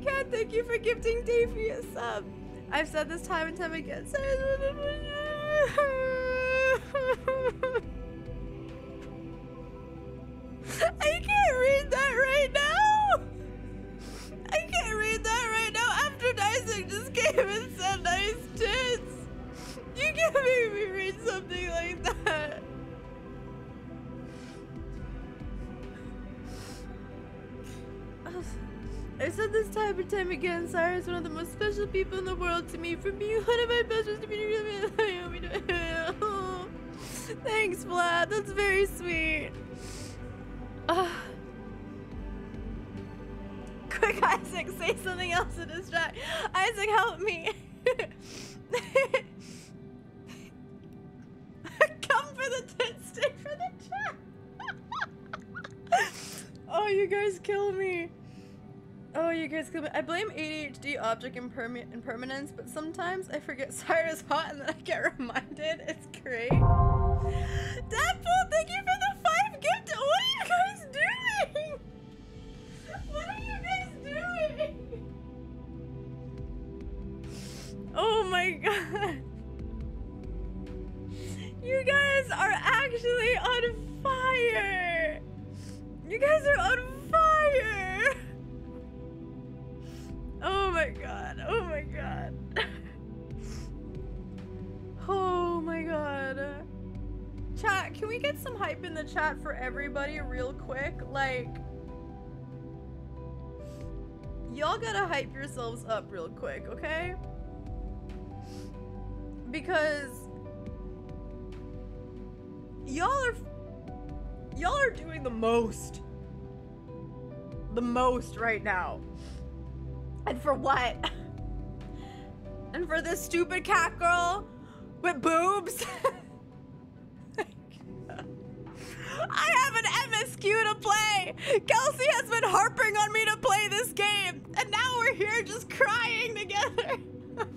Cat, thank you for gifting Davey a sub. I've said this time and time again. I can't read that right now. I can't read that right now after Isaac just came and said nice tits. You can't make me read something like that. I've said this time and time again, Sarah is one of the most special people in the world to me. For being one of my best to be Thanks, Vlad. That's very sweet. Ah. Quick, Isaac, say something else to distract. Isaac, help me. Come for the tit, stay for the chat. oh, you guys kill me. Oh, you guys kill me. I blame ADHD object impermi- impermanence, but sometimes I forget Saira's hot and then I get reminded. It's great. Deadpool, thank you for the gift. What are you guys doing? What are you guys doing? Oh my god. You guys are actually on fire. You guys are on fire. Oh my god. Oh my god. oh my god. Chat, can we get some hype in the chat for everybody real quick? Like, y'all gotta hype yourselves up real quick, okay? Because y'all are y'all are doing the most. The most right now. And for what? And for this stupid cat girl with boobs? I have an MSQ to play! Kelsey has been harping on me to play this game, and now we're here just crying together.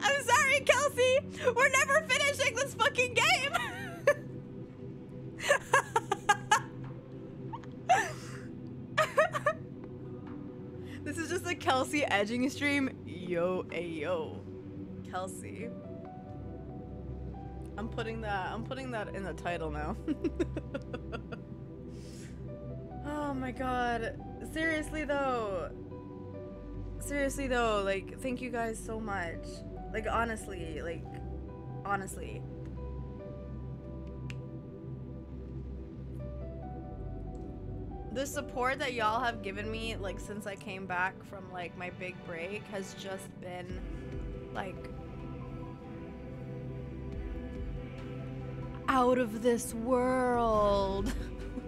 I'm sorry, Kelsey! We're never finishing this fucking game! this is just a Kelsey edging stream. Yo, ayo. Kelsey. I'm putting that I'm putting that in the title now. oh my god. Seriously though. Seriously though, like thank you guys so much. Like honestly, like honestly. The support that y'all have given me like since I came back from like my big break has just been like out of this world.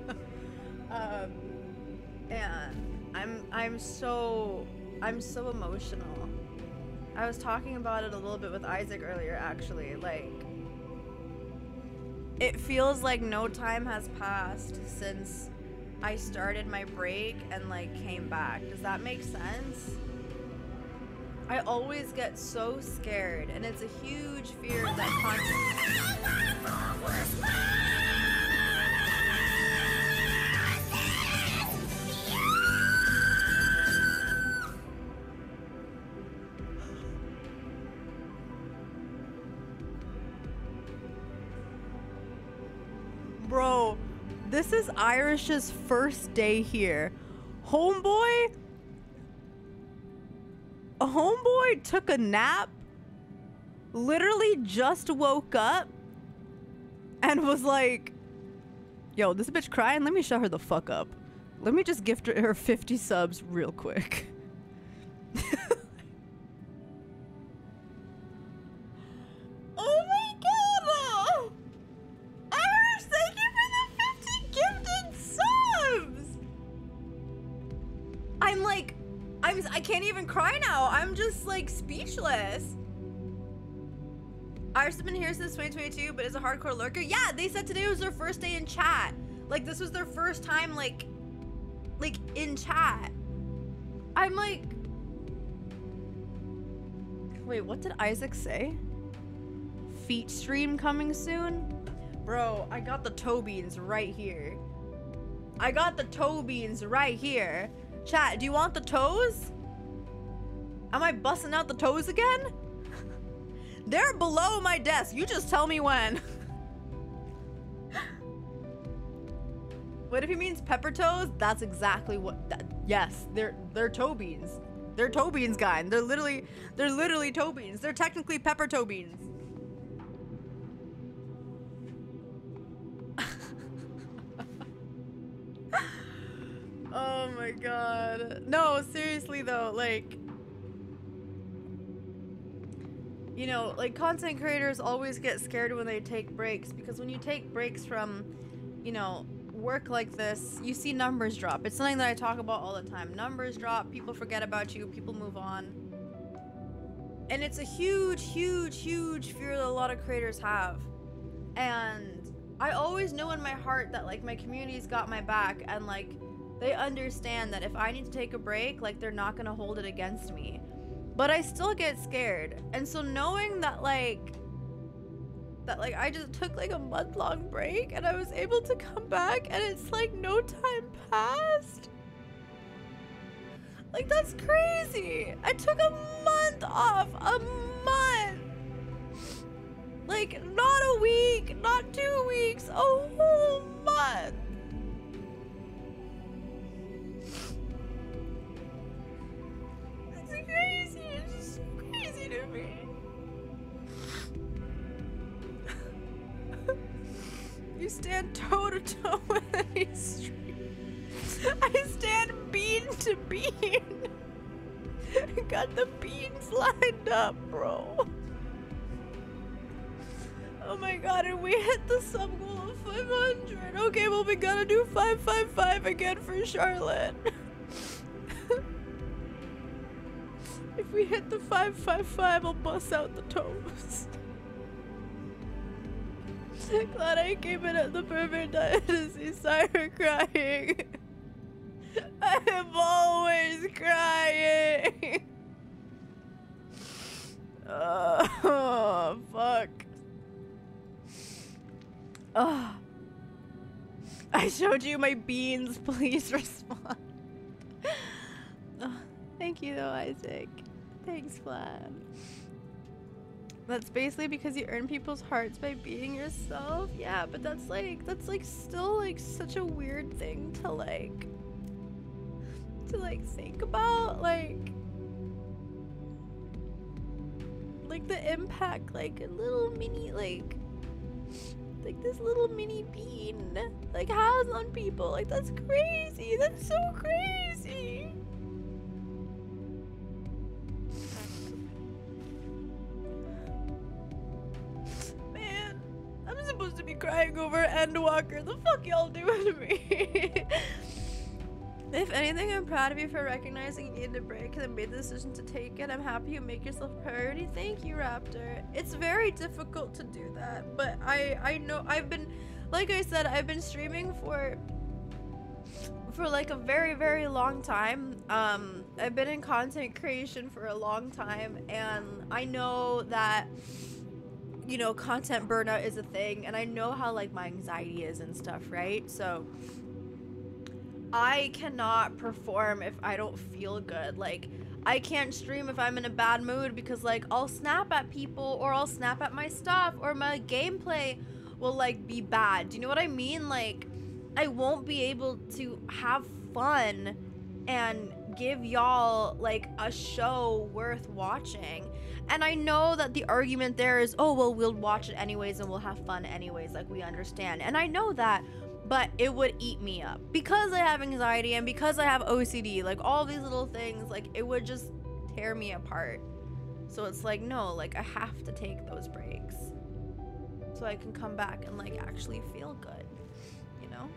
um, and I'm I'm so I'm so emotional. I was talking about it a little bit with Isaac earlier, actually. Like, it feels like no time has passed since I started my break and like came back. Does that make sense? I always get so scared, and it's a huge fear that content. Bro, this is Irish's first day here. Homeboy homeboy took a nap, literally just woke up, and was like, Yo, this bitch crying? Let me shut her the fuck up. Let me just gift her 50 subs real quick. I can't even cry now. I'm just like speechless. Has been here since 2022, but is a hardcore lurker. Yeah, they said today was their first day in chat. Like this was their first time like like in chat. I'm like Wait, what did Isaac say? Feet stream coming soon? Bro, I got the toe beans right here. I got the toe beans right here. Chat, do you want the toes? Am I busting out the toes again? They're below my desk. You just tell me when. what if he means pepper toes? That's exactly what. That, yes, they're they're toe beans. They're toe beans, guy. They're literally they're literally toe beans. They're technically pepper toe beans. Oh my god. No, seriously though, like you know, like content creators always get scared when they take breaks because when you take breaks from, you know, work like this, you see numbers drop. It's something that I talk about all the time. Numbers drop, people forget about you, people move on. And it's a huge, huge, huge fear that a lot of creators have. And I always know in my heart that like my community's got my back and like they understand that if I need to take a break, like they're not gonna hold it against me. But I still get scared. And so knowing that like that like I just took like a month long break and I was able to come back and it's like no time passed. Like that's crazy. I took a month off. A month. Like not a week, not two weeks, a whole month. It's crazy. You stand toe to toe with any stream. I stand bean to bean. Got the beans lined up, bro. Oh my god, and we hit the sub goal of 500. Okay, well, we gotta do 555 again for Charlotte. if we hit the 555, I'll bust out the toes. Glad I came in at the perfect time to see Saira crying. I am always crying. Oh, fuck. Oh. I showed you my beans. Please respond. Oh, thank you, though, Isaac. Thanks, Flam. That's basically because you earn people's hearts by being yourself. Yeah, but that's like that's like still like such a weird thing to like to like think about like like the impact like a little mini like like this little mini bean like has on people. Like that's crazy. That's so crazy i'm supposed to be crying over endwalker the fuck y'all doing to me If anything, I'm proud of you for recognizing you needed a break and made the decision to take it. I'm happy you make yourself a priority. Thank you, Raptor. It's very difficult to do that, but I I know I've been like I said, I've been streaming for for like a very very long time. Um I've been in content creation for a long time and I know that you know, content burnout is a thing and I know how like my anxiety is and stuff, right? So I cannot perform if I don't feel good. Like, I can't stream if I'm in a bad mood because, like, I'll snap at people or I'll snap at my stuff or my gameplay will, like, be bad. Do you know what I mean? Like, I won't be able to have fun and give y'all, like, a show worth watching. And I know that the argument there is, oh, well, we'll watch it anyways and we'll have fun anyways. Like, we understand. And I know that but it would eat me up because I have anxiety and because I have OCD. Like all these little things, like it would just tear me apart. So it's like, no, like I have to take those breaks so I can come back and like actually feel good, you know?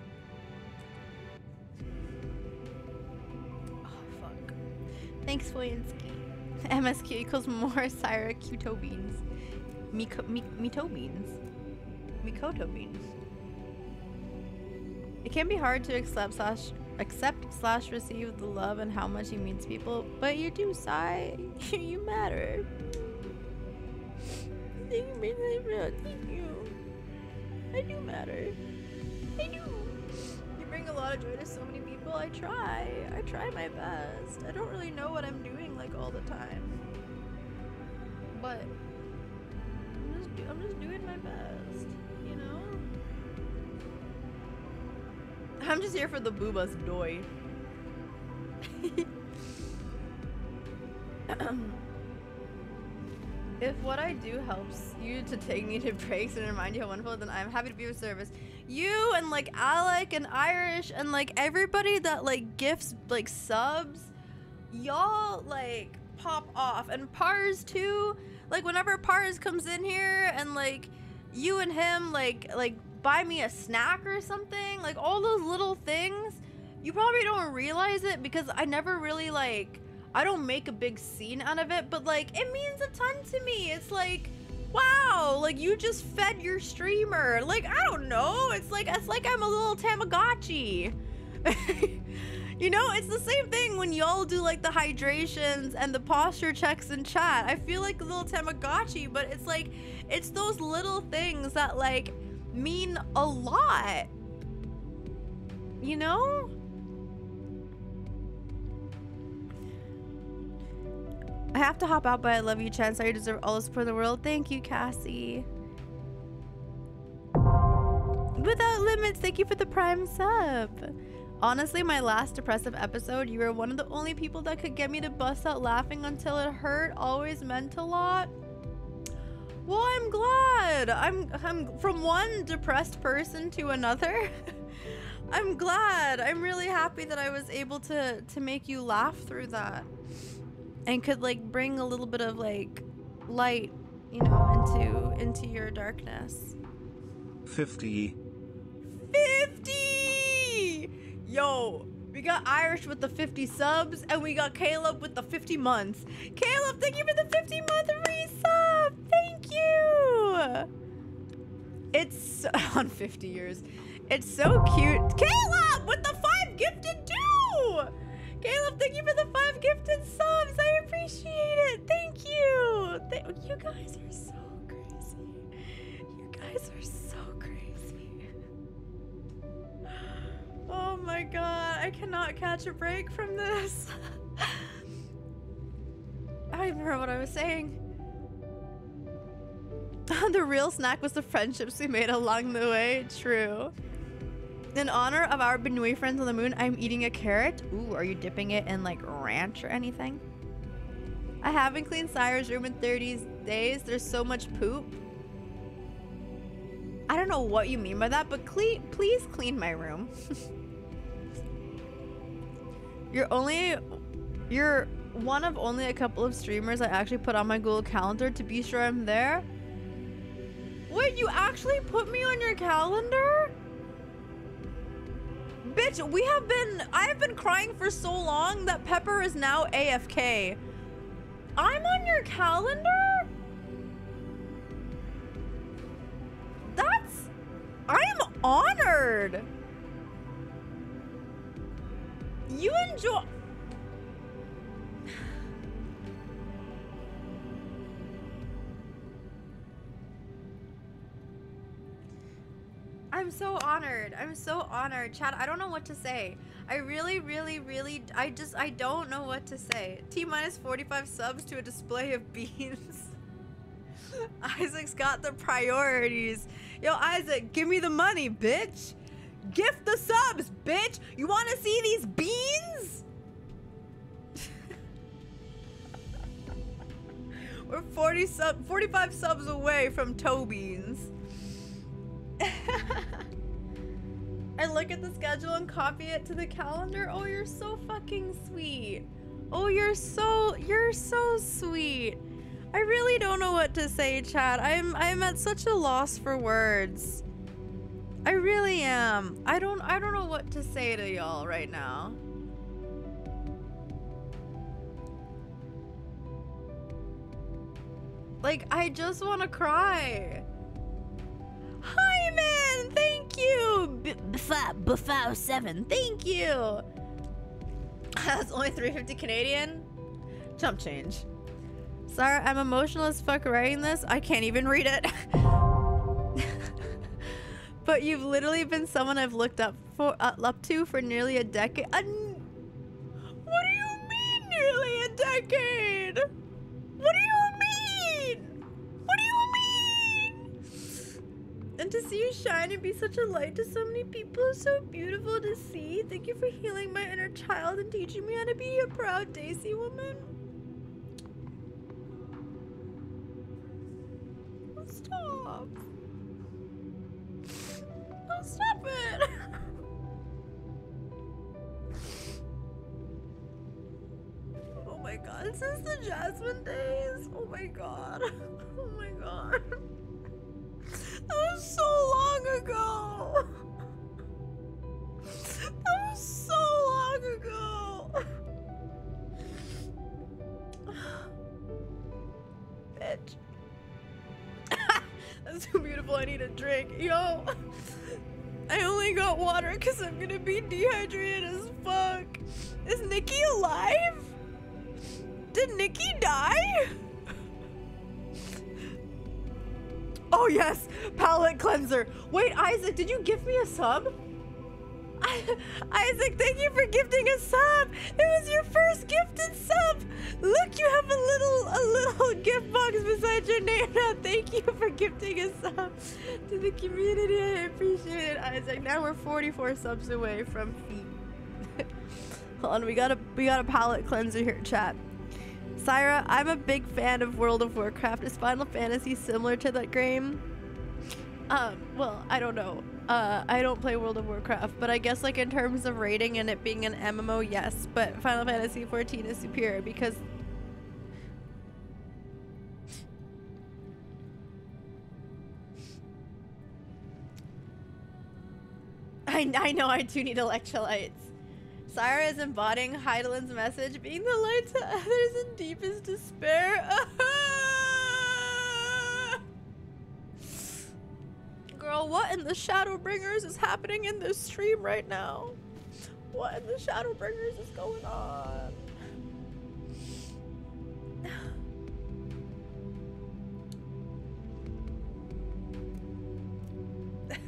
Oh, fuck. Thanks, Woyansky. MSQ equals more Saira Cuto beans. Miko, mi, Mito beans. Miqo'te beans. It can be hard to accept slash accept slash receive the love and how much he means people, but you do, Sigh. you matter. Thank you. I do matter. I do. You bring a lot of joy to so many people. I try. I try my best. I don't really know what I'm doing like all the time, but I'm just I'm just doing my best. You know. I'm just here for the boobas doy. if what I do helps you to take me to breaks and remind you how wonderful, then I'm happy to be of service. You and like Alec and Irish and like everybody that like gifts like subs, y'all like pop off. And Pars too. Like whenever Pars comes in here and like you and him like like buy me a snack or something, like all those little things, you probably don't realize it because I never really like I don't make a big scene out of it, but like it means a ton to me. It's like wow, like you just fed your streamer. Like I don't know. It's like it's like I'm a little Tamagotchi. you know, it's the same thing when y'all do like the hydrations and the posture checks in chat. I feel like a little Tamagotchi, but it's like it's those little things that like mean a lot. You know? I have to hop out, but I love you, Chance. I deserve all the support in the world. Thank you, Cassie. Without limits, thank you for the prime sub. Honestly, my last depressive episode, you were one of the only people that could get me to bust out laughing until it hurt. Always meant a lot. Well, I'm glad. I'm I'm from one depressed person to another. I'm glad. I'm really happy that I was able to to make you laugh through that. And could like bring a little bit of like light, you know, into into your darkness. 50. 50! Yo, we got Irish with the 50 subs and we got Caleb with the 50 months. Caleb, thank you for the 50 month resub. Thank you. It's on 50 years. It's so cute. Caleb with the five gifted too. Caleb, thank you for the five gifted subs. I appreciate it. Thank you. Th- you guys are so crazy. You guys are so crazy. Oh my god, I cannot catch a break from this. I remember what I was saying. the real snack was the friendships we made along the way. True. In honor of our Benui friends on the moon, I'm eating a carrot. Ooh, are you dipping it in like ranch or anything? I haven't cleaned Sire's room in 30 days. There's so much poop. I don't know what you mean by that, but cle please clean my room. you're only, you're one of only a couple of streamers I actually put on my Google Calendar to be sure I'm there. Wait, you actually put me on your calendar? Bitch, we have been I have been crying for so long that Pepper is now AFK. I'm on your calendar? That's I'm honored. I'm so honored. Chad, I don't know what to say. I really, really, really, I just, I don't know what to say. T minus 45 subs to a display of beans. Isaac's got the priorities. Yo, Isaac, give me the money, bitch. Gift the subs, bitch. You want to see these beans? We're 40 sub 45 subs away from toe beans. I look at the schedule and copy it to the calendar. Oh, you're so fucking sweet. Oh, you're so you're so sweet. I really don't know what to say, Chad. I'm I'm at such a loss for words. I really am. I don't I don't know what to say to y'all right now. Like I just want to cry. Hi, man. Thank you. Buffao seven. Thank you. That's only 350 Canadian. Jump change. Sorry, I'm emotional as fuck writing this. I can't even read it. but you've literally been someone I've looked up for uh, up to for nearly a decade. Uh, what do you mean, nearly a decade? What do you mean? What do you mean? And to see you shine and be such a light to so many people is so beautiful to see. Thank you for healing my inner child and teaching me how to be a proud Desi woman. Oh, stop. Oh, stop it. Oh my god, since the Jasmine days. Oh my god. Oh my god. That was so long ago. That was so long ago. Bitch. That's so beautiful. I need a drink. Yo. I only got water because I'm gonna be dehydrated as fuck. Is Nikki alive? Did Nikki die? Oh yes, palate cleanser. Wait, Isaac, did you give me a sub? Isaac, thank you for gifting a sub. It was your first gifted sub. Look, you have a little a little gift box beside your name now. Thank you for gifting a sub to the community. I appreciate it, Isaac. Now we're 44 subs away from feet. Hold on, we got a we got a palate cleanser here, chat. Saira, I'm a big fan of World of Warcraft. Is Final Fantasy similar to that game? Um, well, I don't know. Uh, I don't play World of Warcraft, but I guess like in terms of rating and it being an MMO, yes. But Final Fantasy 14 is superior because I, I know I do need electrolytes. Saira is embodying Hydaelyn's message, being the light to others in deepest despair. Girl, what in the Shadowbringers is happening in this stream right now? What in the Shadowbringers is going on?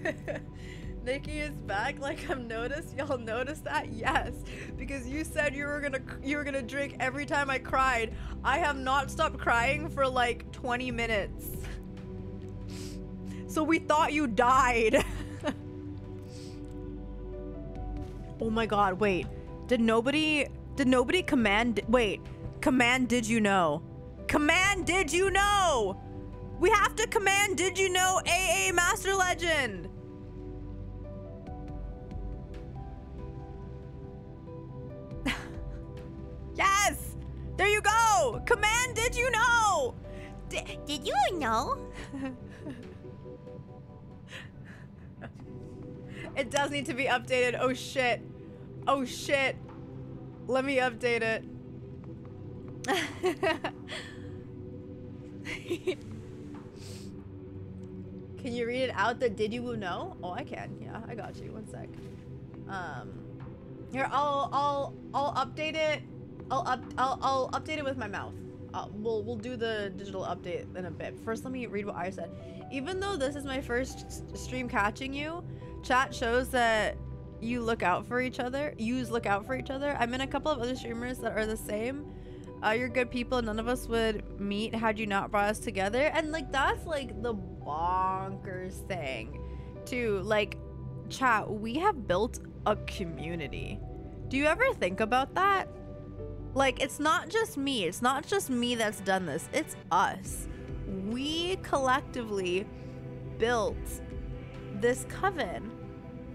Nikki is back like I've noticed. Y'all noticed that? Yes. Because you said you were gonna you were gonna drink every time I cried. I have not stopped crying for like 20 minutes. So we thought you died. oh my god, wait. Did nobody did nobody command wait. Command did you know? Command did you know? We have to command did you know AA Master Legend. Yes! There you go! Command, did you know? D- did you know? It does need to be updated. Oh shit. Oh shit. Let me update it. can you read it out the did you know? Oh, I can. Yeah, I got you. One sec. Um Here, I'll I'll I'll update it. I'll up I'll I'll update it with my mouth. Uh, we'll we'll do the digital update in a bit. First, let me read what I said. Even though this is my first stream catching you, chat shows that you look out for each other. Yous look out for each other. I'm in a couple of other streamers that are the same. Uh, you're good people. None of us would meet had you not brought us together. And like that's like the bonkers thing, too. Like, chat. We have built a community. Do you ever think about that? Like, it's not just me. It's not just me that's done this. It's us. We collectively built this coven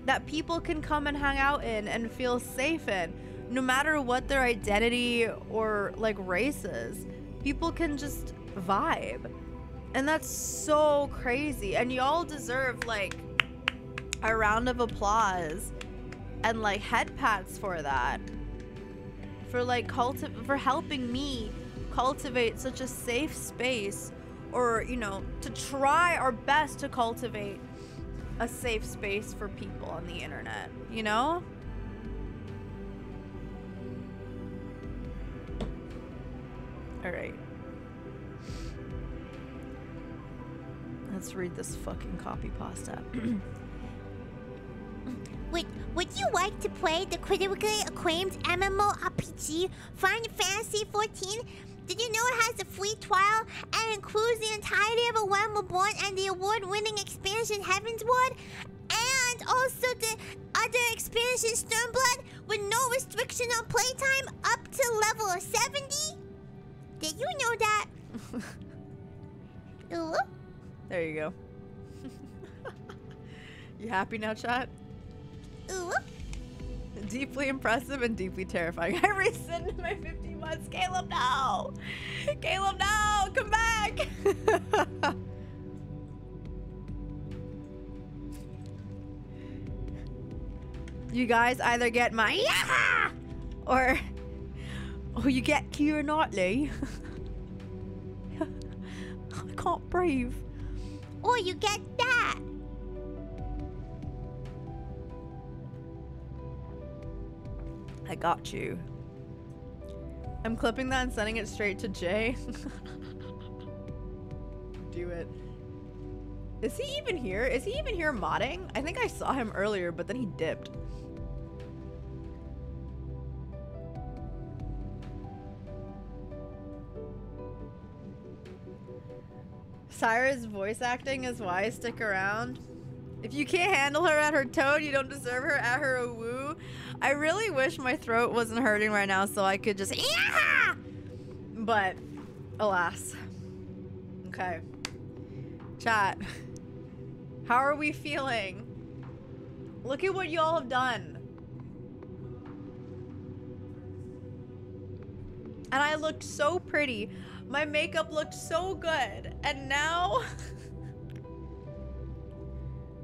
that people can come and hang out in and feel safe in, no matter what their identity or like race is. People can just vibe. And that's so crazy. And y'all deserve like a round of applause and like head pats for that for like culti- for helping me cultivate such a safe space or you know to try our best to cultivate a safe space for people on the internet you know? All right. Let's read this fucking copy pasta Would Would you like to play the critically acclaimed MMORPG Final Fantasy XIV? Did you know it has a free trial and includes the entirety of A Realm Reborn and the award-winning expansion Heavensward? And also the other expansion Stormblood with no restriction on playtime up to level 70? Did you know that? There you go you happy now chat Ooh. deeply impressive and deeply terrifying. I rescind my 15 months. Caleb, no! Caleb, no! Come back! you guys either get my or oh, you get Keira Knightley. I can't breathe. Or you get that. I got you. I'm clipping that and sending it straight to Jay. Do it. Is he even here? Is he even here modding? I think I saw him earlier, but then he dipped. Saira's voice acting is why I stick around. If you can't handle her at her tone, you don't deserve her at her woo. I really wish my throat wasn't hurting right now so I could just yeah! But alas. Okay. Chat. How are we feeling? Look at what y'all have done. And I looked so pretty. My makeup looked so good. And now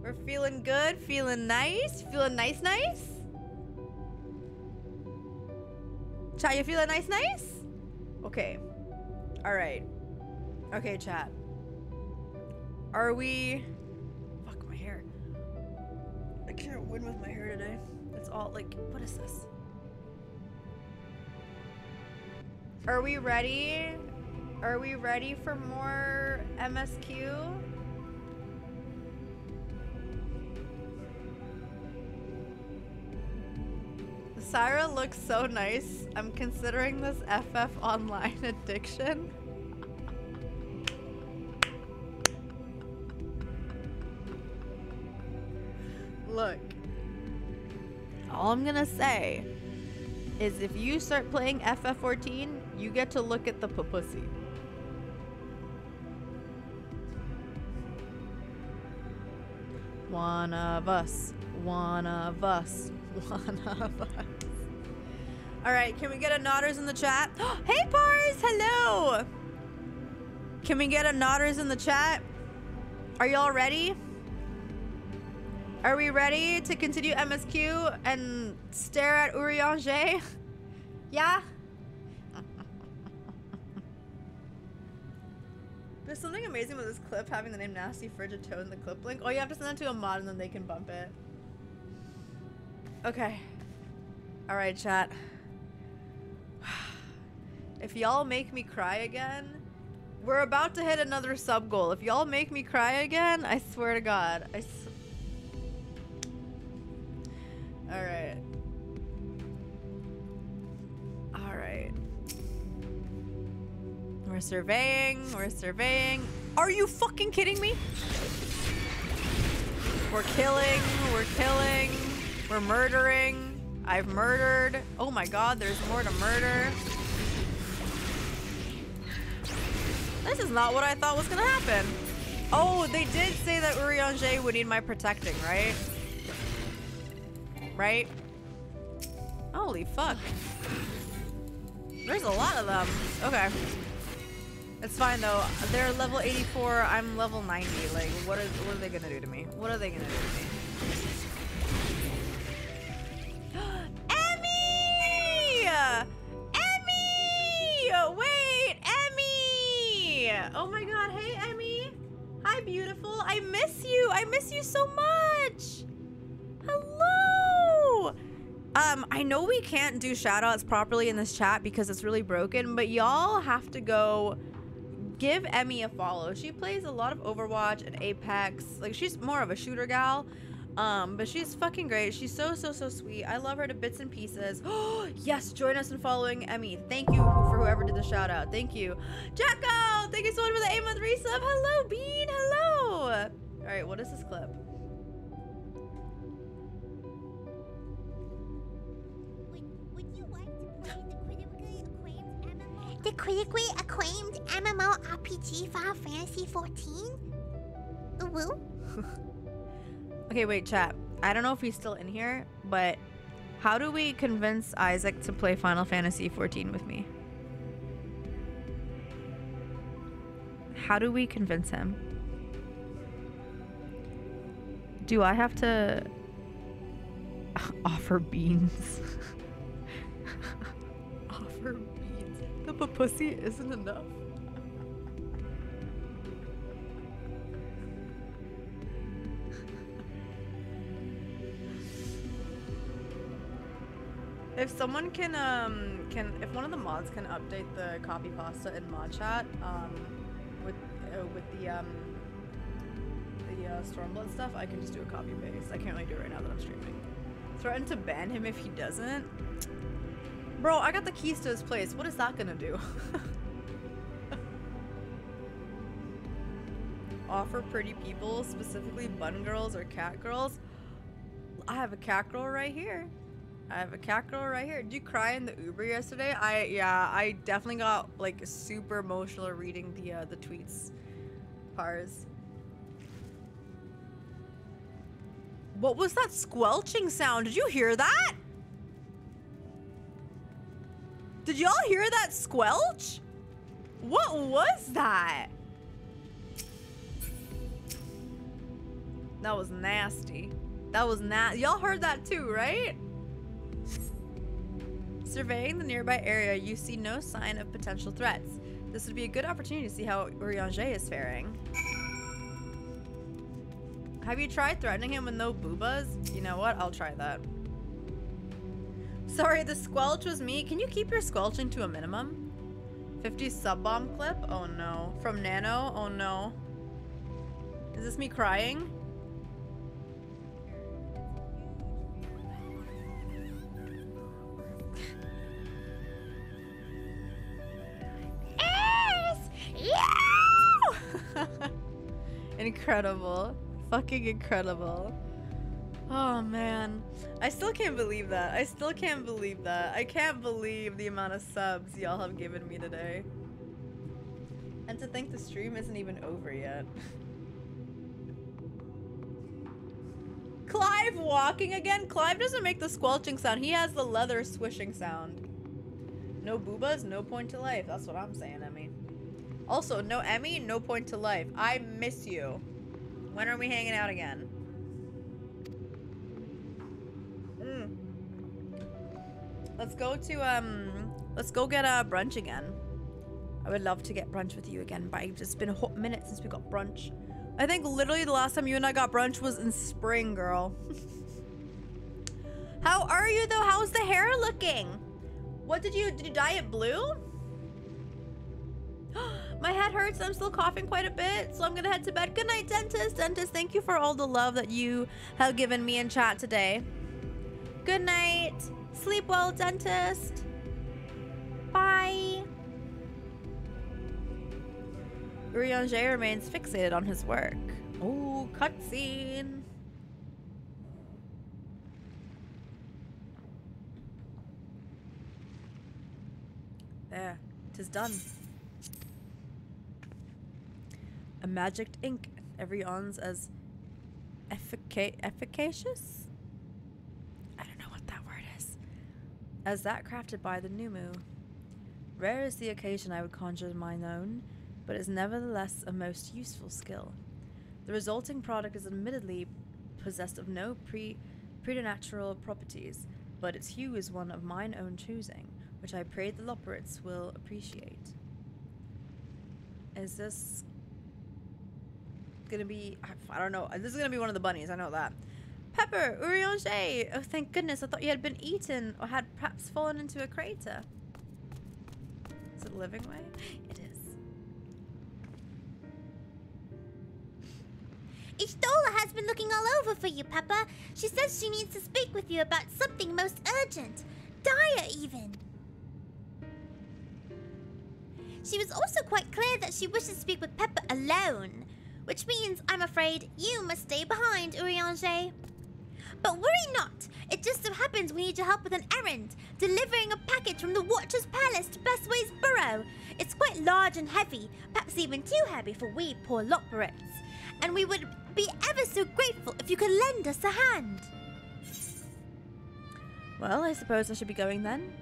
we're feeling good, feeling nice, feeling nice nice. Chat, you feeling nice nice? Okay. Alright. Okay, chat. Are we fuck my hair. I can't win with my hair today. It's all like what is this? Are we ready? Are we ready for more MSQ? Saira looks so nice. I'm considering this FF online addiction. Look. All I'm gonna say is if you start playing FF14, you get to look at the pussy. One of us. One of us. One of us. All right, can we get a nodders in the chat? hey, Pars, hello. Can we get a nodders in the chat? Are y'all ready? Are we ready to continue MSQ and stare at Urianger? yeah? There's something amazing with this clip having the name Nasty Frigid Toad in the clip link. Oh, you have to send it to a mod and then they can bump it. Okay. Alright, chat. If y'all make me cry again, we're about to hit another sub goal. If y'all make me cry again, I swear to God. I s Alright. Alright. We're surveying. We're surveying. Are you fucking kidding me? We're killing. We're killing. We're murdering. I've murdered. Oh my god, there's more to murder. This is not what I thought was gonna happen. Oh, they did say that Urianger would need my protecting, right? Right? Holy fuck. There's a lot of them. Okay. It's fine though. They're level 84. I'm level 90. Like, what is what are they gonna do to me? What are they gonna do to me? Emmy! Emmy! Wait, Oh my god, hey Emmy! Hi, beautiful. I miss you. I miss you so much. Hello. Um, I know we can't do shoutouts properly in this chat because it's really broken, but y'all have to go give Emmy a follow. She plays a lot of Overwatch and Apex. Like she's more of a shooter gal. Um, but she's fucking great. She's so so so sweet. I love her to bits and pieces. Oh yes, join us in following Emmy. Thank you for whoever did the shout out. Thank you, Jacko. Thank you so much for the eight month resub. Hello, Bean. Hello. All right, what is this clip? The critically acclaimed MMORPG Final Fantasy 14? Woo? Okay, wait, chat. I don't know if he's still in here, but how do we convince Isaac to play Final Fantasy 14 with me? How do we convince him? Do I have to offer beans? offer beans. The pussy isn't enough. If someone can, um, can, if one of the mods can update the copy pasta in mod chat, um, with, uh, with the, um, the, uh, Stormblood stuff, I can just do a copy paste. I can't really do it right now that I'm streaming. Threaten to ban him if he doesn't? Bro, I got the keys to his place. What is that gonna do? Offer pretty people, specifically bun girls or cat girls. I have a cat girl right here. I have a cat girl right here. Did you cry in the Uber yesterday? I yeah, I definitely got like super emotional reading the uh, the tweets. Pars. What was that squelching sound? Did you hear that? Did y'all hear that squelch? What was that? That was nasty. That was na- Y'all heard that too, right? Surveying the nearby area, you see no sign of potential threats. This would be a good opportunity to see how Urianger is faring. Have you tried threatening him with no boobas? You know what? I'll try that. Sorry, the squelch was me. Can you keep your squelching to a minimum? 50 sub bomb clip? Oh no. From Nano? Oh no. Is this me crying? incredible. Fucking incredible. Oh man. I still can't believe that. I still can't believe that. I can't believe the amount of subs y'all have given me today. And to think the stream isn't even over yet. Clive walking again? Clive doesn't make the squelching sound. He has the leather swishing sound. No boobas, no point to life. That's what I'm saying, Emmy. Also, no Emmy, no point to life. I miss you. When are we hanging out again? Mm. Let's go to, um, let's go get a uh, brunch again. I would love to get brunch with you again, but it's been a hot minute since we got brunch. I think literally the last time you and I got brunch was in spring, girl. How are you though? How's the hair looking? What did you, did you dye it blue? My head hurts. I'm still coughing quite a bit, so I'm gonna head to bed. Good night, dentist. Dentist, thank you for all the love that you have given me in chat today. Good night. Sleep well, dentist. Bye. Urianger remains fixated on his work. Oh, cutscene. There, tis done. A magicked ink. Every ons as effica- efficacious? I don't know what that word is. As that crafted by the Nu Mou. Rare is the occasion I would conjure mine own, but is nevertheless a most useful skill. The resulting product is admittedly possessed of no pre preternatural properties, but its hue is one of mine own choosing, which I pray the Loporrits will appreciate. Is this gonna be? I- don't know. Uh, this is gonna be one of the bunnies. I know that. Pepper, Urianger. Oh, thank goodness! I thought you had been eaten or had perhaps fallen into a crater. Is it Livingway? It is. Y'shtola has been looking all over for you, Peppa. She says she needs to speak with you about something most urgent. Dire, even. She was also quite clear that she wishes to speak with Peppa alone, which means I'm afraid you must stay behind, Urianger. But worry not. It just so happens we need your help with an errand, delivering a package from the Watcher's Palace to Bestways Burrow. It's quite large and heavy, perhaps even too heavy for we poor Loporrits. And we would be ever so grateful if you could lend us a hand. Well, I suppose I should be going then.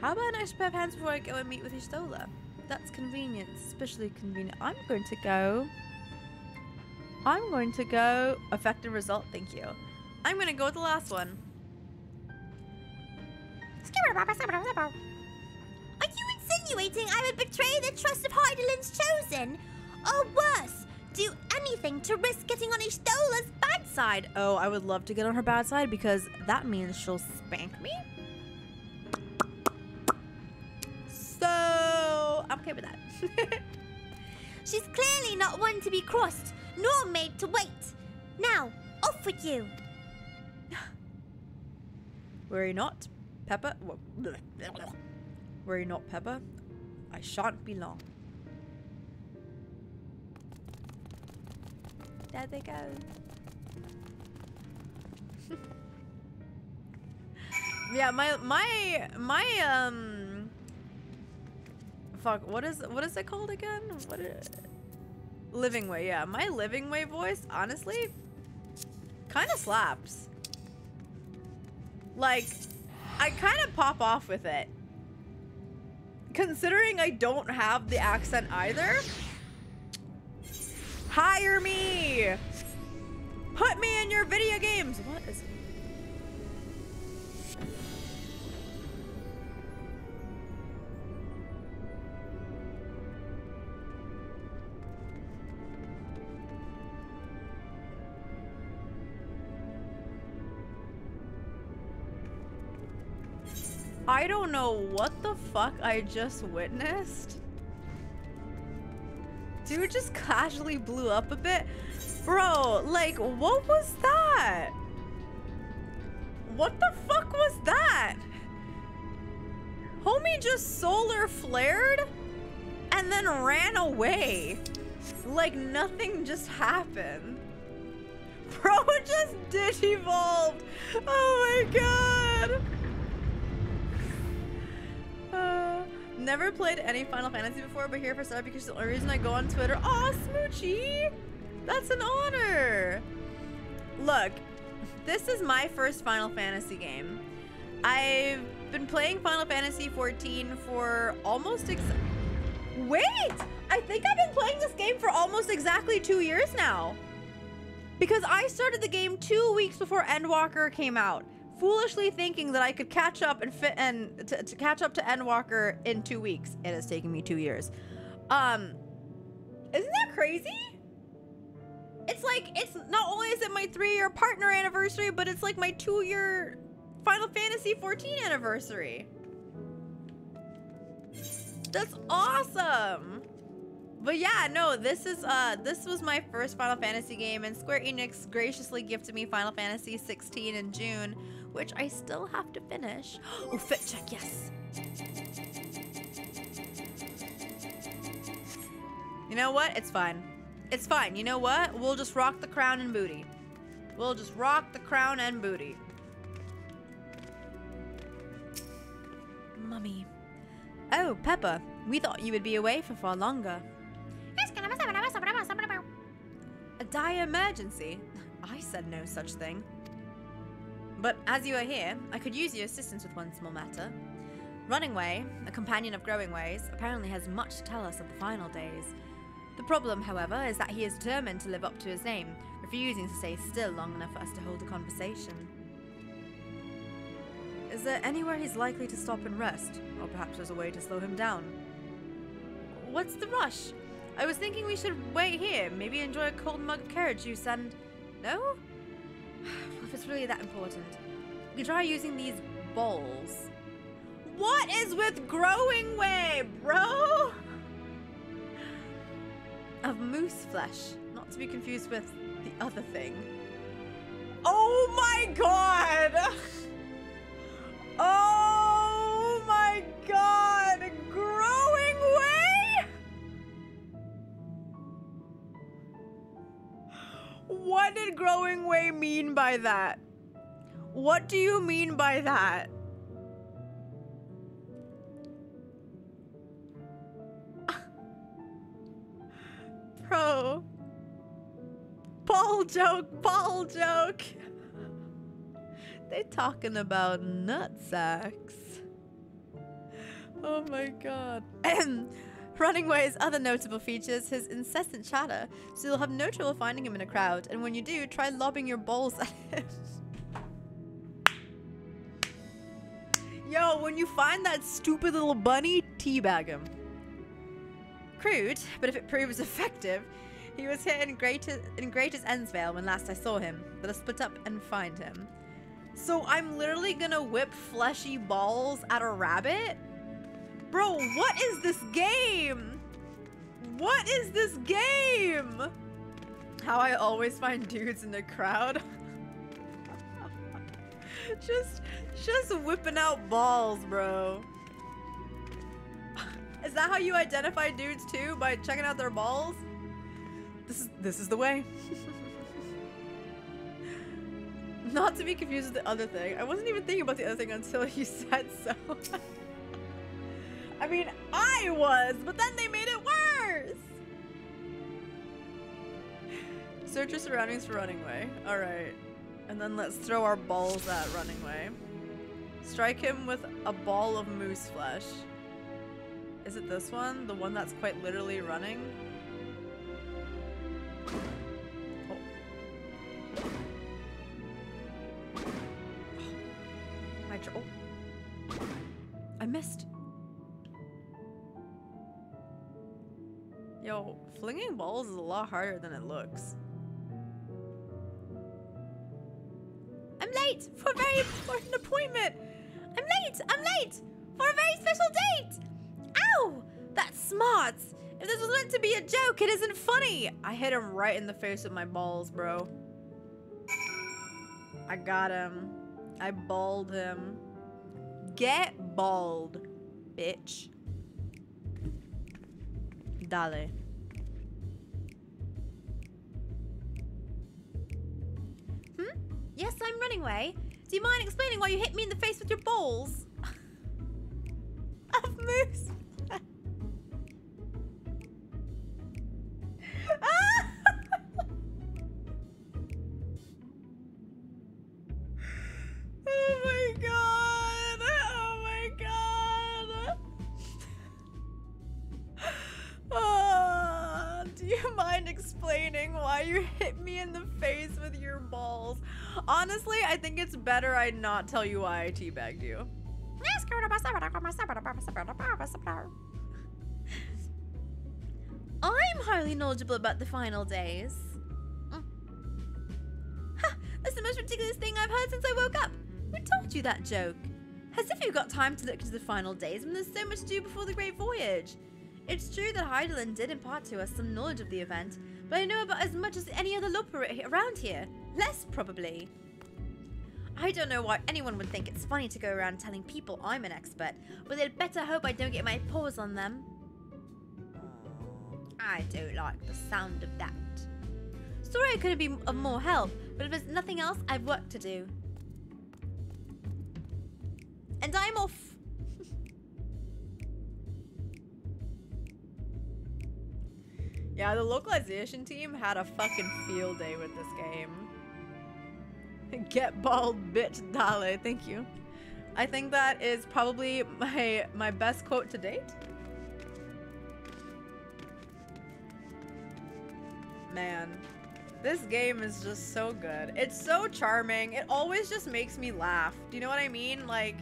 How about an extra pair of hands before I go and meet with Y'shtola? That's convenient, especially convenient. I'm going to go. I'm going to go. Effective result, thank you. I'm going to go with the last one. Are you insinuating I would betray the trust of Hydaelyn's chosen? Or worse, do anything to risk getting on Y'shtola's bad side? Oh, I would love to get on her bad side because that means she'll spank me. So, I'm okay with that. She's clearly not one to be crossed, nor made to wait. Now, off with you. Worry not, Pepper. Worry not, Pepper. I shan't be long. There they go. yeah, my my my um. Fuck. What is what is it called again? What? Is, Livingway. Yeah, my Livingway voice. Honestly, kind of slaps. Like, I kind of pop off with it. Considering I don't have the accent either. Hire me! Put me in your video games! What is I don't know what the fuck I just witnessed. Dude just casually blew up a bit. Bro, like, what was that? What the fuck was that? Homie just solar flared and then ran away. Like nothing just happened. Bro just digivolved. Oh my god. Never played any Final Fantasy before, but here for start because the only reason I go on Twitter. Aw, Smoochie! That's an honor! Look, this is my first Final Fantasy game. I've been playing Final Fantasy 14 for almost ex- Wait! I think I've been playing this game for almost exactly two years now. Because I started the game two weeks before Endwalker came out. Foolishly thinking that I could catch up and fit and to, to catch up to Endwalker in two weeks. It has taken me two years. Um, isn't that crazy? It's like it's not only is it my three-year partner anniversary, but it's like my two-year Final Fantasy 14 anniversary. That's awesome. But yeah, no, this is uh this was my first Final Fantasy game and Square Enix graciously gifted me Final Fantasy 16 in June, which I still have to finish. Oh, fit check, yes. You know what? It's fine. It's fine. You know what? We'll just rock the crown and booty. We'll just rock the crown and booty. Mummy. Oh, Peppa. We thought you would be away for far longer. A dire emergency? I said no such thing. But as you are here, I could use your assistance with one small matter. Running Runningway, a companion of Growingway's, apparently has much to tell us of the final days. The problem, however, is that he is determined to live up to his name, refusing to stay still long enough for us to hold a conversation. Is there anywhere he's likely to stop and rest? Or perhaps there's a way to slow him down? What's the rush? I was thinking we should wait here, maybe enjoy a cold mug of carrot juice and... No? It's really that important, we could try using these bowls. What is with Growingway, bro? Of moose flesh, not to be confused with the other thing. Oh my god! Oh my god! Growing What did Growingway mean by that? What do you mean by that? Bro. Ball joke, ball joke. They talking about nut sacks. Oh my god. Runningway's other notable features his incessant chatter, so you'll have no trouble finding him in a crowd, and when you do, try lobbing your balls at him. Yo, when you find that stupid little bunny, teabag him. Crude, but if it proves effective, he was here in Greater in Greater's Ensvale when last I saw him. Let us split up and find him. So I'm literally gonna whip fleshy balls at a rabbit? Bro, what is this game? What is this game? How I always find dudes in the crowd. just, just whipping out balls, bro. Is that how you identify dudes too? By checking out their balls? This is, this is the way. Not to be confused with the other thing. I wasn't even thinking about the other thing until you said so. I mean, I was, but then they made it worse. Search your surroundings for Runningway. All right. And then let's throw our balls at Runningway. Strike him with a ball of moose flesh. Is it this one? The one that's quite literally running? Oh. oh. My dr- oh. I missed. Yo, flinging balls is a lot harder than it looks. I'm late for a very important appointment. I'm late. I'm late for a very special date. Ow! That's smart. If this was meant to be a joke, it isn't funny. I hit him right in the face with my balls, bro. I got him. I balled him. Get balled, bitch. Dale. Hmm? Yes, I'm running away. Do you mind explaining why you hit me in the face with your balls? of moose. Oh my god! Do you mind explaining why you hit me in the face with your balls? Honestly, I think it's better I not tell you why I teabagged you. I'm highly knowledgeable about the final days. Mm. Ha! That's the most ridiculous thing I've heard since I woke up. Who told you that joke? As if you've got time to look into the final days when there's so much to do before the Great Voyage. It's true that Hydaelyn did impart to us some knowledge of the event, but I know about as much as any other Loper around here. Less, probably. I don't know why anyone would think it's funny to go around telling people I'm an expert, but they'd better hope I don't get my paws on them. I don't like the sound of that. Sorry I couldn't be of more help, but if there's nothing else, I've work to do. And I'm off. Yeah, the localization team had a fucking field day with this game. Get bald, bitch, dale. Thank you. I think that is probably my my best quote to date. Man, this game is just so good. It's so charming. It always just makes me laugh. Do you know what I mean? Like,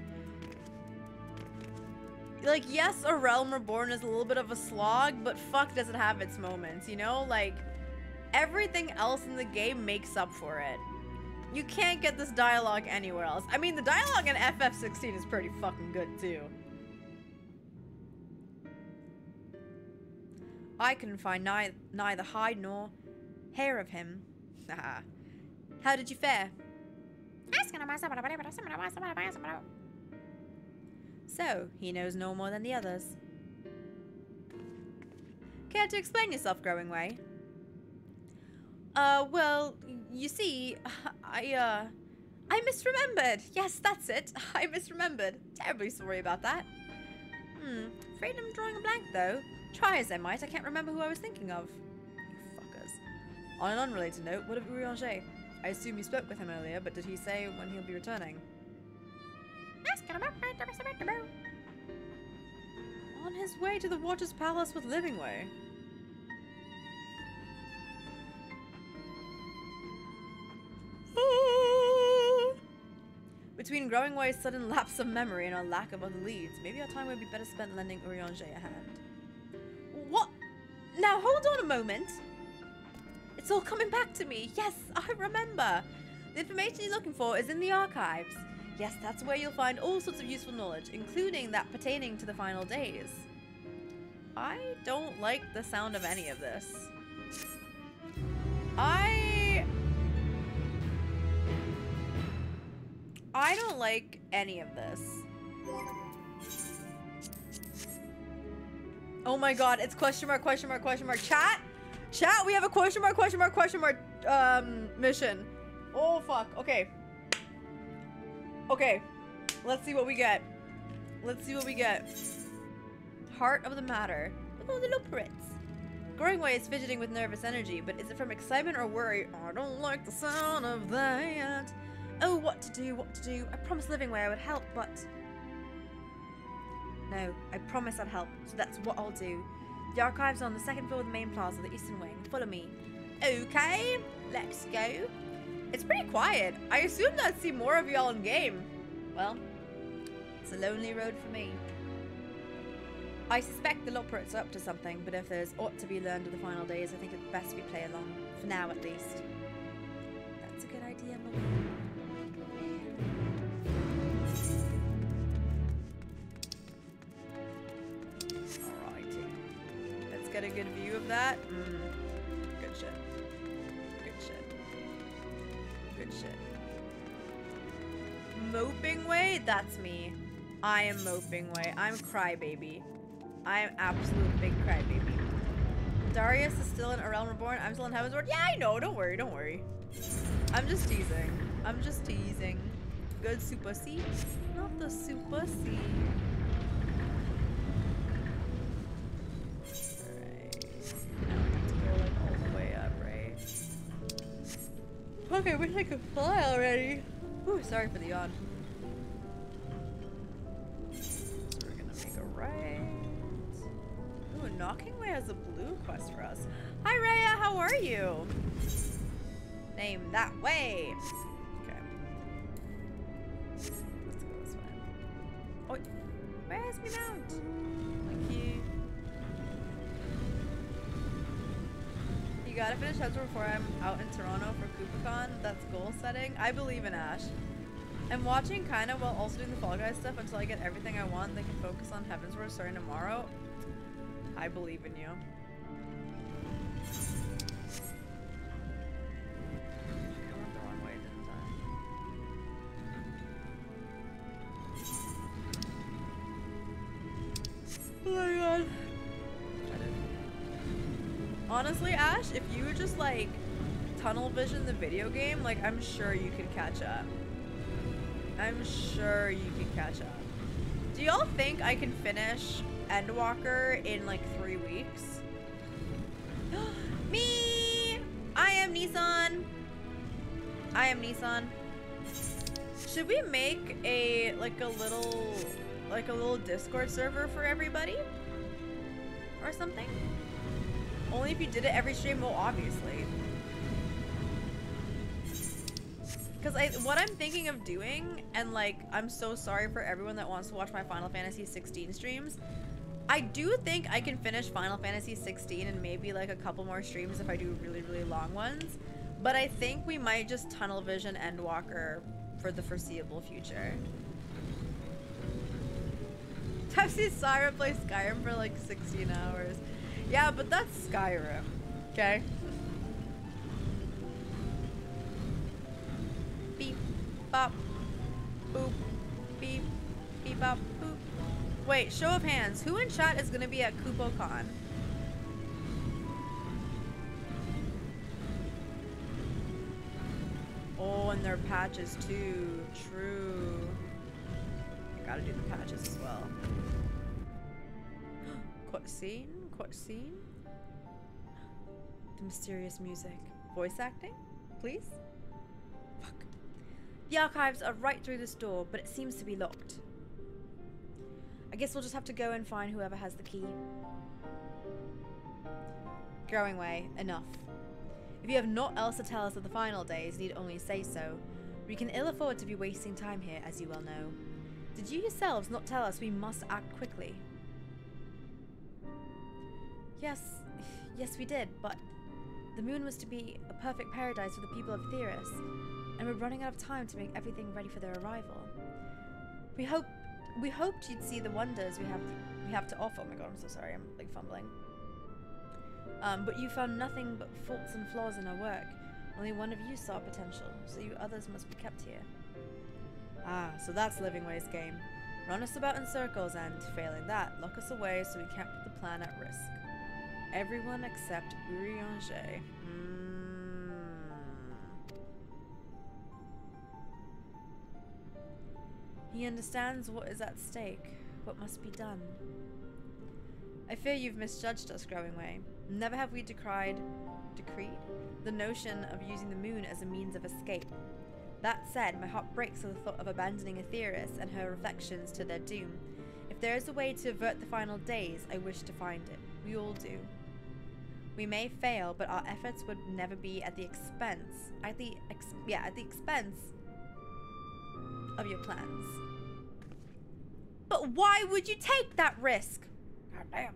like yes, A Realm Reborn is a little bit of a slog, but fuck does it have its moments, you know? Like, everything else in the game makes up for it. You can't get this dialogue anywhere else. I mean, the dialogue in FF16 is pretty fucking good, too. I couldn't find ni neither hide nor hair of him. How did you fare? So, he knows no more than the others. Care to explain yourself, Growingway? Uh, well, you see, I, uh, I misremembered. Yes, that's it. I misremembered. Terribly sorry about that. Hmm, afraid I'm drawing a blank, though. Try as I might, I can't remember who I was thinking of. You fuckers. On an unrelated note, what of Urianger? I assume you spoke with him earlier, but did he say when he'll be returning? On his way to the Watcher's Palace with Livingway. Between Growingway's sudden lapse of memory and our lack of other leads, maybe our time would be better spent lending Urianger a hand. What? Now hold on a moment. It's all coming back to me. Yes, I remember. The information you're looking for is in the archives. Yes, that's where you'll find all sorts of useful knowledge, including that pertaining to the final days. I don't like the sound of any of this. I... I don't like any of this. Oh my god, it's question mark, question mark, question mark. Chat? Chat, we have a question mark, question mark, question mark, um, mission. Oh fuck, okay. Okay, let's see what we get. Let's see what we get. Heart of the matter. At the little Pritz. Growingway is fidgeting with nervous energy, but is it from excitement or worry? I don't like the sound of that. Oh, what to do, what to do. I promised Livingway I would help, but... No, I promise I'd help, so that's what I'll do. The archives are on the second floor of the main plaza, the eastern wing. Follow me. Okay, let's go. It's pretty quiet. I assumed I'd see more of y'all in game. Well, it's a lonely road for me. I suspect the Loporrits are up to something, but if there's aught to be learned of the final days, I think it's best we play along. For now, at least. That's a good idea, Mum. Alrighty. Let's get a good view of that. Mm. Moping way? That's me. I am moping way. I'm crybaby. I am absolute big crybaby. Darius is still in A Realm Reborn. I'm still in Heavensward. Yeah, I know. Don't worry. Don't worry. I'm just teasing. I'm just teasing. Good Super C. Not the Super C. Okay, wish I could fly already. Ooh, sorry for the yawn. So we're gonna make a right. Ooh, knocking way has a blue quest for us. Hi, Raya, how are you? Name that way. Okay. Let's go this way. Oh, where's me mount? Thank you. You gotta finish Hudson before I'm out in Toronto for KupoCon. That's goal setting. I believe in Ash. I'm watching kind of while also doing the Fall Guys stuff until I get everything I want. They can focus on Heavensward starting tomorrow. I believe in you. Oh my god. Honestly, Ash, if you just like tunnel vision the video game, like I'm sure you could catch up. I'm sure you could catch up. Do y'all think I can finish Endwalker in like three weeks? Me! I am Nissan! I am Nissan. Should we make a like a little like a little Discord server for everybody? Or something? Only if you did it every stream, well obviously. Because I, what I'm thinking of doing, and like, I'm so sorry for everyone that wants to watch my Final Fantasy 16 streams. I do think I can finish Final Fantasy 16 and maybe like a couple more streams if I do really, really long ones. But I think we might just tunnel vision Endwalker for the foreseeable future. I've seen Saira play Skyrim for like 16 hours. Yeah, but that's Skyrim. Okay? Beep, bop, boop, beep, beep, bop, boop. Wait, show of hands. Who in chat is gonna be at KupoCon? Oh, and their patches too. True. Gotta do the patches as well. Cutscene? Cutscene? The mysterious music. Voice acting? Please? Fuck. The archives are right through this door, but it seems to be locked. I guess we'll just have to go and find whoever has the key. Growingway, enough. If you have naught else to tell us of the final days, need only say so. We can ill afford to be wasting time here, as you well know. Did you yourselves not tell us we must act quickly? Yes, yes we did, but the moon was to be a perfect paradise for the people of Etheirys, and we're running out of time to make everything ready for their arrival. We hope we hoped you'd see the wonders we have to, we have to offer. Oh my god, I'm so sorry. I'm like fumbling. Um, but you found nothing but faults and flaws in our work. Only one of you saw potential, so you others must be kept here. Ah, so that's Livingway's game. Run us about in circles and, failing that, lock us away so we can't put the plan at risk. Everyone except Urianger. Mm. He understands what is at stake, what must be done. I fear you've misjudged us, Growingway. Never have we decried, decreed, the notion of using the moon as a means of escape. That said, my heart breaks at the thought of abandoning Etheirys and her reflections to their doom. If there is a way to avert the final days, I wish to find it. We all do. We may fail, but our efforts would never be at the expense, at the ex yeah, at the expense of your plans. But why would you take that risk? God damn.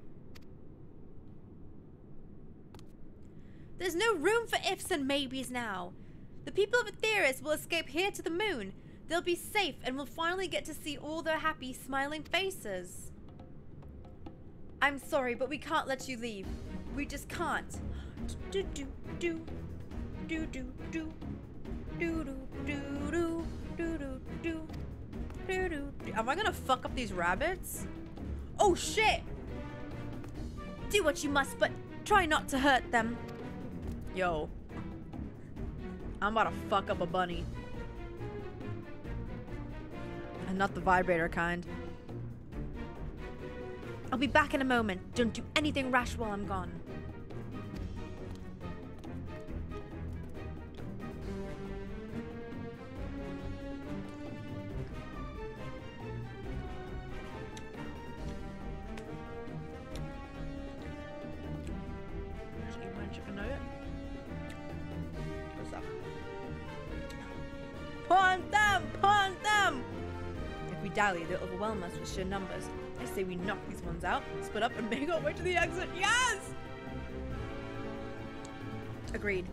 There's no room for ifs and maybes now. The people of Etheirys will escape here to the moon. They'll be safe and will finally get to see all their happy, smiling faces. I'm sorry, but we can't let you leave. We just can't. Do do do do do do do do do do do do do do do. Am I gonna fuck up these rabbits? Oh shit! Do what you must, but try not to hurt them. Yo. I'm about to fuck up a bunny. And not the vibrator kind. I'll be back in a moment. Don't do anything rash while I'm gone. Us with sheer numbers. I say we knock these ones out, split up, and make our way to the exit. Yes! Agreed.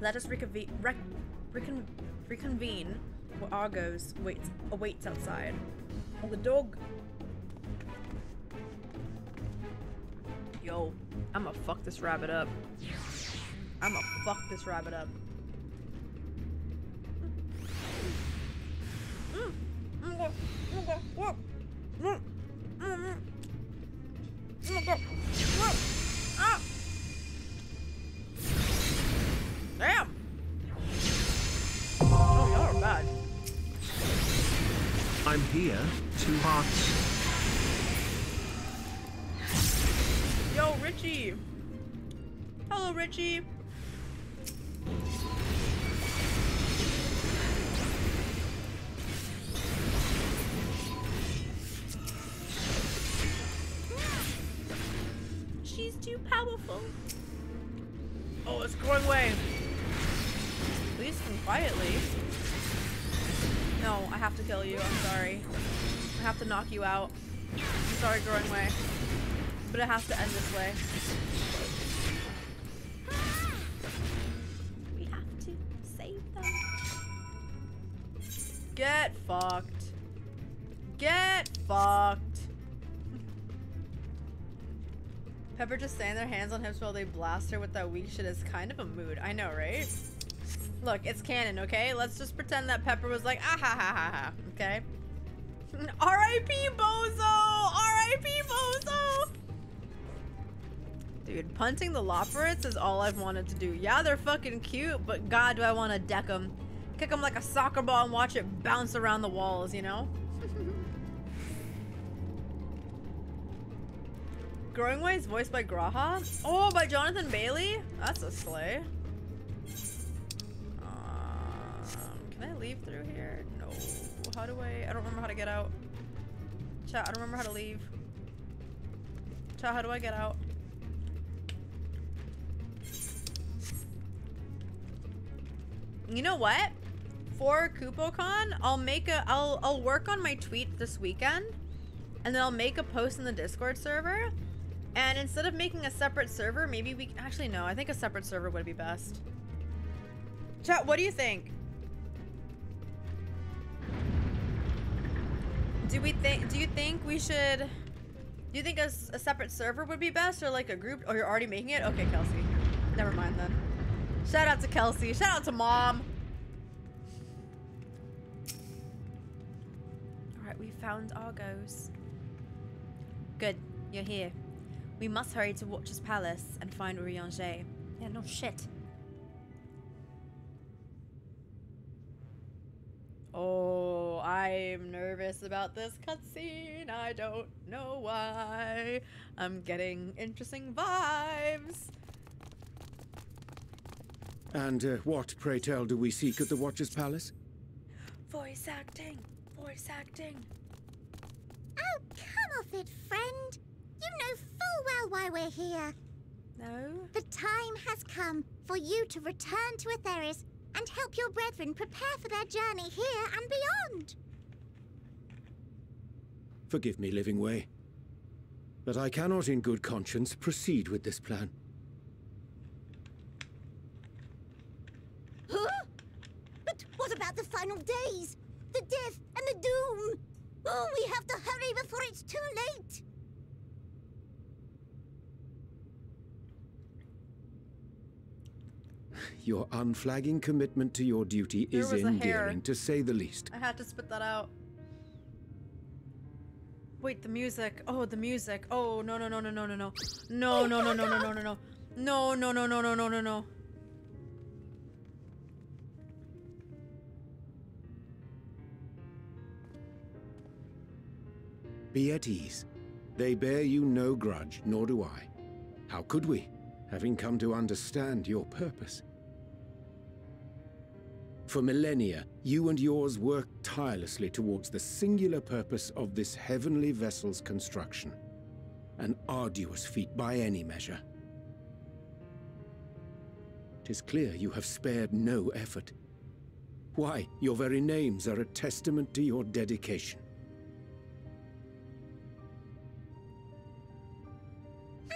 Let us reconvene, rec- recon- reconvene where Argos waits, awaits outside. Oh, the dog. Yo, I'ma fuck this rabbit up. I'ma fuck this rabbit up. You out. I'm sorry, Growingway. But it has to end this way. We have to save them. Get fucked. Get fucked. Pepper just staying their hands on hips while they blast her with that weak shit is kind of a mood. I know, right? Look, it's canon, okay? Let's just pretend that Pepper was like, ah ha ha ha ha, okay? R.I.P. Bozo! R.I.P. Bozo! Dude, punting the Loporrits is all I've wanted to do. Yeah, they're fucking cute, but god, do I want to deck them. Kick them like a soccer ball and watch it bounce around the walls, you know? Growingway's voiced by G'raha? Oh, by Jonathan Bailey? That's a slay. Um, can I leave through here? How do I? I don't remember how to get out. Chat, I don't remember how to leave. Chat, how do I get out? You know what? For KupoCon, I'll make a I'll I'll work on my tweet this weekend and then I'll make a post in the Discord server. And instead of making a separate server, maybe we actually no, I think a separate server would be best. Chat, what do you think? Do we think do you think we should do you think a separate server would be best or like a group or you're already making it? Okay, Kelsey. Never mind then. Shout out to Kelsey. Shout out to mom. Alright, we found Argos. Good, you're here. We must hurry to Watcher's Palace and find Urianger. Yeah, no shit. Oh, I'm nervous about this cutscene. I don't know why. I'm getting interesting vibes. And uh, what, pray tell, do we seek at the Watcher's Palace? Voice acting. Voice acting. Oh, come off it, friend. You know full well why we're here. No? The time has come for you to return to Etheirys and help your brethren prepare for their journey here and beyond. Forgive me, Livingway. But I cannot in good conscience proceed with this plan. Huh? But what about the final days? The death and the doom? Oh, we have to hurry before it's too late. Your unflagging commitment to your duty There is was a hair. endearing, to say the least. I had to spit that out. Wait, the music. Oh, the music. Oh, no, no, no, no, no, no, no. No, no, no, no, no, no, no, no. No, no, no, no, no, no, no, no. Be at ease. They bear you no grudge, nor do I. How could we, having come to understand your purpose? For millennia, you and yours worked tirelessly towards the singular purpose of this heavenly vessel's construction. An arduous feat by any measure. Tis clear you have spared no effort. Why, your very names are a testament to your dedication.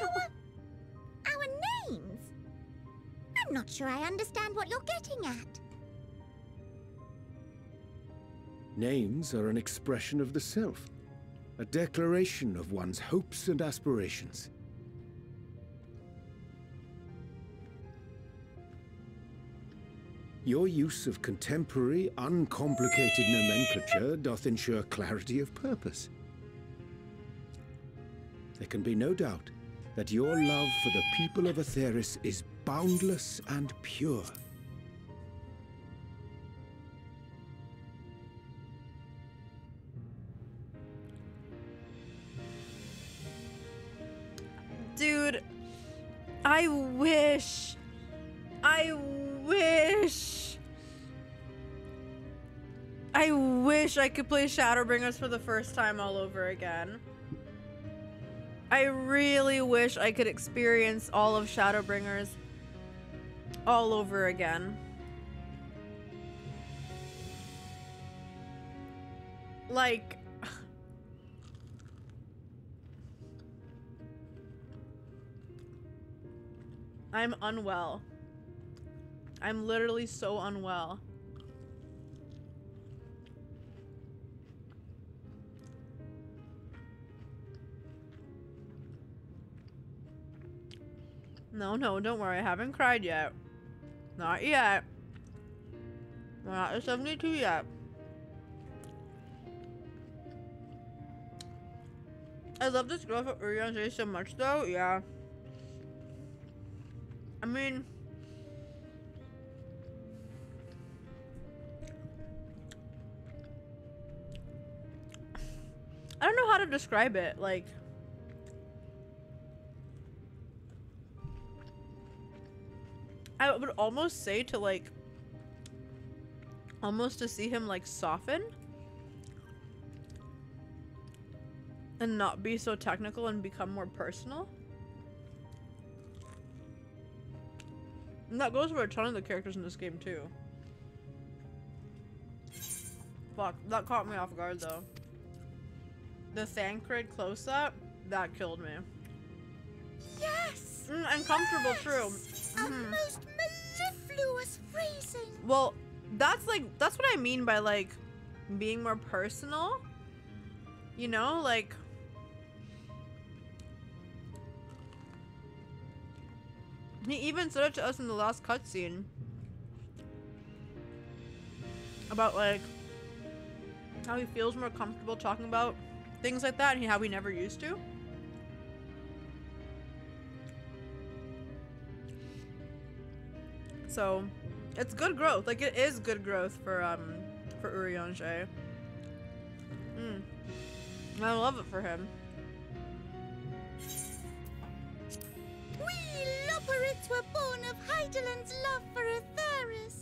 Our... our names? I'm not sure I understand what you're getting at. Names are an expression of the self, a declaration of one's hopes and aspirations. Your use of contemporary, uncomplicated nomenclature doth ensure clarity of purpose. There can be no doubt that your love for the people of Etheirys is boundless and pure. I wish. I wish. I wish I could play Shadowbringers for the first time all over again. I really wish I could experience all of Shadowbringers all over again. Like, I'm unwell. I'm literally so unwell. No, no, don't worry. I haven't cried yet. Not yet. We're not at 72 yet. I love this girl for Urianger so much though, yeah. I mean, I don't know how to describe it. Like, I would almost say to like, almost to see him like soften and not be so technical and become more personal. And that goes for a ton of the characters in this game too. Fuck, that caught me off guard though. The Thancred close-up, that killed me. Yes! Mm, uncomfortable, true. A Mhm. most mellifluous phrasing. Well, that's like that's what I mean by like being more personal. You know, like he even said it to us in the last cutscene about like how he feels more comfortable talking about things like that and how he never used to. So, it's good growth. Like it is good growth for um for Urianger. Mm. I love it for him. We Loporits were born of Hydaelyn's love for Etheirys.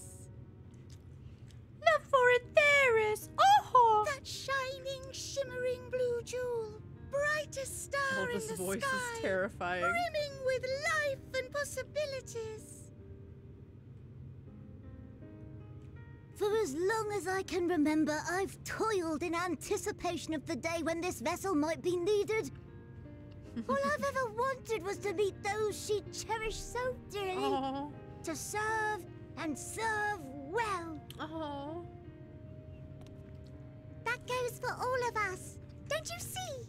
Love for Etheirys. Oh. That shining, shimmering blue jewel. Brightest star Oh, in this the voice sky. is terrifying. Brimming with life and possibilities. For as long as I can remember, I've toiled in anticipation of the day when this vessel might be needed. All I've ever wanted was to meet those she cherished so dearly, Oh. to serve and serve well. Oh. That goes for all of us. Don't you see?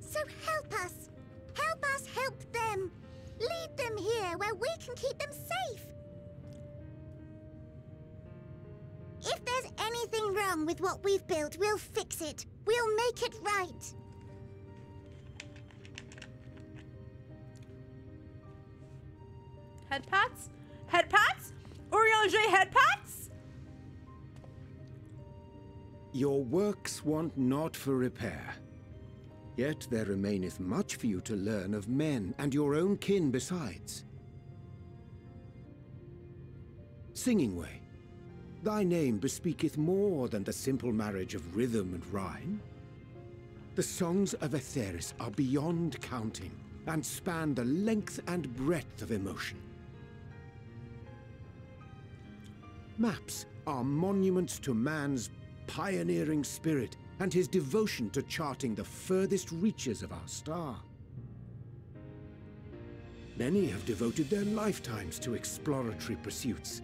So help us. Help us help them. Lead them here where we can keep them safe. If there's anything wrong with what we've built, we'll fix it. We'll make it right. Head pats? Head pats? Head pats? Your works want not for repair. Yet there remaineth much for you to learn of men and your own kin besides. Singingway, thy name bespeaketh more than the simple marriage of rhythm and rhyme. The songs of Etheirys are beyond counting and span the length and breadth of emotion. Maps are monuments to man's pioneering spirit and his devotion to charting the furthest reaches of our star. Many have devoted their lifetimes to exploratory pursuits,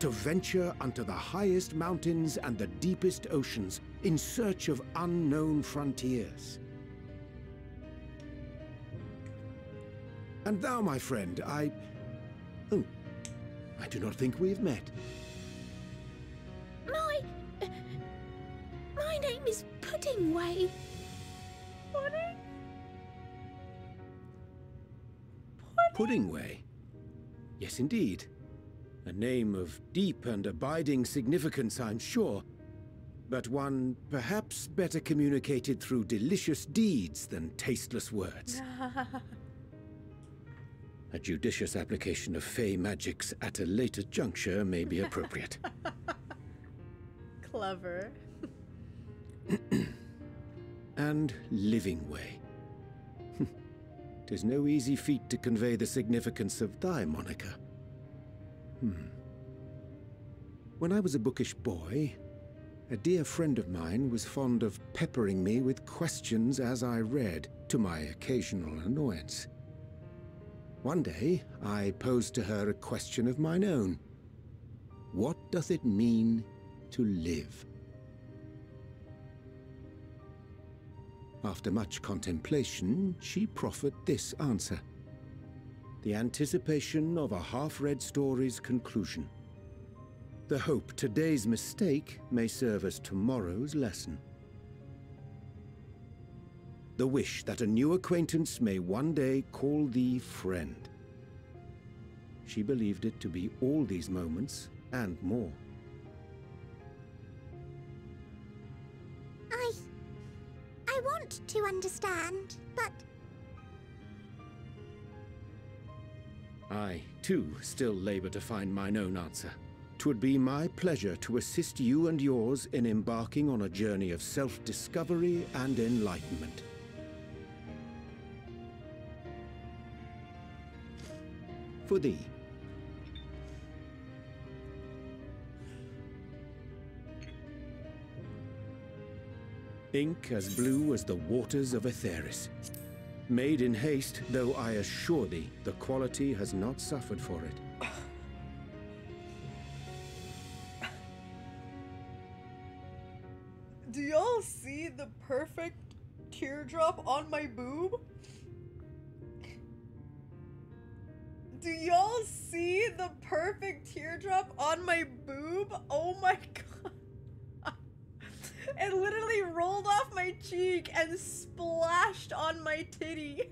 to venture unto the highest mountains and the deepest oceans in search of unknown frontiers. And thou, my friend, I... Oh, I do not think we've met. My. My name is Puddingway. Pudding? Puddingway? Yes, indeed. A name of deep and abiding significance, I'm sure. But one perhaps better communicated through delicious deeds than tasteless words. A judicious application of fey magics at a later juncture may be appropriate. Clever. and Livingway. Tis no easy feat to convey the significance of thy moniker. Hmm. When I was a bookish boy, a dear friend of mine was fond of peppering me with questions as I read, to my occasional annoyance. One day, I posed to her a question of mine own. What doth it mean to live? After much contemplation, she proffered this answer. The anticipation of a half-read story's conclusion. The hope today's mistake may serve as tomorrow's lesson. The wish that a new acquaintance may one day call thee friend. She believed it to be all these moments and more. Want to understand, but I, too, still labor to find mine own answer. Twould be my pleasure to assist you and yours in embarking on a journey of self-discovery and enlightenment. For thee. Ink as blue as the waters of Etheirys. Made in haste, though I assure thee, the quality has not suffered for it. Do y'all see the perfect teardrop on my boob? Do y'all see the perfect teardrop on my boob? Oh my god. It literally rolled off my cheek and splashed on my titty.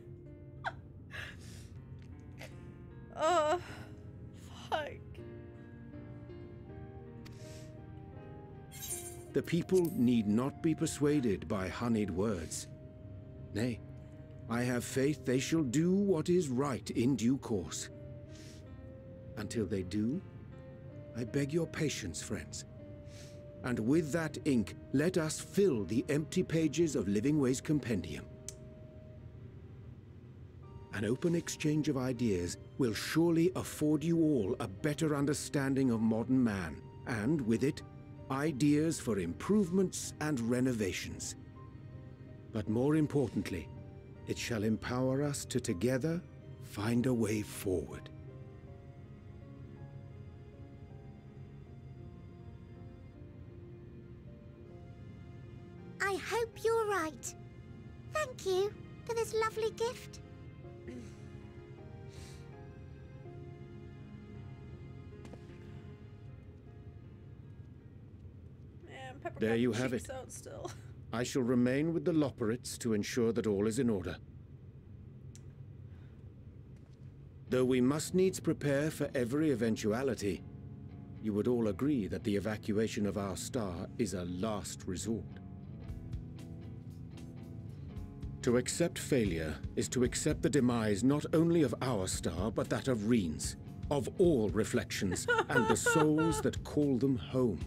uh, fuck. The people need not be persuaded by honeyed words. Nay, I have faith they shall do what is right in due course. Until they do, I beg your patience, friends. And with that ink, let us fill the empty pages of Livingway's Compendium. An open exchange of ideas will surely afford you all a better understanding of modern man, and with it, ideas for improvements and renovations. But more importantly, it shall empower us to together find a way forward. Hope you're right. Thank you for this lovely gift. Man, There you have it. Out still. I shall remain with the Loporrits to ensure that all is in order. Though we must needs prepare for every eventuality, you would all agree that the evacuation of our star is a last resort. To accept failure is to accept the demise not only of our star, but that of Ryne's, of all reflections, and the souls that call them home.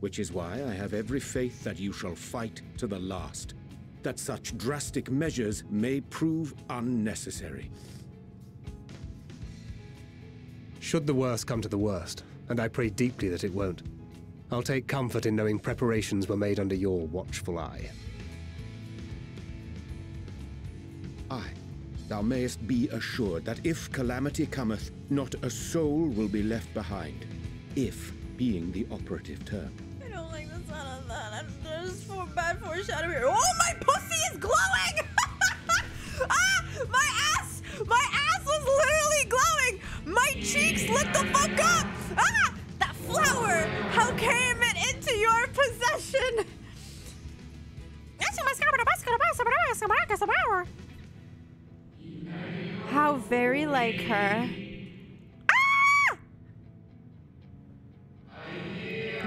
Which is why I have every faith that you shall fight to the last, that such drastic measures may prove unnecessary. Should the worst come to the worst, and I pray deeply that it won't, I'll take comfort in knowing preparations were made under your watchful eye. Aye, thou mayest be assured that if calamity cometh, not a soul will be left behind. If being the operative term. I don't like the sound of that. I'm there's for bad foreshadowing here. Oh, my pussy is glowing! ah, my ass, my ass was literally glowing. My cheeks lit the fuck up. Ah, that flower. How came it into your possession? How very like her. Ah!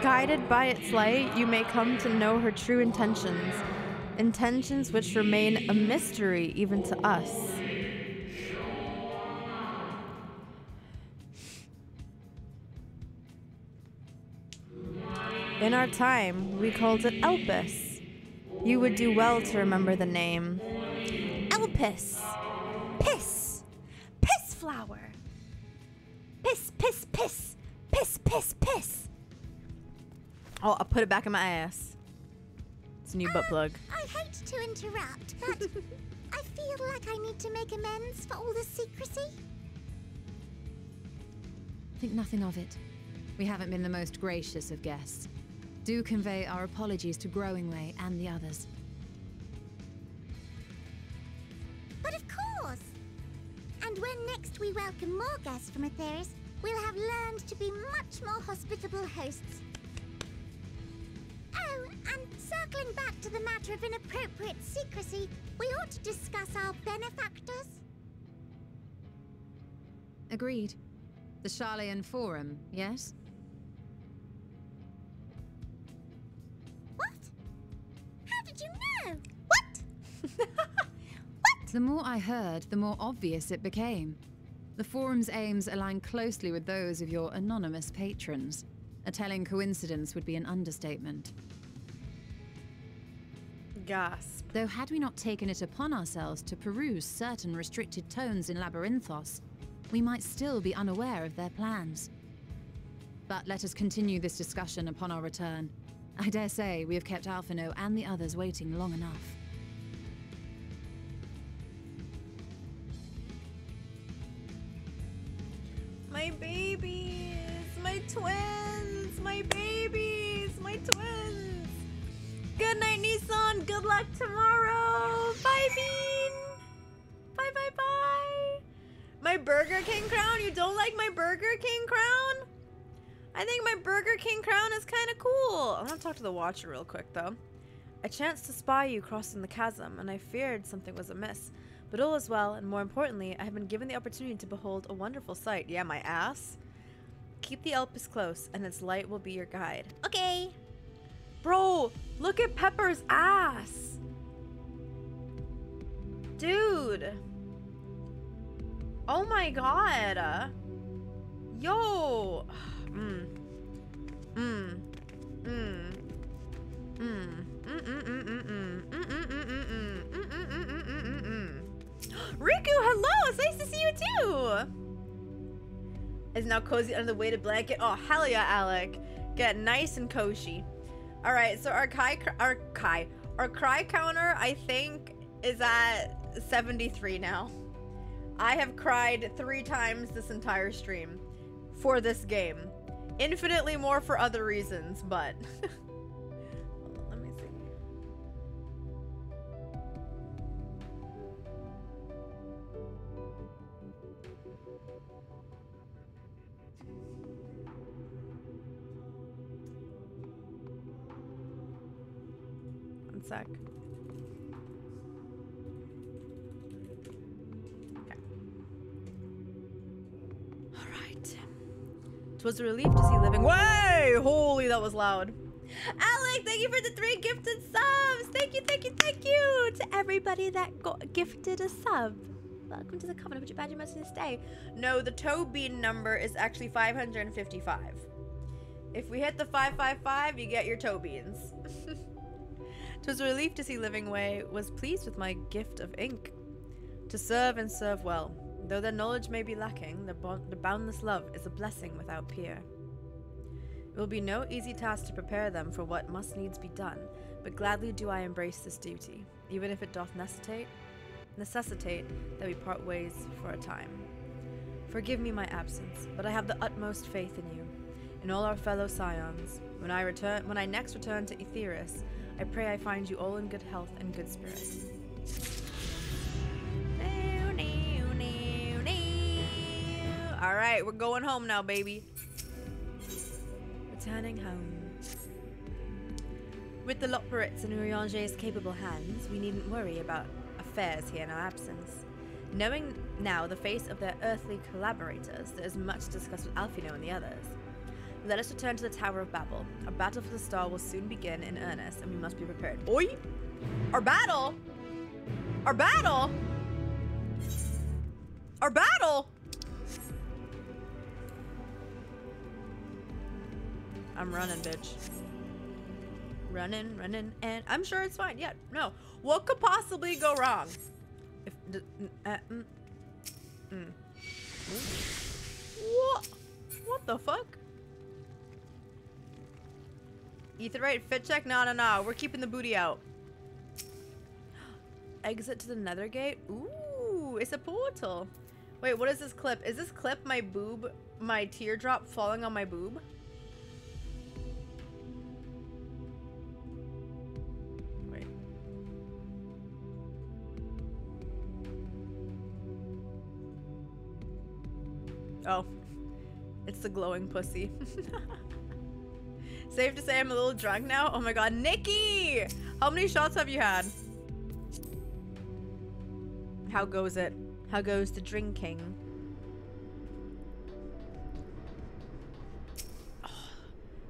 Guided by its light, you may come to know her true intentions. Intentions which remain a mystery even to us. In our time, we called it Elpis. You would do well to remember the name. Elpis. Piss. Piss flower. Piss, piss, piss. Piss, piss, piss. Oh, I'll put it back in my ass. It's a new butt ah, plug. I hate to interrupt, but I feel like I need to make amends for all the secrecy. Think nothing of it. We haven't been the most gracious of guests. Do convey our apologies to Growingway and the others. But of course! And when next we welcome more guests from Etheirys, we'll have learned to be much more hospitable hosts. Oh, and circling back to the matter of inappropriate secrecy, we ought to discuss our benefactors. Agreed. The Sharlayan Forum, yes? The more I heard, the more obvious it became. The Forum's aims align closely with those of your anonymous patrons. A telling coincidence would be an understatement. Gasp. Though had we not taken it upon ourselves to peruse certain restricted tones in Labyrinthos, we might still be unaware of their plans. But let us continue this discussion upon our return. I dare say we have kept Alphinaud and the others waiting long enough. Twins, my babies, my twins. Good night, Nissan. Good luck tomorrow. Bye, Bean. Bye, bye, bye. My Burger King crown. You don't like my Burger King crown? I think my Burger King crown is kind of cool. I want to talk to the Watcher real quick, though. I chanced to spy you crossing the chasm, and I feared something was amiss. But all is well, and more importantly, I have been given the opportunity to behold a wonderful sight. Yeah, my ass. Keep the Elpis close, and its light will be your guide. Okay. Bro, look at Pepper's ass. Dude. Oh my god. Yo. Mmm. Mmm. Mmm. Mmm. Riku, hello! It's nice to see you too! Is now cozy under the weighted blanket. Oh, hell yeah, Alec. Get nice and cozy. Alright, so our Kai, our Kai, our cry counter, I think, is at 73 now. I have cried three times this entire stream for this game. Infinitely more for other reasons, but. sec. Okay. Alright. Twas a relief to see living. Way! Holy, that was loud. Alec, thank you for the three gifted subs. Thank you, thank you, thank you to everybody that got gifted a sub. Welcome to the covenant. Put your badge message to stay. No, the toe bean number is actually 555. If we hit the 555, you get your toe beans. Twas a relief to see Livingway was pleased with my gift of ink. To serve and serve well. Though their knowledge may be lacking, the, their boundless love is a blessing without peer. It will be no easy task to prepare them for what must needs be done, but gladly do I embrace this duty, even if it doth necessitate necessitate that we part ways for a time. Forgive me my absence, but I have the utmost faith in you, in all our fellow scions. When I return, when I next return to Etheirys, I pray I find you all in good health and good spirits. All right, we're going home now, baby. Returning home. With the Loporrits in Urianger's capable hands, we needn't worry about affairs here in our absence. Knowing now the face of their earthly collaborators, there is much discussed with Alphinaud and the others. Let us return to the Tower of Babel. Our battle for the star will soon begin in earnest, and we must be prepared. Oi! Our battle! Our battle! Our battle! I'm running, bitch. Running, running, and I'm sure it's fine. Yeah, no. What could possibly go wrong? If uh, mm, mm. What? What the fuck? Etherite fit check? No, no, no. We're keeping the booty out. Exit to the nether gate? Ooh, it's a portal. Wait, what is this clip? Is this clip my boob, my teardrop falling on my boob? Wait. Oh, it's the glowing pussy. Safe to say I'm a little drunk now. Oh my god, Nikki! How many shots have you had? How goes it? How goes the drinking?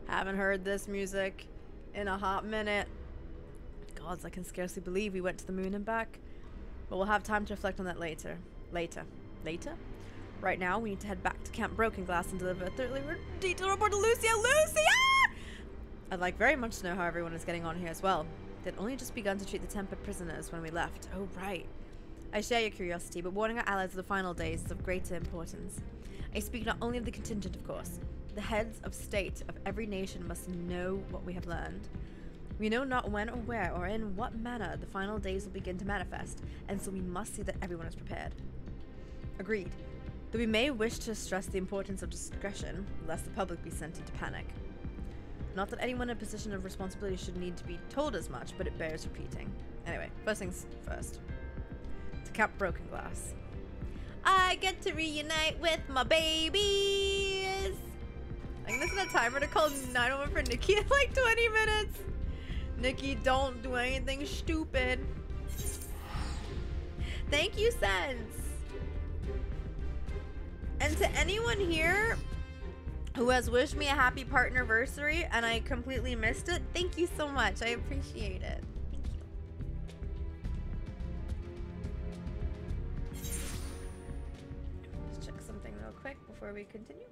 haven't heard this music in a hot minute. Gods, I can scarcely believe we went to the moon and back. But we'll have time to reflect on that later. Later. Later? Right now, we need to head back to Camp Broken Glass and deliver a thoroughly detailed report to Lucia. Lucia! I'd like very much to know how everyone is getting on here as well. They'd only just begun to treat the tempered prisoners when we left. Oh, right. I share your curiosity, but warning our allies of the final days is of greater importance. I speak not only of the contingent, of course. The heads of state of every nation must know what we have learned. We know not when or where or in what manner the final days will begin to manifest, and so we must see that everyone is prepared. Agreed. Though we may wish to stress the importance of discretion, lest the public be sent into panic. Not that anyone in a position of responsibility should need to be told as much, but it bears repeating. Anyway, first things first. To Camp Broken Glass. I get to reunite with my babies! I'm gonna set a timer to call 911 for Nikki in like 20 minutes! Nikki, don't do anything stupid. Thank you, Sense! And to anyone here who has wished me a happy partnerversary and I completely missed it, thank you so much. I appreciate it. Thank you. Let's check something real quick before we continue.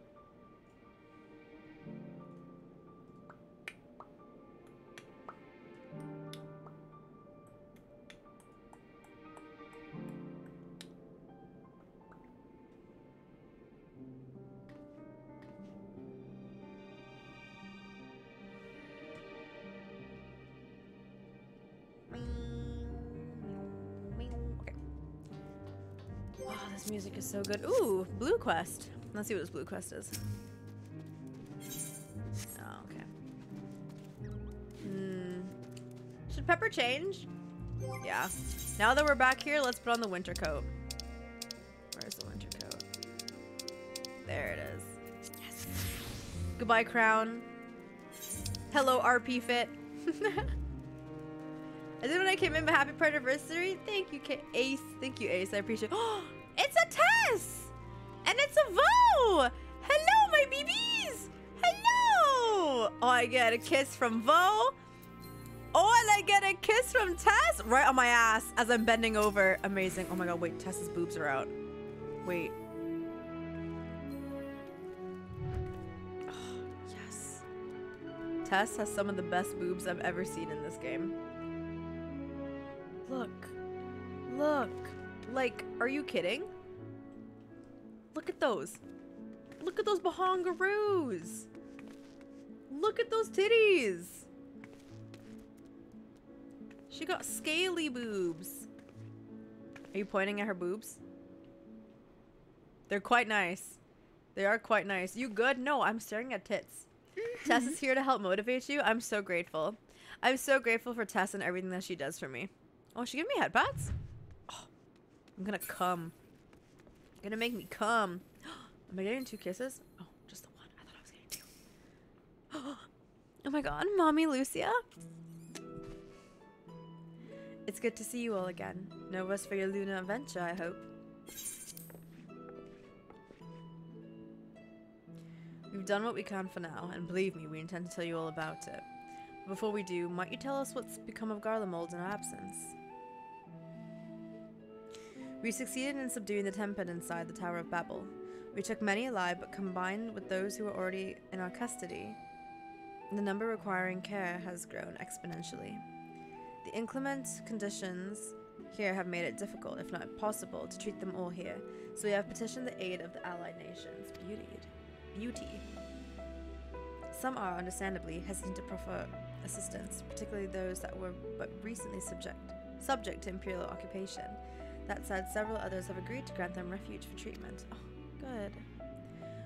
Music is so good. Ooh, Blue Quest. Let's see what this Blue Quest is. Oh, okay. Hmm. Should Pepper change? Yeah. Now that we're back here, let's put on the winter coat. Where's the winter coat? There it is. Yes. Goodbye, crown. Hello, RP Fit. I did when I came in, but happy anniversary. Thank you, Ace. Thank you, Ace. I appreciate it's a Tess! And it's a Vo! Hello, my BBs! Hello! Oh, I get a kiss from Vo. Oh, and I get a kiss from Tess right on my ass as I'm bending over. Amazing. Oh my god, wait, Tess's boobs are out. Wait. Oh, yes. Tess has some of the best boobs I've ever seen in this game. Look. Look. Like, are you kidding? Look at those. Look at those bahongaroos. Look at those titties. She got scaly boobs. Are you pointing at her boobs? They're quite nice. They are quite nice. You good? No, I'm staring at tits. Tess is here to help motivate you. I'm so grateful. I'm so grateful for Tess and everything that she does for me. Oh, she gave me headpats? I'm gonna come. Gonna make me come. Am I getting two kisses? Oh, just the one. I thought I was getting two. Oh my god, Mommy Lucia. It's good to see you all again. No rest for your Luna adventure, I hope. We've done what we can for now, and believe me, we intend to tell you all about it. But before we do, might you tell us what's become of Garlemald in our absence? We succeeded in subduing the Tempest inside the Tower of Babel. We took many alive, but combined with those who were already in our custody, the number requiring care has grown exponentially. The inclement conditions here have made it difficult, if not impossible, to treat them all here, so we have petitioned the aid of the allied nations. Beauty. Beauty. Some are, understandably, hesitant to proffer assistance, particularly those that were but recently subject, subject to imperial occupation. That said, several others have agreed to grant them refuge for treatment. Oh, good.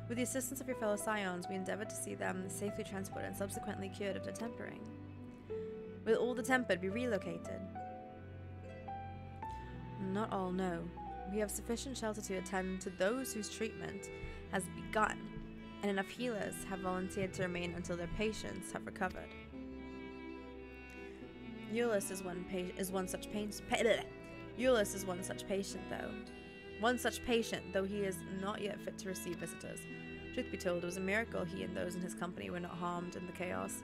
With the assistance of your fellow scions, we endeavored to see them safely transported and subsequently cured of their tempering. Will all the tempered be relocated? Not all, no. We have sufficient shelter to attend to those whose treatment has begun, and enough healers have volunteered to remain until their patients have recovered. Euless is one is one such pain. Pa- Euless is one such patient, though. One such patient, though he is not yet fit to receive visitors. Truth be told, it was a miracle he and those in his company were not harmed in the chaos.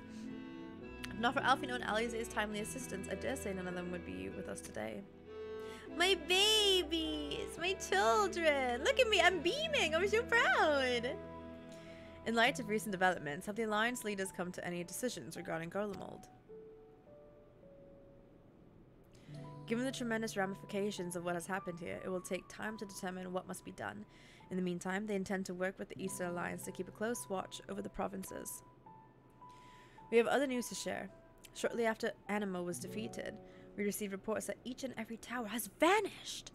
Not for Alphinaud and Alisaie's timely assistance, I dare say none of them would be with us today. My babies! My children! Look at me, I'm beaming! I'm so proud! In light of recent developments, have the Alliance leaders come to any decisions regarding Garlemald? Given the tremendous ramifications of what has happened here, it will take time to determine what must be done. In the meantime, they intend to work with the Eastern Alliance to keep a close watch over the provinces. We have other news to share. Shortly after Anima was defeated, we received reports that each and every tower has vanished.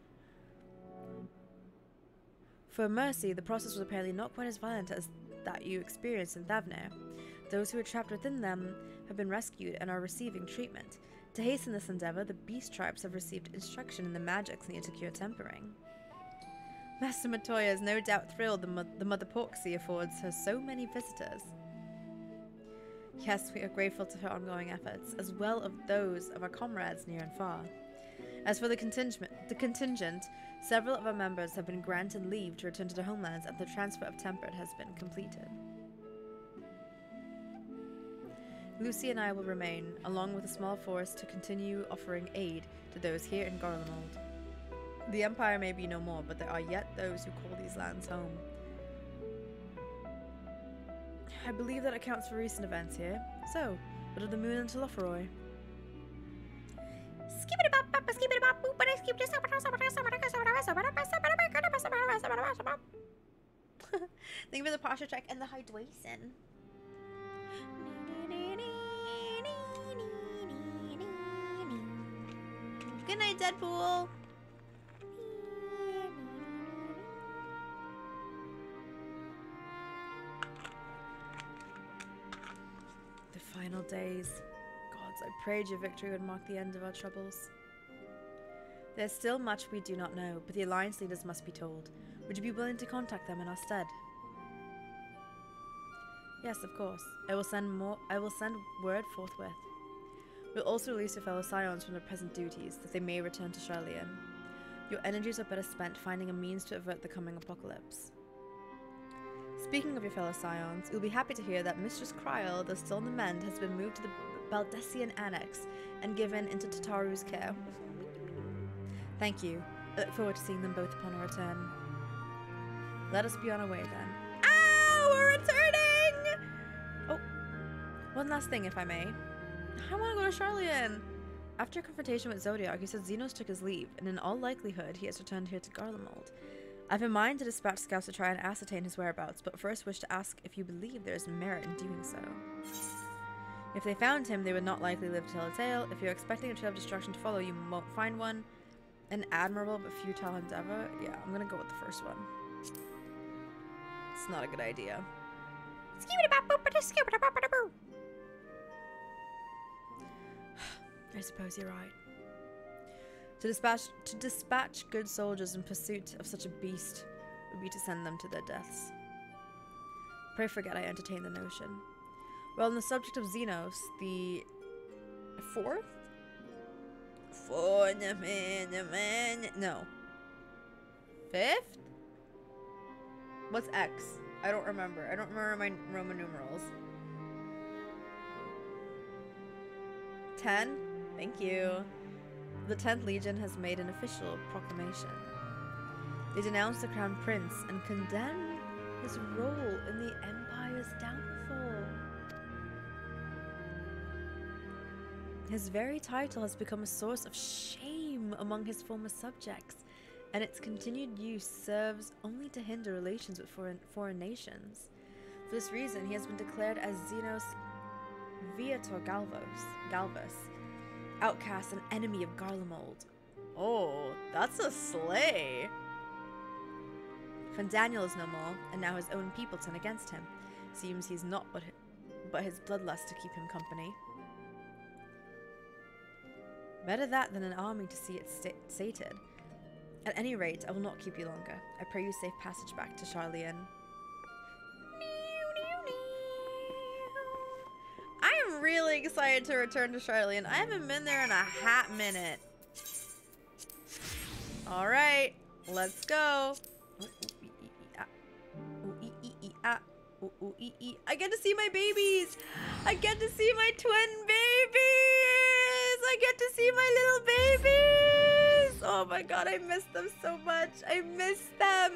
For Mercy, the process was apparently not quite as violent as that you experienced in Thavnair. Those who were trapped within them have been rescued and are receiving treatment. To hasten this endeavor, the beast tribes have received instruction in the magics needed to cure tempering. Master Matoya is no doubt thrilled the, mo- the Mother Porksy affords her so many visitors. Yes, we are grateful to her ongoing efforts, as well as those of our comrades near and far. As for the contingent, the contingent, several of our members have been granted leave to return to their homelands after the transfer of Tempered has been completed. Lucy and I will remain, along with a small force, to continue offering aid to those here in Garlemald. The Empire may be no more, but there are yet those who call these lands home. I believe that accounts for recent events here. So, what of the moon and Telophoroi? Thank you for the posture check and the hydration. Good night, Deadpool. The final days. Gods, I prayed your victory would mark the end of our troubles. There's still much we do not know, but the Alliance leaders must be told. Would you be willing to contact them in our stead? Yes, of course. I will send more I will send word forthwith. We'll also release your fellow scions from their present duties, that they may return to Sharlayan. Your energies are better spent finding a means to avert the coming apocalypse. Speaking of your fellow scions, you'll be happy to hear that Mistress Krile, though still in the mend, has been moved to the Baldesion Annex and given into Tataru's care. Thank you. I look forward to seeing them both upon our return. Let us be on our way then. Ow! We're returning! Oh, one last thing, if I may. I want to go to Sharlayan. After a confrontation with Zodiark, he said Zenos took his leave, and in all likelihood, he has returned here to Garlemald. I've in mind to dispatch scouts to try and ascertain his whereabouts, but first wish to ask if you believe there is merit in doing so. If they found him, they would not likely live to tell a tale. If you're expecting a trail of destruction to follow, you won't find one. An admirable but futile endeavor? Yeah, I'm gonna go with the first one. It's not a good idea. I suppose you're right. To dispatch to dispatch good soldiers in pursuit of such a beast would be to send them to their deaths. Pray forget I entertain the notion. Well, on the subject of Zenos, the fourth? Fourth, no. Fifth? What's X? I don't remember. I don't remember my Roman numerals. 10? Thank you. The 10th Legion has made an official proclamation. They denounce the Crown Prince and condemn his role in the Empire's downfall. His very title has become a source of shame among his former subjects, and its continued use serves only to hinder relations with foreign, foreign nations. For this reason, he has been declared as Zenos Viator Galvos, Galvus, outcast and enemy of Garlemald. Oh, that's a slay! Fandaniel is no more, and now his own people turn against him. Seems he's not but, but his bloodlust to keep him company. Better that than an army to see it sated. At any rate, I will not keep you longer. I pray you safe passage back to Sharlayan. Really excited to return to Sharlayan. I haven't been there in a hot minute. Alright, let's go. I get to see my babies. I get to see my twin babies. I get to see my little babies. Oh my god, I miss them so much. I miss them.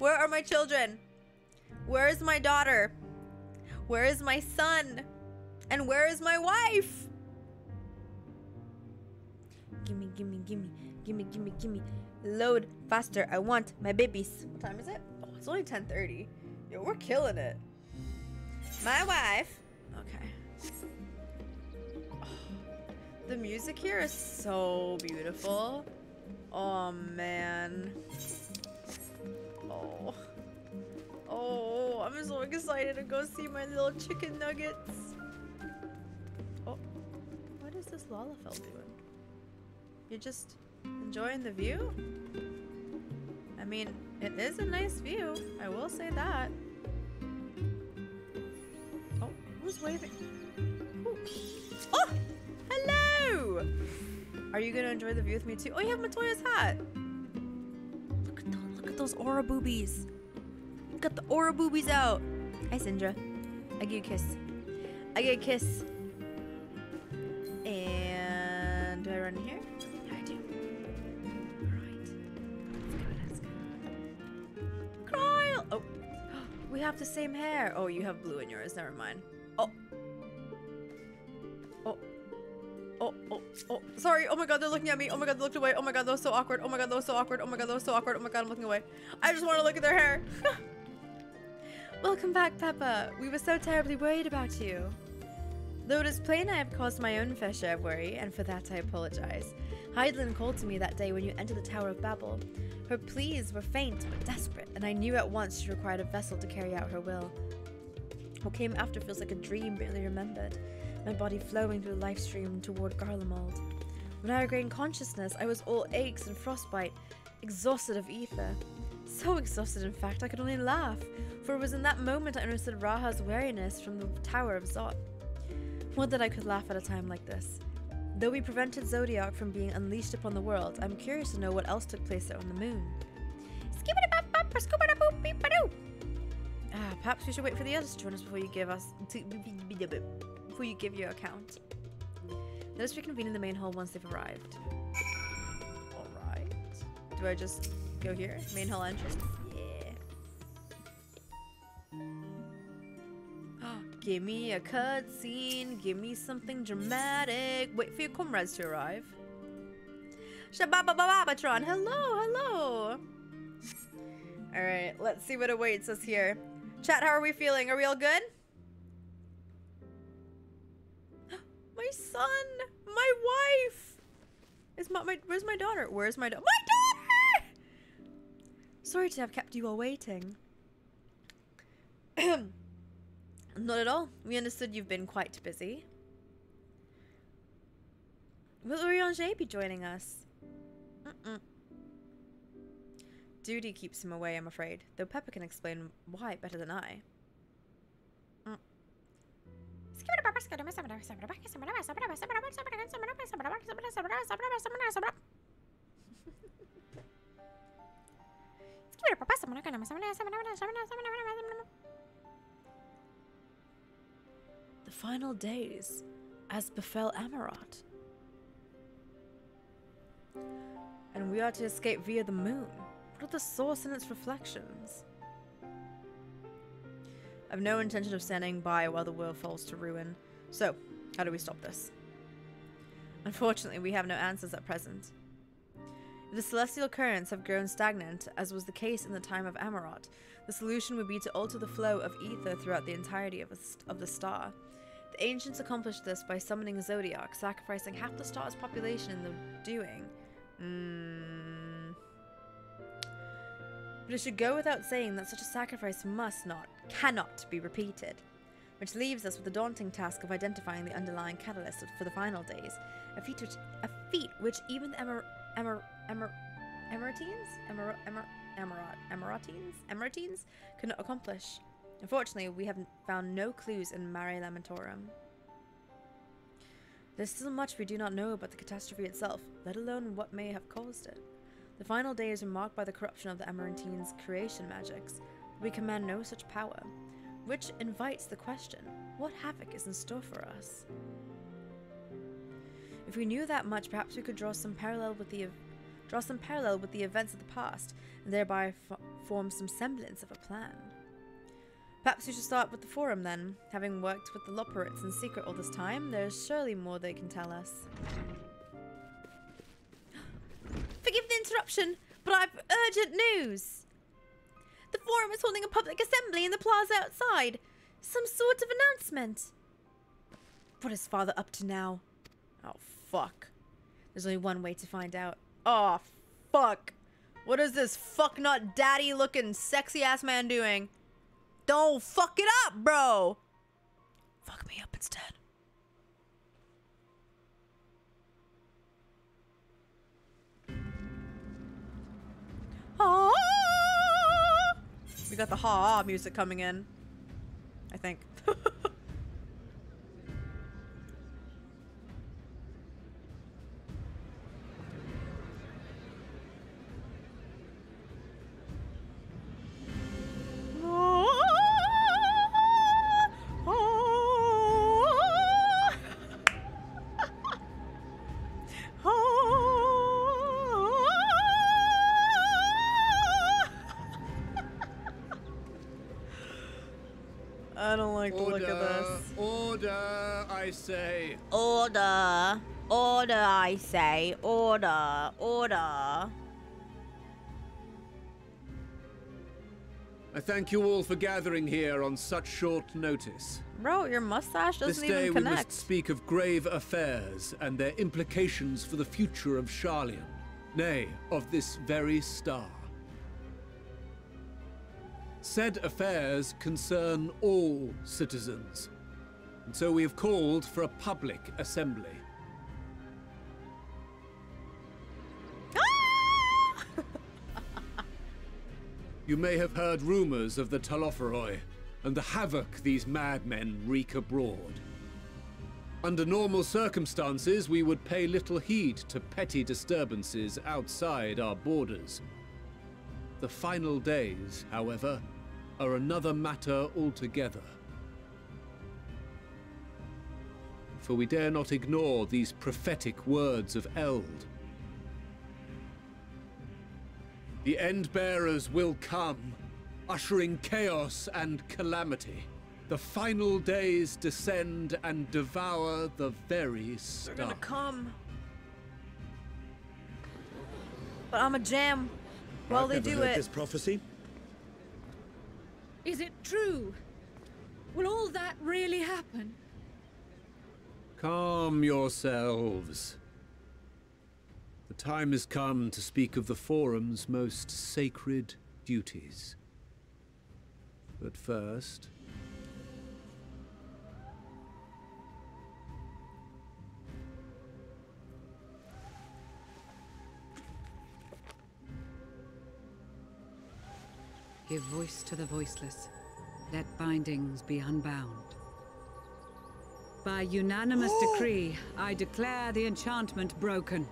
Where are my children? Where is my daughter? Where is my son? And where is my wife? Gimme, gimme, gimme, gimme, gimme, gimme. Load faster. I want my babies. What time is it? Oh, it's only 10:30. Yo, we're killing it. My wife. Okay. Oh, the music here is so beautiful. Oh man. Oh. Oh, I'm so excited to go see my little chicken nuggets. This Lalafell doing? You're just enjoying the view? I mean, it is a nice view. I will say that. Oh, who's waving? Ooh. Oh, hello! Are you gonna enjoy the view with me too? Oh, you have Matoya's hat. Look at those, look at those aura boobies. You Got the aura boobies out. Hi, Sindra. I give you a kiss. I get a kiss. I run here? Yeah, I do. Alright. Let's go, let's go. Kyle! Oh. We have the same hair. Oh, you have blue in yours. Never mind. Oh. Oh. Oh, oh, oh. Sorry. Oh my god, they're looking at me. Oh my god, they looked away. Oh my god, that was so awkward. Oh my god, that was so awkward. Oh my god, that was so awkward. Oh my god, I'm looking away. I just want to look at their hair. Welcome back, Peppa. We were so terribly worried about you. Though it is plain I have caused my own fair share of worry, and for that I apologize. Hydaelyn called to me that day when you entered the Tower of Babel. Her pleas were faint but desperate, and I knew at once she required a vessel to carry out her will. What came after feels like a dream barely remembered, my body flowing through the life stream toward Garlemald. When I regained consciousness, I was all aches and frostbite, exhausted of ether. So exhausted, in fact, I could only laugh, for it was in that moment I understood Raha's weariness from the Tower of Zot. Would that I could laugh at a time like this. Though we prevented Zodiark from being unleashed upon the world, I'm curious to know what else took place out on the moon. Ah, perhaps we should wait for the others to join us before you give us before you give your account. Let us reconvene in the main hall once they've arrived. Alright. Do I just go here? Main hall entrance? Give me a cutscene. Give me something dramatic. Wait for your comrades to arrive. Shababababatron. Hello, hello. Alright, let's see what awaits us here. Chat, how are we feeling? Are we all good? My son! My wife! Is my, my where's my daughter? Where's my daughter? My daughter! Sorry to have kept you all waiting. Not at all. We understood you've been quite busy. Will Urianger be joining us? Mm-mm. Duty keeps him away, I'm afraid, though Pepper can explain why better than I. Mm. The final days, as befell Amaurot. And we are to escape via the moon. What are the source and its reflections? I've no intention of standing by while the world falls to ruin. So, how do we stop this? Unfortunately, we have no answers at present. If the celestial currents have grown stagnant, as was the case in the time of Amaurot, the solution would be to alter the flow of ether throughout the entirety of, of the star. The ancients accomplished this by summoning a Zodiark, sacrificing half the star's population in the doing. Mm. But it should go without saying that such a sacrifice must not, cannot be repeated. Which leaves us with the daunting task of identifying the underlying catalyst for the final days, a feat which, a feat which even the Emir, Emir, Emir, Emiratines? Emir, Emir, Emirat, Emiratines? Emiratines could not accomplish. Unfortunately, we have found no clues in Mare Lamentorum. There's still much we do not know about the catastrophe itself, let alone what may have caused it. The final days are marked by the corruption of the Emerantines' creation magics. We command no such power, which invites the question, what havoc is in store for us? If we knew that much, perhaps we could draw some parallel with the draw some parallel with the events of the past, and thereby form some semblance of a plan. Perhaps we should start with the Forum then. Having worked with the Loporrits in secret all this time, there's surely more they can tell us. Forgive the interruption, but I've urgent news. The Forum is holding a public assembly in the plaza outside. Some sort of announcement. What is father up to now? Oh, fuck. There's only one way to find out. Oh, fuck. What is this fuck nut daddy looking sexy ass man doing? Don't fuck it up, bro. Fuck me up instead. Ah! We got the ha music coming in. I think. say. Order. Order, I say. Order. Order. I thank you all for gathering here on such short notice. Bro, your mustache doesn't this day even we must speak of grave affairs and their implications for the future of Sharlayan, nay, of this very star. Said affairs concern all citizens, and so we have called for a public assembly. Ah! You may have heard rumors of the Telophoroi and the havoc these madmen wreak abroad. Under normal circumstances, we would pay little heed to petty disturbances outside our borders. The final days, however, are another matter altogether. For we dare not ignore these prophetic words of Eld. The end bearers will come, ushering chaos and calamity. The final days descend and devour the very They're gonna come. But I'm a jam while I've they never do heard it. this prophecy. Is it true? Will all that really happen? Calm yourselves. The time has come to speak of the Forum's most sacred duties. But first, Give voice to the voiceless. Let bindings be unbound. By unanimous decree, I declare the enchantment broken.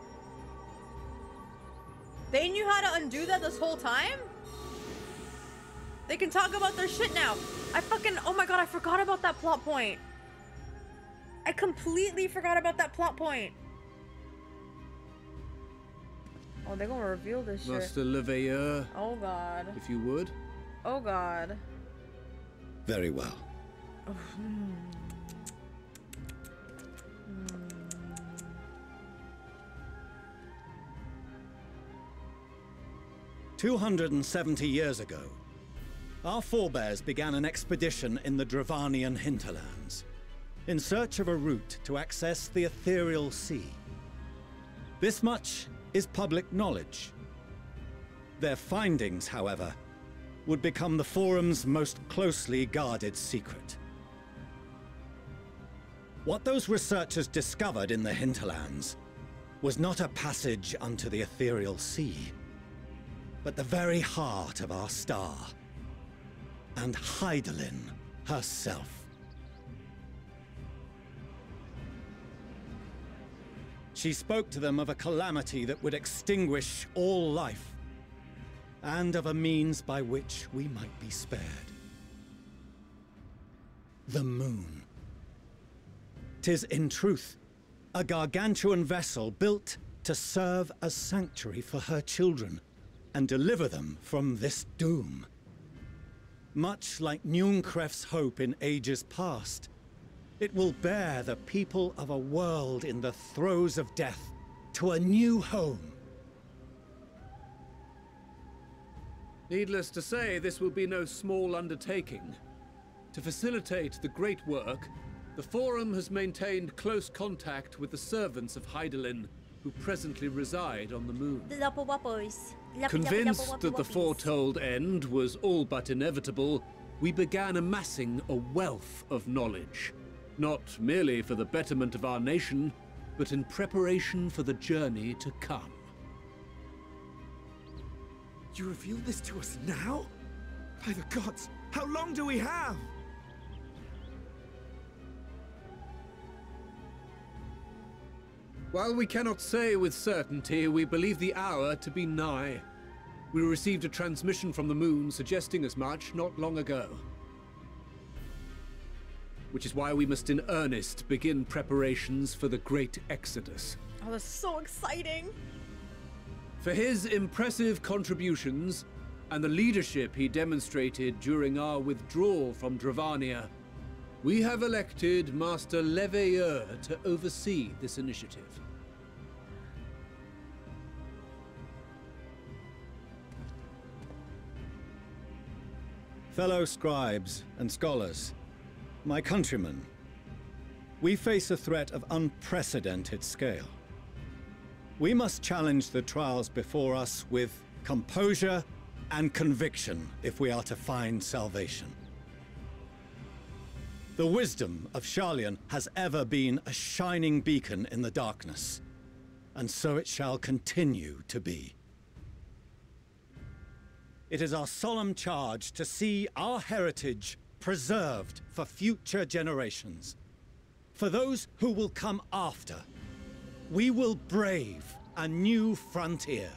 They knew how to undo that this whole time? They can talk about their shit now. I fucking, oh my god, I forgot about that plot point. I completely forgot about that plot point. Oh, they're gonna reveal this shit. Master Leveilleur, Oh god. if you would. Oh god. Very well. Oh, hmm. 270 years ago, our forebears began an expedition in the Dravanian hinterlands, in search of a route to access the ethereal sea. This much is public knowledge. Their findings, however, would become the Forum's most closely guarded secret. What those researchers discovered in the hinterlands was not a passage unto the ethereal sea, but the very heart of our star, and Hydaelyn herself. She spoke to them of a calamity that would extinguish all life, and of a means by which we might be spared. The moon. Tis in truth a gargantuan vessel built to serve as sanctuary for her children and deliver them from this doom. Much like Nunkref's hope in ages past, it will bear the people of a world in the throes of death to a new home. Needless to say, this will be no small undertaking. To facilitate the great work, the Forum has maintained close contact with the servants of Hydaelyn, who presently reside on the moon. The Lopper Whoppers. Convinced that the foretold end was all but inevitable, we began amassing a wealth of knowledge. Not merely for the betterment of our nation, but in preparation for the journey to come. You reveal this to us now? By the gods, how long do we have? While we cannot say with certainty, we believe the hour to be nigh. We received a transmission from the moon suggesting as much not long ago. Which is why we must in earnest begin preparations for the great exodus. Oh, that's so exciting. For his impressive contributions and the leadership he demonstrated during our withdrawal from Dravania, we have elected Master Leveilleur to oversee this initiative. Fellow scribes and scholars, my countrymen, we face a threat of unprecedented scale. We must challenge the trials before us with composure and conviction if we are to find salvation. The wisdom of Sharlayan has ever been a shining beacon in the darkness, and so it shall continue to be. It is our solemn charge to see our heritage preserved for future generations. For those who will come after, we will brave a new frontier.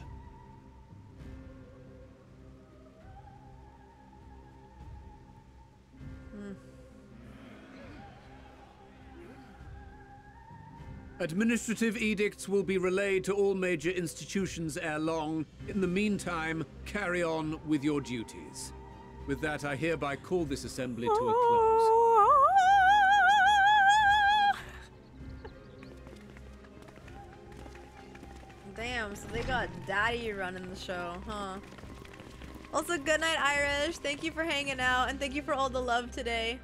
Administrative edicts will be relayed to all major institutions ere long. In the meantime, carry on with your duties. With that, I hereby call this assembly to a close. Damn, so they got daddy running the show, huh? Also, good night, Irish. Thank you for hanging out, and thank you for all the love today.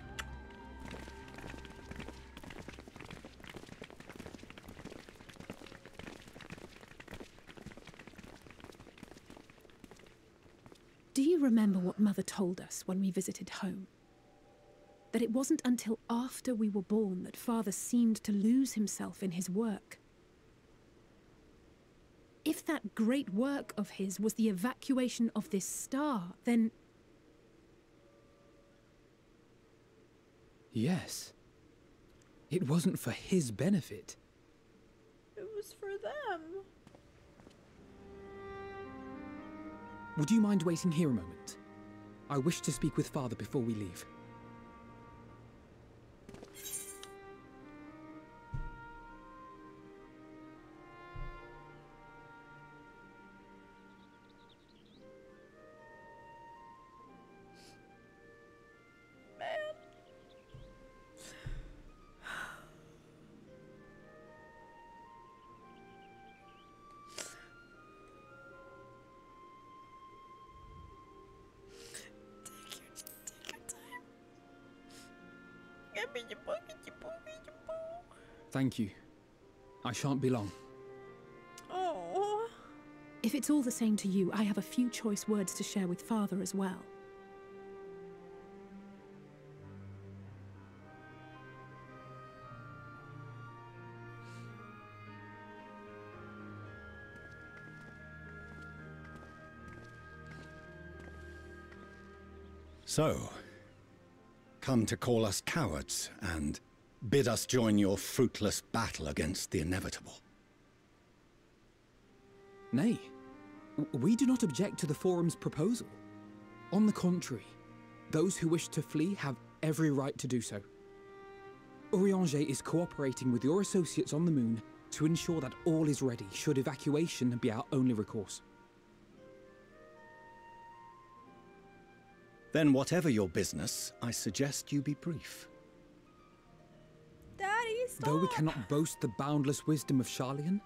You remember what Mother told us when we visited home? That it wasn't until after we were born that Father seemed to lose himself in his work. If that great work of his was the evacuation of this star, then Yes. It wasn't for his benefit. It was for them. Would you mind waiting here a moment? I wish to speak with Father before we leave. Thank you. I shan't be long. Oh. if it's all the same to you, I have a few choice words to share with Father as well. So, come to call us cowards and bid us join your fruitless battle against the inevitable. Nay, we do not object to the Forum's proposal. On the contrary, those who wish to flee have every right to do so. Urianger is cooperating with your associates on the moon to ensure that all is ready should evacuation be our only recourse. Then, whatever your business, I suggest you be brief. Though we cannot boast the boundless wisdom of Sharlayan,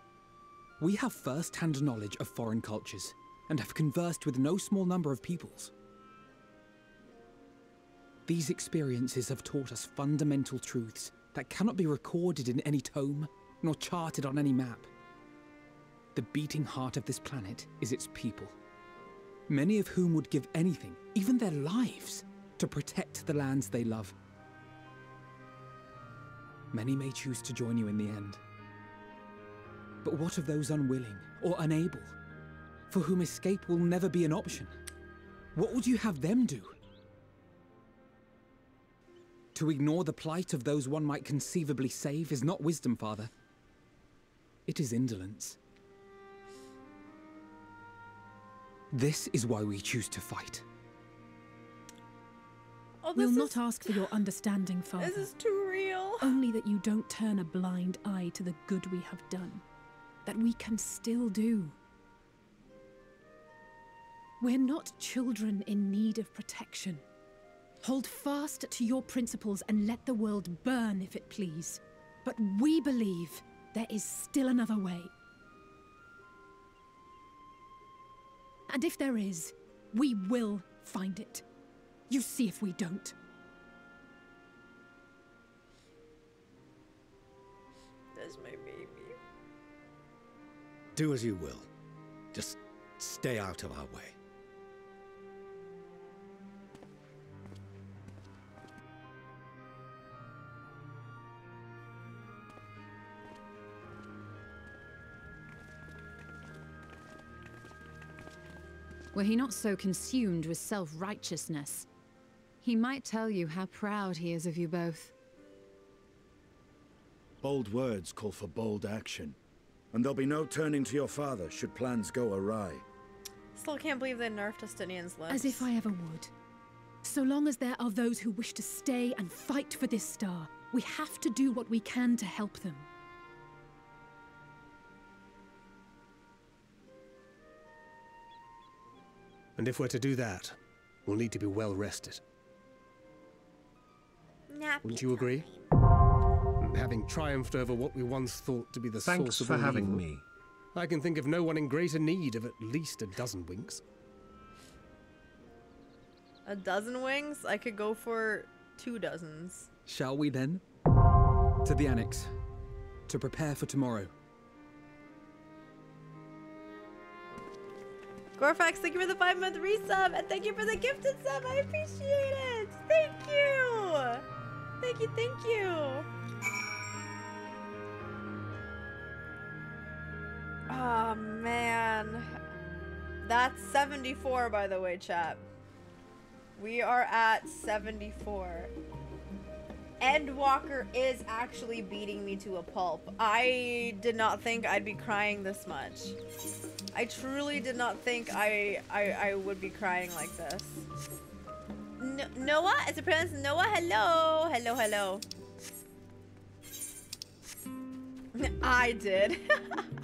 we have first hand knowledge of foreign cultures and have conversed with no small number of peoples. These experiences have taught us fundamental truths that cannot be recorded in any tome nor charted on any map. The beating heart of this planet is its people, many of whom would give anything, even their lives, to protect the lands they love. Many may choose to join you in the end. But what of those unwilling or unable, for whom escape will never be an option? What would you have them do? To ignore the plight of those one might conceivably save is not wisdom, Father. It is indolence. This is why we choose to fight. Oh, we'll this not ask for your understanding, Father. This is too real. Only that you don't turn a blind eye to the good we have done. That we can still do. We're not children in need of protection. Hold fast to your principles and let the world burn if it please. But we believe there is still another way. And if there is, we will find it. You see if we don't. Do as you will. Just stay out of our way. Were he not so consumed with self righteousness, he might tell you how proud he is of you both. Bold words call for bold action. And there'll be no turning to your father should plans go awry. Still can't believe they nerfed Estinian's lips. As if I ever would. So long as there are those who wish to stay and fight for this star, we have to do what we can to help them. And if we're to do that, we'll need to be well rested. Wouldn't you agree? And Having triumphed over what we once thought to be the Thanks source of for having evil, me. I can think of no one in greater need of at least a dozen winks. A dozen wings? I could go for two dozens. Shall we then? To the annex. To prepare for tomorrow. Gorfax, thank you for the five month resub, and thank you for the gifted sub. I appreciate it. Thank you. Thank you. Thank you. Oh man, that's 74 by the way, chat. We are at 74. Endwalker is actually beating me to a pulp. I did not think I'd be crying this much. I truly did not think I I, I would be crying like this. No, Noah? Is it pronounced Noah? Hello. Hello, hello. I did.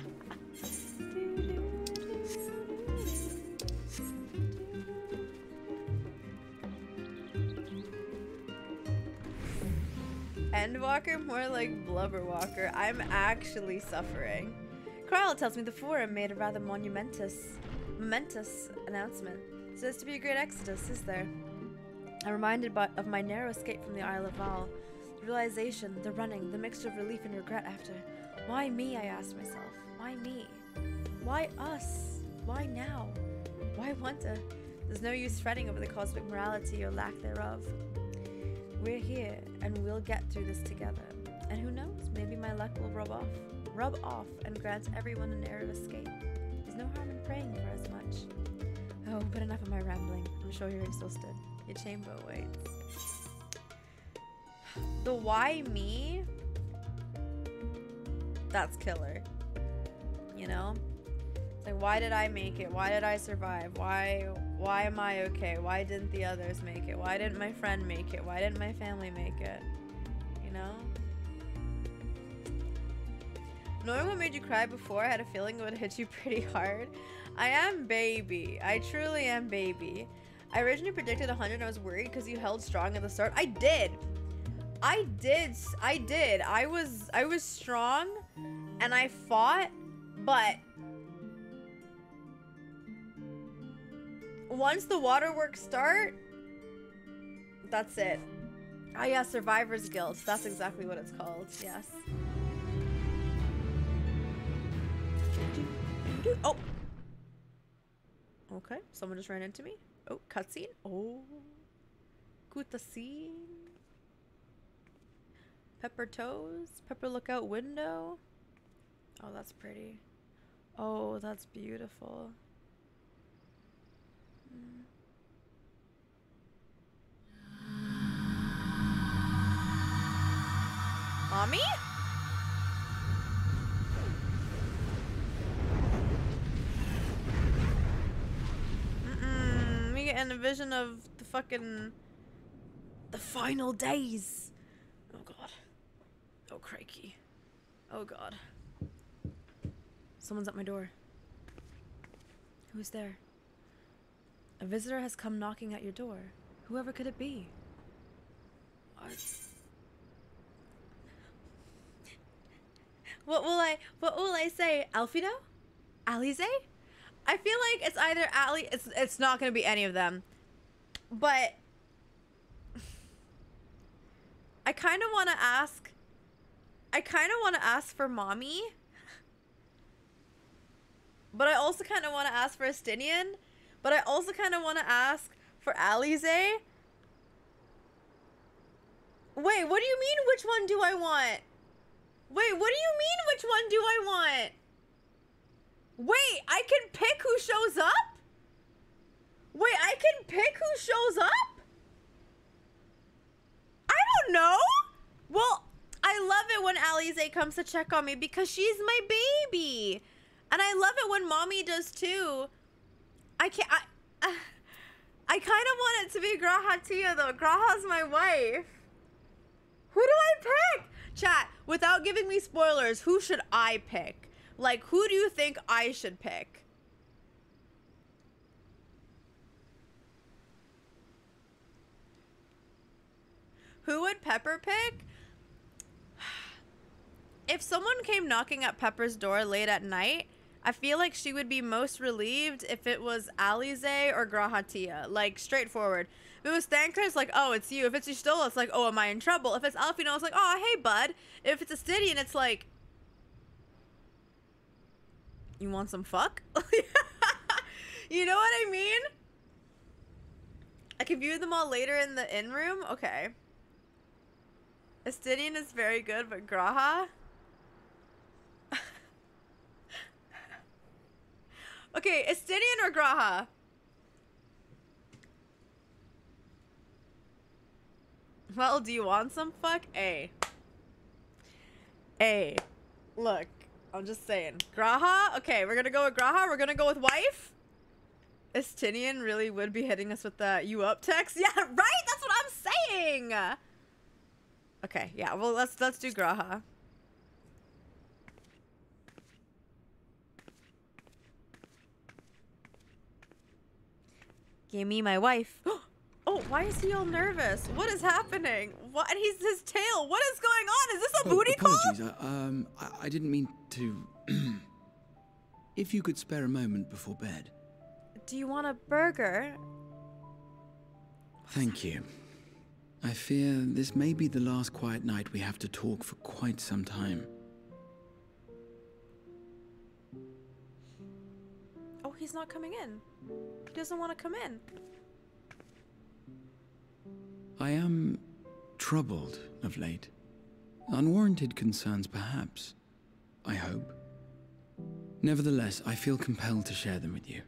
Endwalker, more like Blubberwalker. I'm actually suffering. Carl tells me the forum made a rather monumentous, momentous announcement. Says to be a great exodus, is there? I'm reminded by, of my narrow escape from the Isle of Val. The realization, the running, the mixture of relief and regret after. Why me, I asked myself. Why me? Why us? Why now? Why Wanta? There's no use fretting over the cosmic morality or lack thereof. We're here, and we'll get through this together. And who knows, maybe my luck will rub off, rub off, and grant everyone a narrow escape. There's no harm in praying for as much. Oh, but enough of my rambling. I'm sure you're exhausted. Your chamber waits. The why me? That's killer. You know? It's like, why did I make it? Why did I survive? Why why am I okay? Why didn't the others make it? Why didn't my friend make it? Why didn't my family make it? You know? Knowing what made you cry before, I had a feeling it would hit you pretty hard. I am baby. I truly am baby. I originally predicted 100 and I was worried because you held strong at the start. I did. I did. I did. I was I was strong and I fought, but once the waterworks start, that's it. Ah, yeah, Survivor's Guild. That's exactly what it's called. Yes. Oh. Okay, someone just ran into me. Oh, cutscene. Oh. Cutscene. Pepper toes. Pepper lookout window. Oh, that's pretty. Oh, that's beautiful. Mm. Mommy? Mm-mm. We getting a vision of the fucking... The final days. Oh god. Oh crikey. Oh god. Someone's at my door. Who's there? A visitor has come knocking at your door. Whoever could it be? Are- What will I what will I say? Alphinaud? Alisaie? I feel like it's either Ali it's it's not gonna be any of them. But I kinda wanna ask I kinda wanna ask for mommy. But I also kinda wanna ask for Estinian. But I also kinda wanna ask for Alisaie. Wait, what do you mean which one do I want? Wait, what do you mean which one do I want? Wait, I can pick who shows up? Wait, I can pick who shows up? I don't know. Well, I love it when Alisaie comes to check on me because she's my baby. And I love it when mommy does too. I can't I I, I kind of want it to be G'raha Tia though. G'raha's my wife. Who do I pick? Chat, without giving me spoilers, who should I pick? Like, who do you think I should pick? Who would Pepper pick? If someone came knocking at Pepper's door late at night, I feel like she would be most relieved if it was Alisaie or G'raha Tia. Like, straightforward. If it was Thancred, it's like, oh, it's you. If it's Y'shtola, it's like, oh, am I in trouble? If it's Alphinaud, it's like, oh, hey, bud. If it's a Stydian, it's like, you want some fuck? You know what I mean? I can view them all later in the in room. Okay. Estinian is very good, but G'raha. Okay, Estinian or G'raha? Well, do you want some fuck? A. A. Look, I'm just saying. G'raha? Okay, we're gonna go with G'raha. We're gonna go with wife. Estinian really would be hitting us with the you up text. Yeah, right? That's what I'm saying. Okay, yeah, well let's let's do G'raha. Give me my wife. Oh, why is he all nervous? What is happening? What? And he's his tail. What is going on? Is this a Oh, booty call? apologies. I, um, I, I didn't mean to. if you could spare a moment before bed. Do you want a burger? Thank you. I fear this may be the last quiet night we have to talk for quite some time. He's not coming in. He doesn't want to come in. I am troubled of late. Unwarranted concerns, perhaps. I hope. Nevertheless, I feel compelled to share them with you.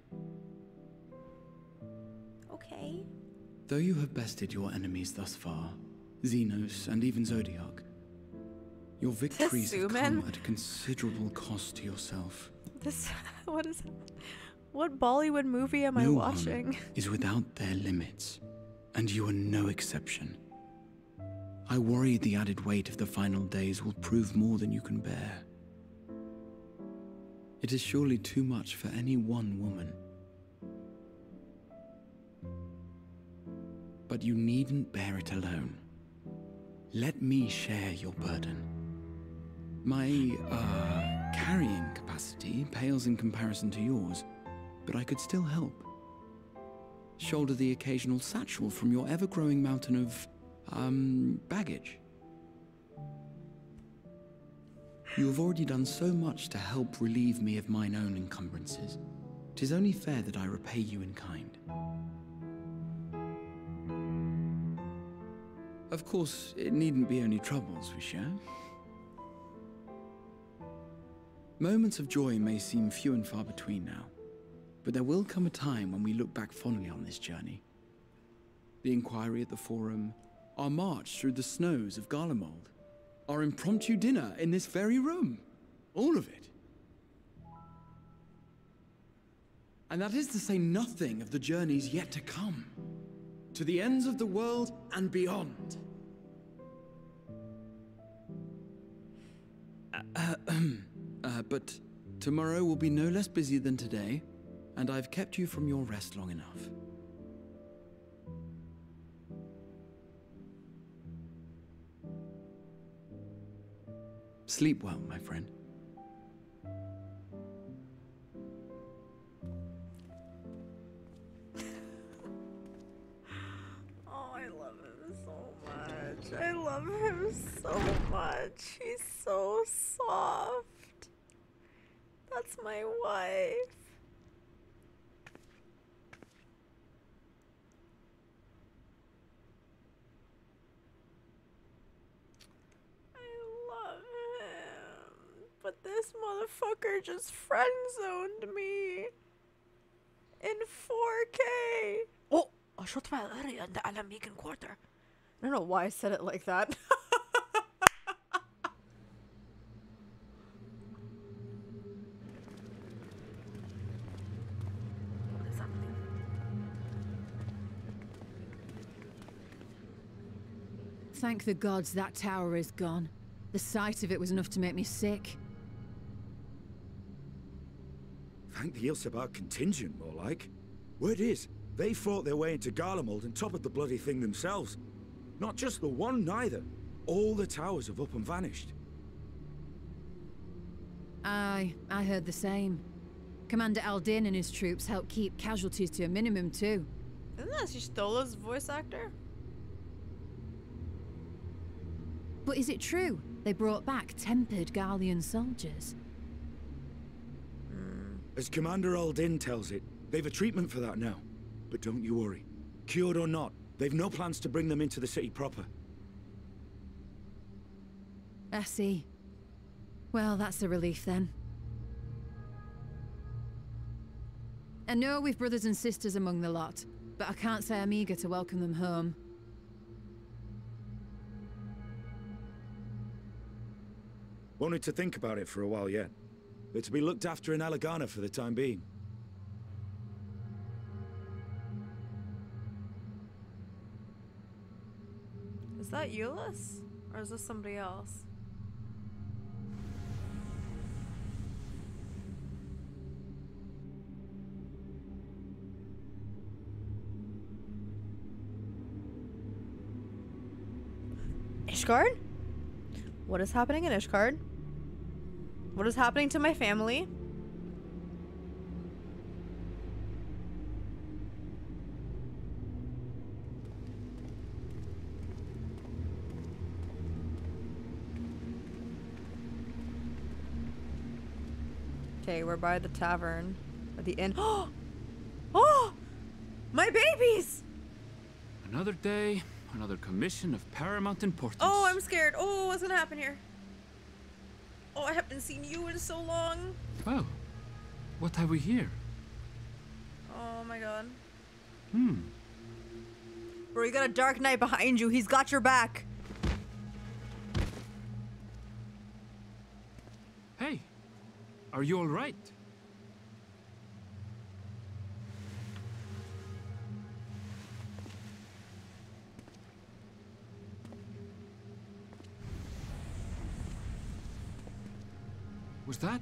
Okay. Though you have bested your enemies thus far, Zenos and even Zodiark, your victories have come at a considerable cost to yourself. This. What is? What Bollywood movie am I no watching? one is without their limits, and you are no exception. I worry the added weight of the final days will prove more than you can bear. It is surely too much for any one woman. But you needn't bear it alone. Let me share your burden. My, uh, carrying capacity pales in comparison to yours, but I could still help. Shoulder the occasional satchel from your ever growing mountain of, um, baggage. You have already done so much to help relieve me of mine own encumbrances. Tis only fair that I repay you in kind. Of course, it needn't be only troubles we share. Moments of joy may seem few and far between now, but there will come a time when we look back fondly on this journey. The inquiry at the Forum, our march through the snows of Garlemald, our impromptu dinner in this very room. All of it. And that is to say nothing of the journeys yet to come, to the ends of the world and beyond. Uh, uh, but tomorrow will be no less busy than today, and I've kept you from your rest long enough. Sleep well, my friend. Oh, I love him so much. I love him so much. He's so soft. That's my wife. I love him. But this motherfucker just friend zoned me in 4K. Oh, I shot my area in the Alameican quarter. I don't know why I said it like that. Thank the gods that tower is gone. The sight of it was enough to make me sick. Thank the Ilsabard contingent, more like. Word is, they fought their way into Garlemald and toppled the bloody thing themselves. Not just the one, neither. All the towers have up and vanished. Aye, I heard the same. Commander Aldin and his troops helped keep casualties to a minimum, too. Isn't that Shistola's voice actor? But is it true? They brought back tempered Garlean soldiers. As Commander Aldin tells it, They've a treatment for that now. But don't you worry. Cured or not, they've no plans to bring them into the city proper. I see. Well, that's a relief then. I know we've brothers and sisters among the lot, but I can't say I'm eager to welcome them home. Wanted to think about it for a while yet. They're to be looked after in Ala Gannha for the time being. Is that Euless? Or is this somebody else? Ishgard? What is happening in Ishgard? What is happening to my family? Okay, we're by the tavern. At the inn. Oh! My babies! Another day, another commission of paramount importance. Oh, I'm scared. Oh, what's gonna happen here? Oh, I haven't seen you in so long. Oh, what have we here? Oh my god. Hmm. Bro, you got a Dark Knight behind you. He's got your back. Hey, are you all that?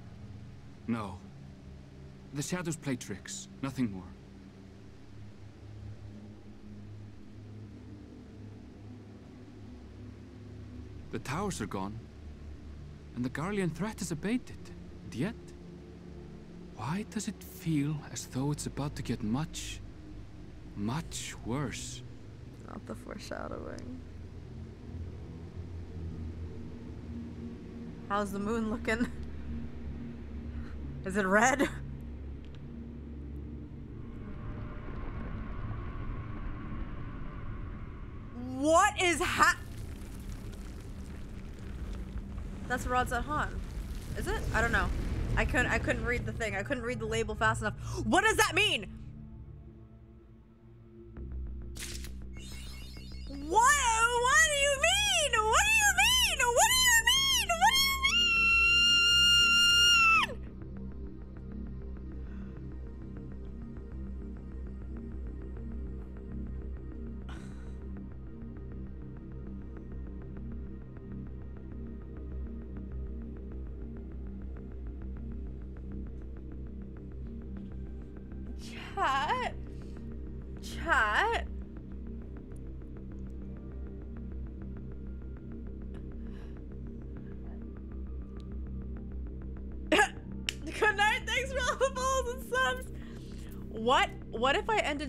No. The shadows play tricks, nothing more. The towers are gone, and the Garlean threat is abated. And yet, why does it feel as though it's about to get much, much worse? Not the foreshadowing. How's the moon looking? Is it red? What is ha- That's Radz-at-Han. Is it? I don't know. I couldn't I couldn't read the thing. I couldn't read the label fast enough. What does that mean?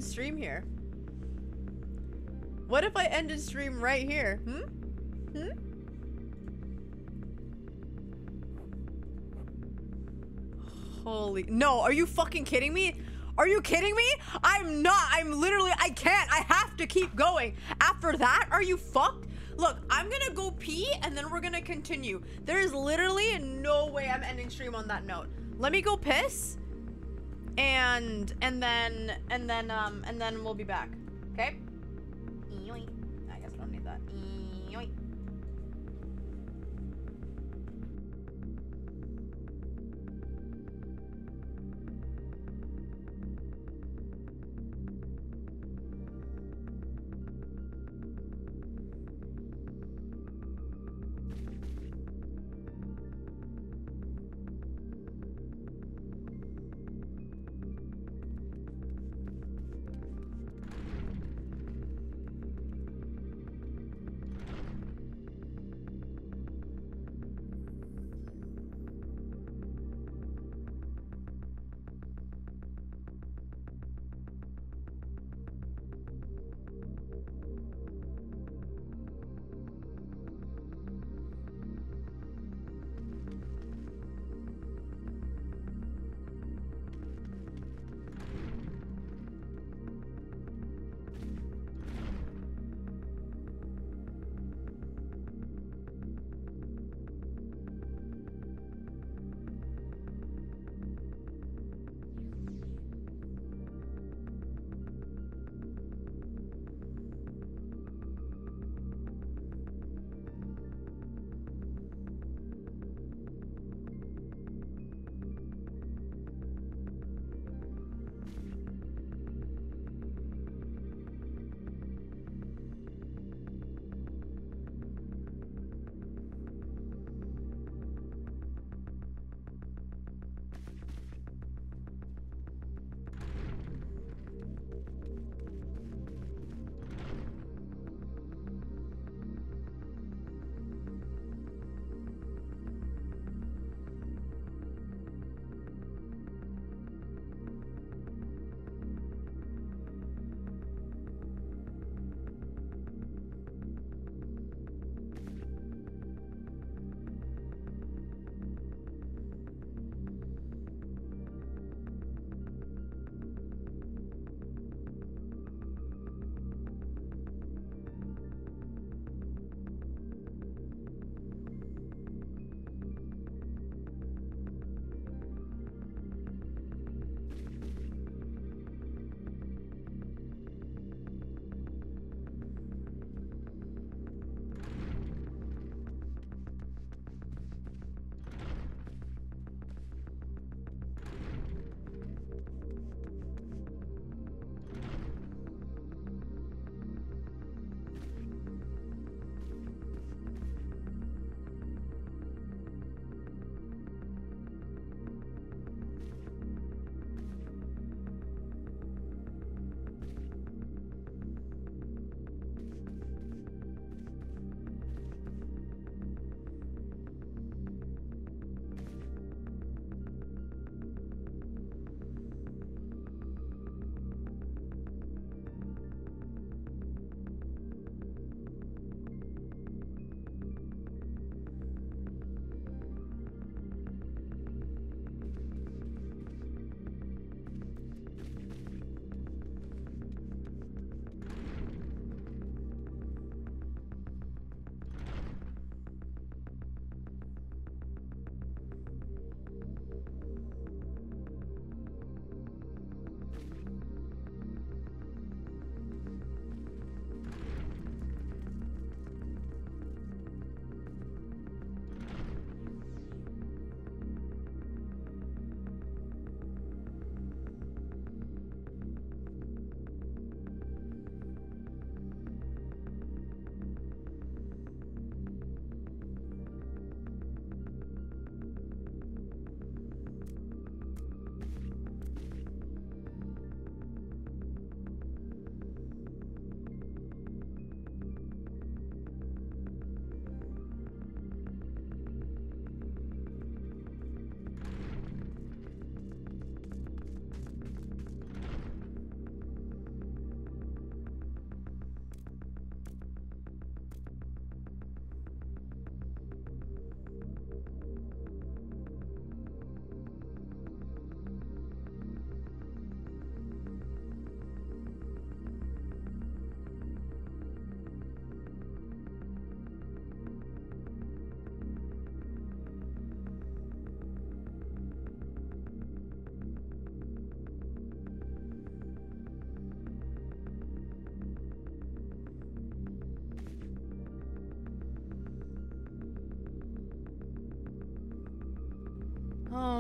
Ended stream here? What if I ended stream right here? Hmm? Hmm? Holy no! Are you fucking kidding me? Are you kidding me? I'm not. I'm literally. I can't. I have to keep going. After that, are you fucked? Look, I'm gonna go pee and then we're gonna continue. There is literally no way I'm ending stream on that note. Let me go piss, and and then and then um and then we'll be back. Okay.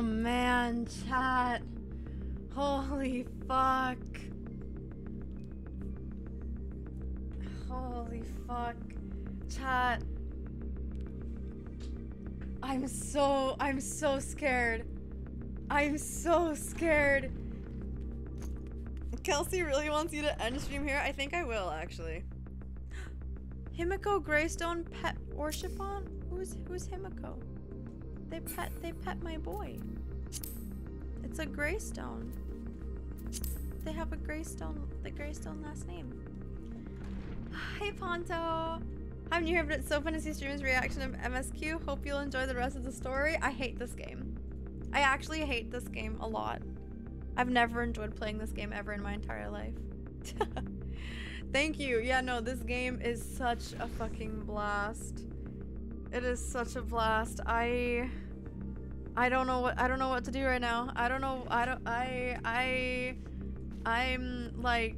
Oh man, chat. Holy fuck. Holy fuck. Chat. I'm so, I'm so scared. I'm so scared. Kelsey really wants you to end stream here. I think I will, actually. Himiko Greystone pet worship on? Who's who's Himiko? They pet they pet my boy. It's a Greystone. They have a Greystone the Greystone last name. Hey Ponto! I'm new here, but it's so fun to see streamers' reaction of MSQ. Hope you'll enjoy the rest of the story. I hate this game. I actually hate this game a lot. I've never enjoyed playing this game ever in my entire life. Thank you. Yeah, no, this game is such a fucking blast. It is such a blast. I I don't know what I don't know what to do right now. I don't know. I don't I I I'm like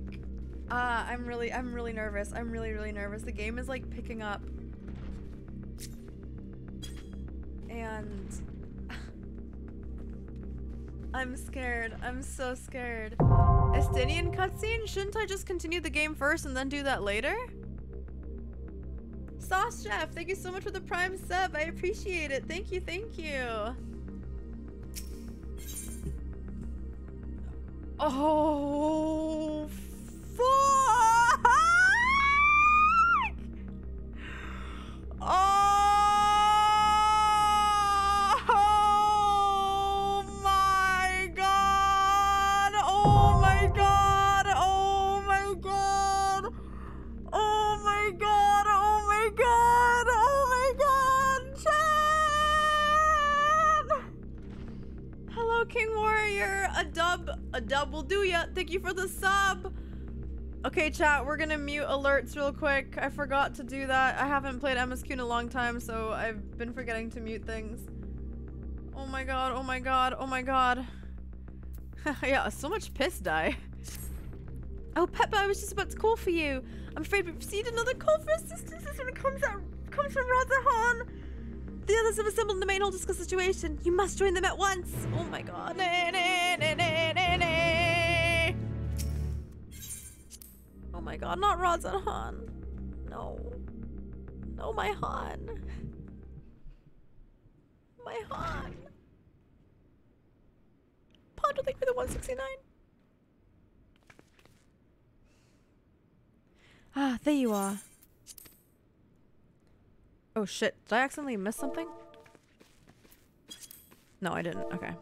uh I'm really I'm really nervous. I'm really really nervous. The game is like picking up. And I'm scared. I'm so scared. Estinian cutscene? Shouldn't I just continue the game first and then do that later? Sauce Chef, thank you so much for the prime sub. I appreciate it. Thank you, thank you. Oh, fuck! Oh a will do ya. Thank you for the sub. Okay, chat, we're gonna mute alerts real quick. I forgot to do that. I haven't played MSQ in a long time, so I've been forgetting to mute things. Oh my god, oh my god, oh my god. yeah, so much piss dye. Oh, Peppa, I was just about to call for you. I'm afraid we've received another call for assistance. This comes out comes from Radz-at-Han. The others have assembled in the main hall to discuss the situation. You must join them at once. Oh my god. Oh my god, not Radz-at-Han. No. No, my Han. My Han. Pondo, thank for the 169. Ah, there you are. Oh shit, did I accidentally miss something? No, I didn't. Okay.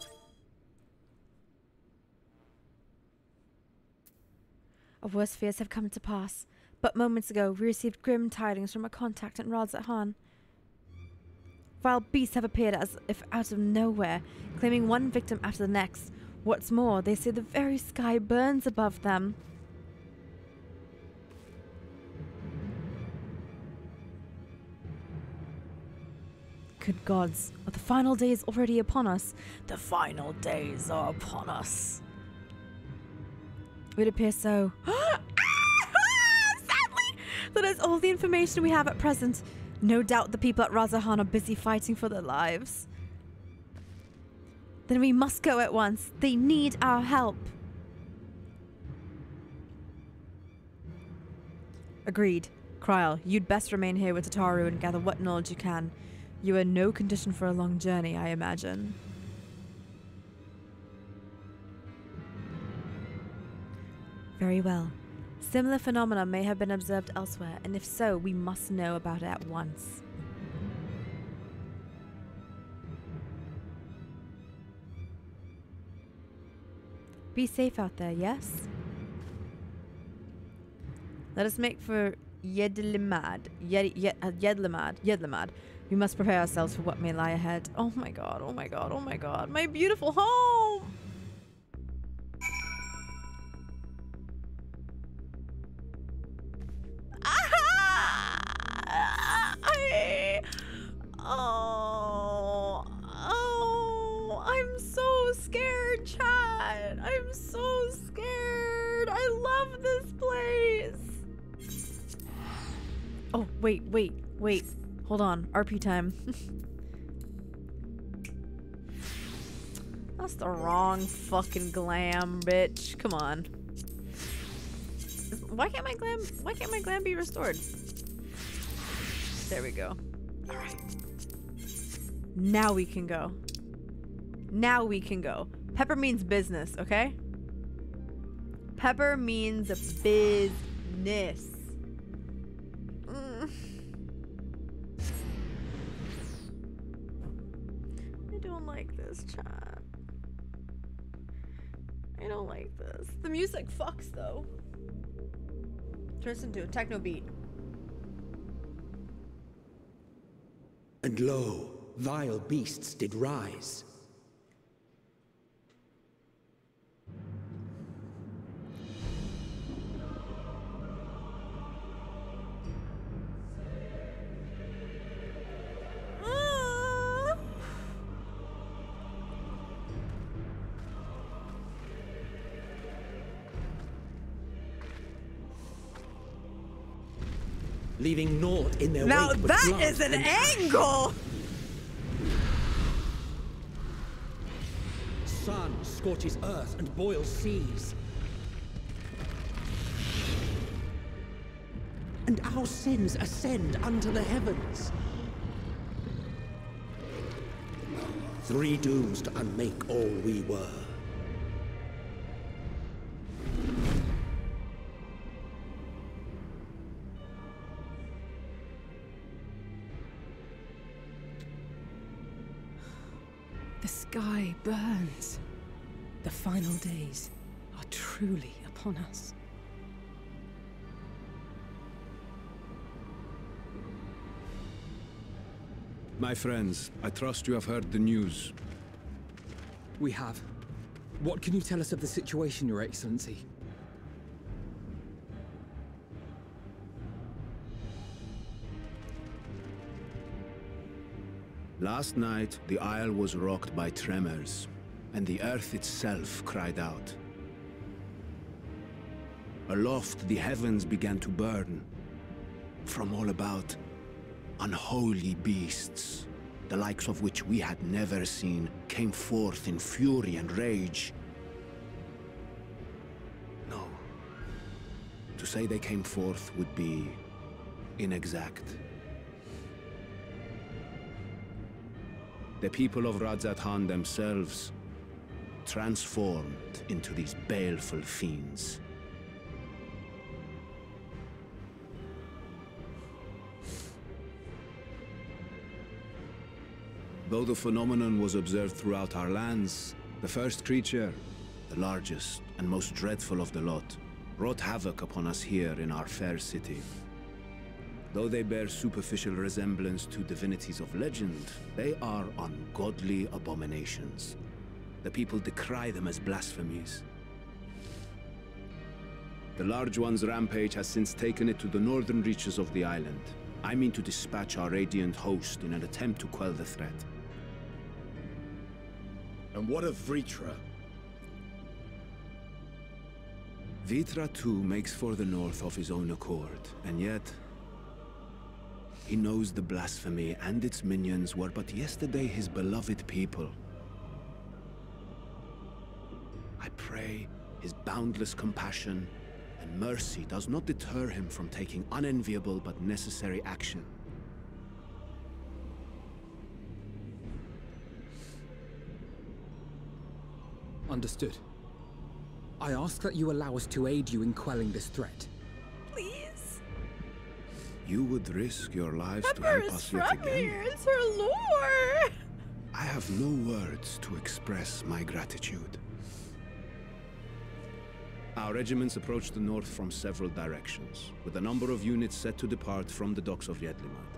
Our worst fears have come to pass. But moments ago, we received grim tidings from a contact at Radz-at-Han. Vile beasts have appeared as if out of nowhere, claiming one victim after the next. What's more, they say the very sky burns above them. Good gods, the final days already upon us? The final days are upon us. It appears so. Ah, sadly, that is all the information we have at present. No doubt the people at Radz-at-Han are busy fighting for their lives. Then we must go at once. They need our help. Agreed. Krile, you'd best remain here with Tataru and gather what knowledge you can. You are no condition for a long journey, I imagine. Very well. Similar phenomena may have been observed elsewhere, and if so, we must know about it at once. Be safe out there, yes? Let us make for Yedlihmad. Yed, Yed, Yedlihmad. Yedlihmad. We must prepare ourselves for what may lie ahead. Oh my god, oh my god, oh my god. My beautiful home! Ah! I, oh, oh, I'm so scared, Chad. I'm so scared. I love this place. Oh, wait, wait, wait. Hold on. RP time. That's the wrong fucking glam, bitch. Come on. Why can't my glam why can't my glam be restored? There we go. Alright. Now we can go. Now we can go. Pepper means business, okay? Pepper means business. This chat. I don't like this. The music fucks though. Turns into a techno beat. And lo, vile beasts did rise. Leaving naught in their Now wake but that is an angle! Sun scorches earth and boils seas. And our sins ascend unto the heavens. Three dooms to unmake all we were. Sky burns. The final days are truly upon us. My friends, I trust you have heard the news. We have. What can you tell us of the situation, Your Excellency? Last night, the isle was rocked by tremors, and the earth itself cried out. Aloft, the heavens began to burn. From all about, unholy beasts, the likes of which we had never seen, came forth in fury and rage. No. To say they came forth would be inexact. The people of Radzat themselves transformed into these baleful fiends. Though the phenomenon was observed throughout our lands, the first creature, the largest and most dreadful of the lot, wrought havoc upon us here in our fair city. Though they bear superficial resemblance to divinities of legend, they are ungodly abominations. The people decry them as blasphemies. The Large One's rampage has since taken it to the northern reaches of the island. I mean to dispatch our radiant host in an attempt to quell the threat. And what of Vritra? Vitra too makes for the north of his own accord, and yet... He knows the blasphemy and its minions were but yesterday his beloved people. I pray his boundless compassion and mercy does not deter him from taking unenviable but necessary action. Understood. I ask that you allow us to aid you in quelling this threat. You would risk your lives to Pepper help is us yet again? here. It's her lore. I have no words to express my gratitude. Our regiments approach the north from several directions, with a number of units set to depart from the docks of Yedlihmad.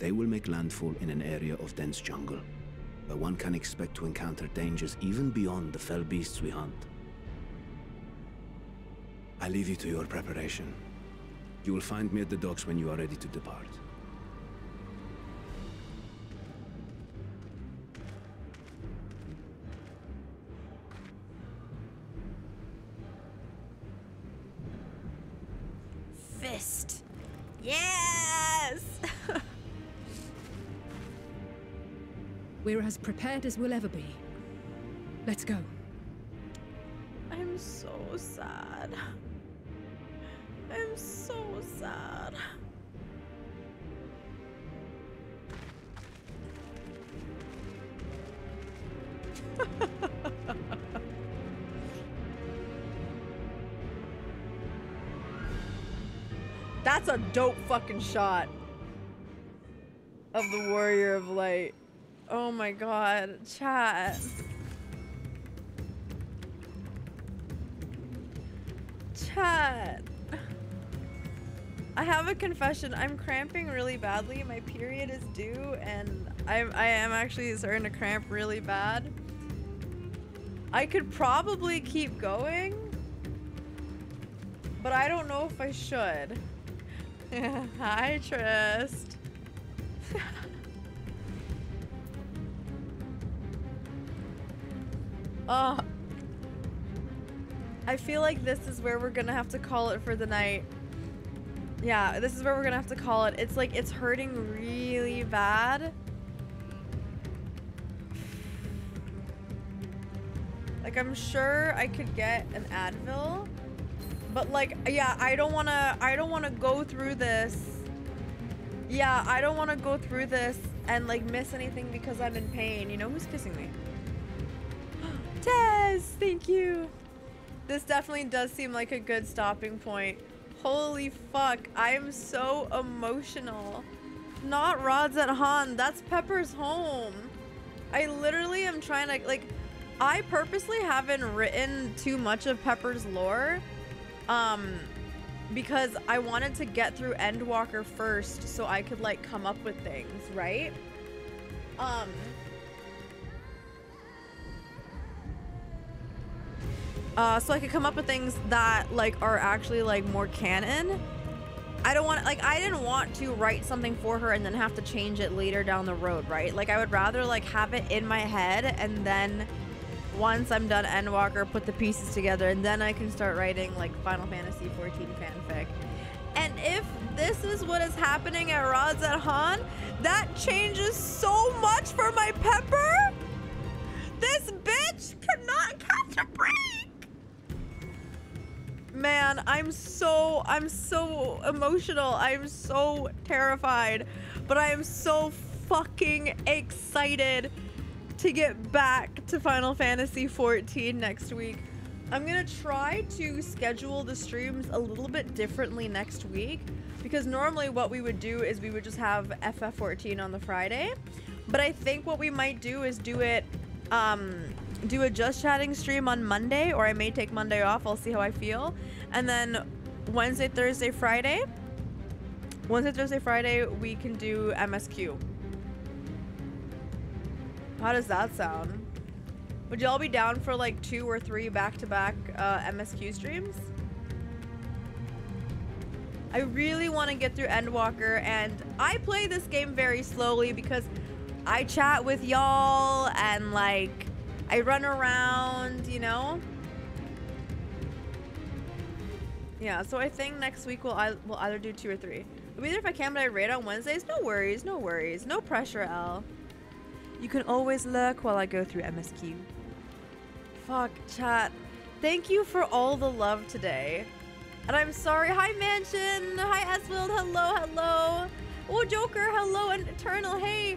They will make landfall in an area of dense jungle, where one can expect to encounter dangers even beyond the fell beasts we hunt. I leave you to your preparation. You will find me at the docks when you are ready to depart. Fist. Yes. We're as prepared as we'll ever be. Let's go. I'm so sad. I'm so sad. That's a dope fucking shot of the Warrior of Light. Oh my god, chat. Chat. I have a confession. I'm cramping really badly. My period is due, and I'm I am actually starting to cramp really bad. I could probably keep going, but I don't know if I should. Hi, Trist. Oh. I feel like this is where we're gonna have to call it for the night. Yeah, this is where we're gonna have to call it. It's like, it's hurting really bad. Like, I'm sure I could get an Advil. But like, yeah, I don't wanna, I don't wanna go through this. Yeah, I don't wanna go through this and like miss anything because I'm in pain. You know who's kissing me? Tez, thank you. This definitely does seem like a good stopping point. Holy fuck, I am so emotional. Not Radz-at-Han, that's Pepper's home. I literally am trying to, like, I purposely haven't written too much of Pepper's lore, um, because I wanted to get through Endwalker first so I could, like, come up with things, right? Um, uh, so I could come up with things that like are actually like more canon. I don't want like I didn't want to write something for her and then have to change it later down the road, right? Like I would rather like have it in my head and then once I'm done Endwalker, put the pieces together and then I can start writing like Final Fantasy 14 fanfic. And if this is what is happening at Radz-at-Han, that changes so much for my Pepper. This bitch cannot catch a break. Man, I'm so, I'm so emotional. I'm so terrified. But I am so fucking excited to get back to Final Fantasy 14 next week. I'm gonna try to schedule the streams a little bit differently next week because normally what we would do is we would just have FF14 on the Friday. But I think what we might do is do it um, do a just chatting stream on Monday, or I may take Monday off. I'll see how I feel. And then Wednesday, Thursday, Friday. Wednesday, Thursday, Friday, we can do MSQ. How does that sound? Would y'all be down for like two or three back-to-back uh, MSQ streams? I really want to get through Endwalker, and I play this game very slowly because I chat with y'all and like I run around, you know? Yeah, so I think next week we'll, we'll either do two or three. It'll be either if I can, but I raid on Wednesdays. No worries, no worries. No pressure, L. You can always lurk while I go through MSQ. Fuck, chat. Thank you for all the love today. And I'm sorry. Hi, Mansion. Hi, Eswild. Hello, hello. Oh, Joker. Hello, and Eternal. Hey.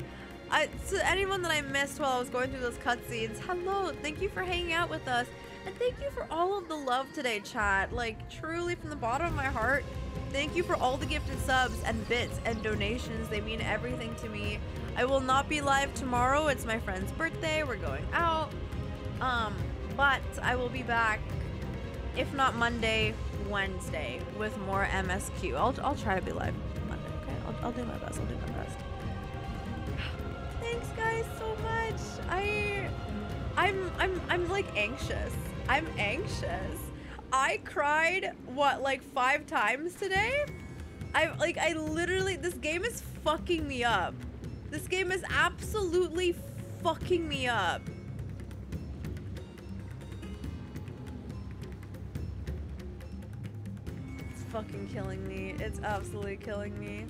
I, to anyone that I missed while I was going through those cutscenes, hello. Thank you for hanging out with us. And thank you for all of the love today, chat. Like, truly, from the bottom of my heart, thank you for all the gifted subs and bits and donations. They mean everything to me. I will not be live tomorrow. It's my friend's birthday. We're going out. Um, but I will be back, if not Monday, Wednesday, with more MSQ. I'll, I'll try to be live Monday, okay? I'll, I'll do my best. I'll do my best. Guys, so much. I, I'm, I'm, I'm like anxious. I'm anxious. I cried what like five times today. I like I literally this game is fucking me up. This game is absolutely fucking me up. It's fucking killing me. It's absolutely killing me.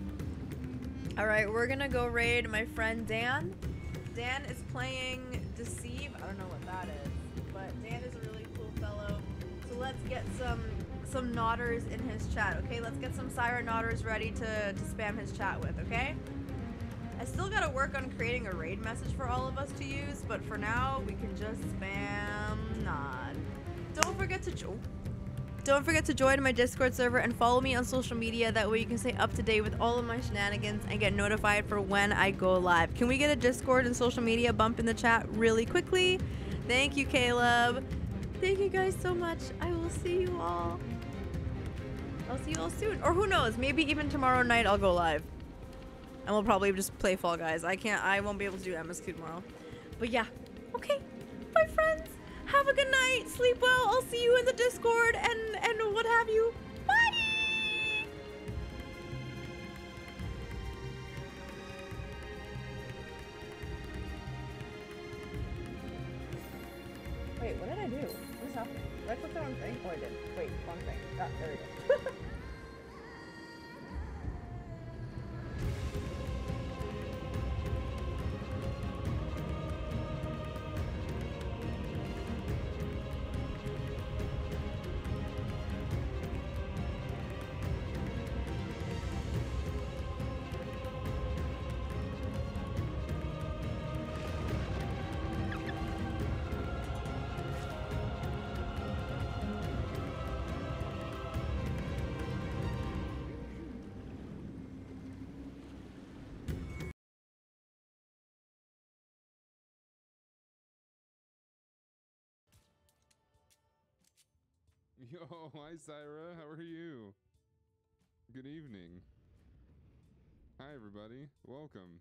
All right, we're gonna go raid my friend Dan. Dan is playing Deceive. I don't know what that is, but Dan is a really cool fellow. So let's get some some nodders in his chat, okay? Let's get some Saira nodders ready to, to spam his chat with, okay? I still gotta work on creating a raid message for all of us to use, but for now, we can just spam nod. Don't forget to... Oh don't forget to join my Discord server and follow me on social media. That way you can stay up to date with all of my shenanigans and get notified for when I go live. Can we get a Discord and social media bump in the chat really quickly? Thank you, Caleb. Thank you guys so much. I will see you all. I'll see you all soon. Or who knows, maybe even tomorrow night I'll go live. And we'll probably just play Fall Guys. I can't, I won't be able to do MSQ tomorrow. But yeah, okay. Bye, friends. Have a good night. Sleep well. I'll see you in the Discord and, and what have you. Bye! Wait, what did I do? What's happening? Did I click the wrong thing? Oh, I did. Wait, wrong thing. Ah, there we go. Yo, hi Saira, how are you? Good evening. Hi everybody, welcome.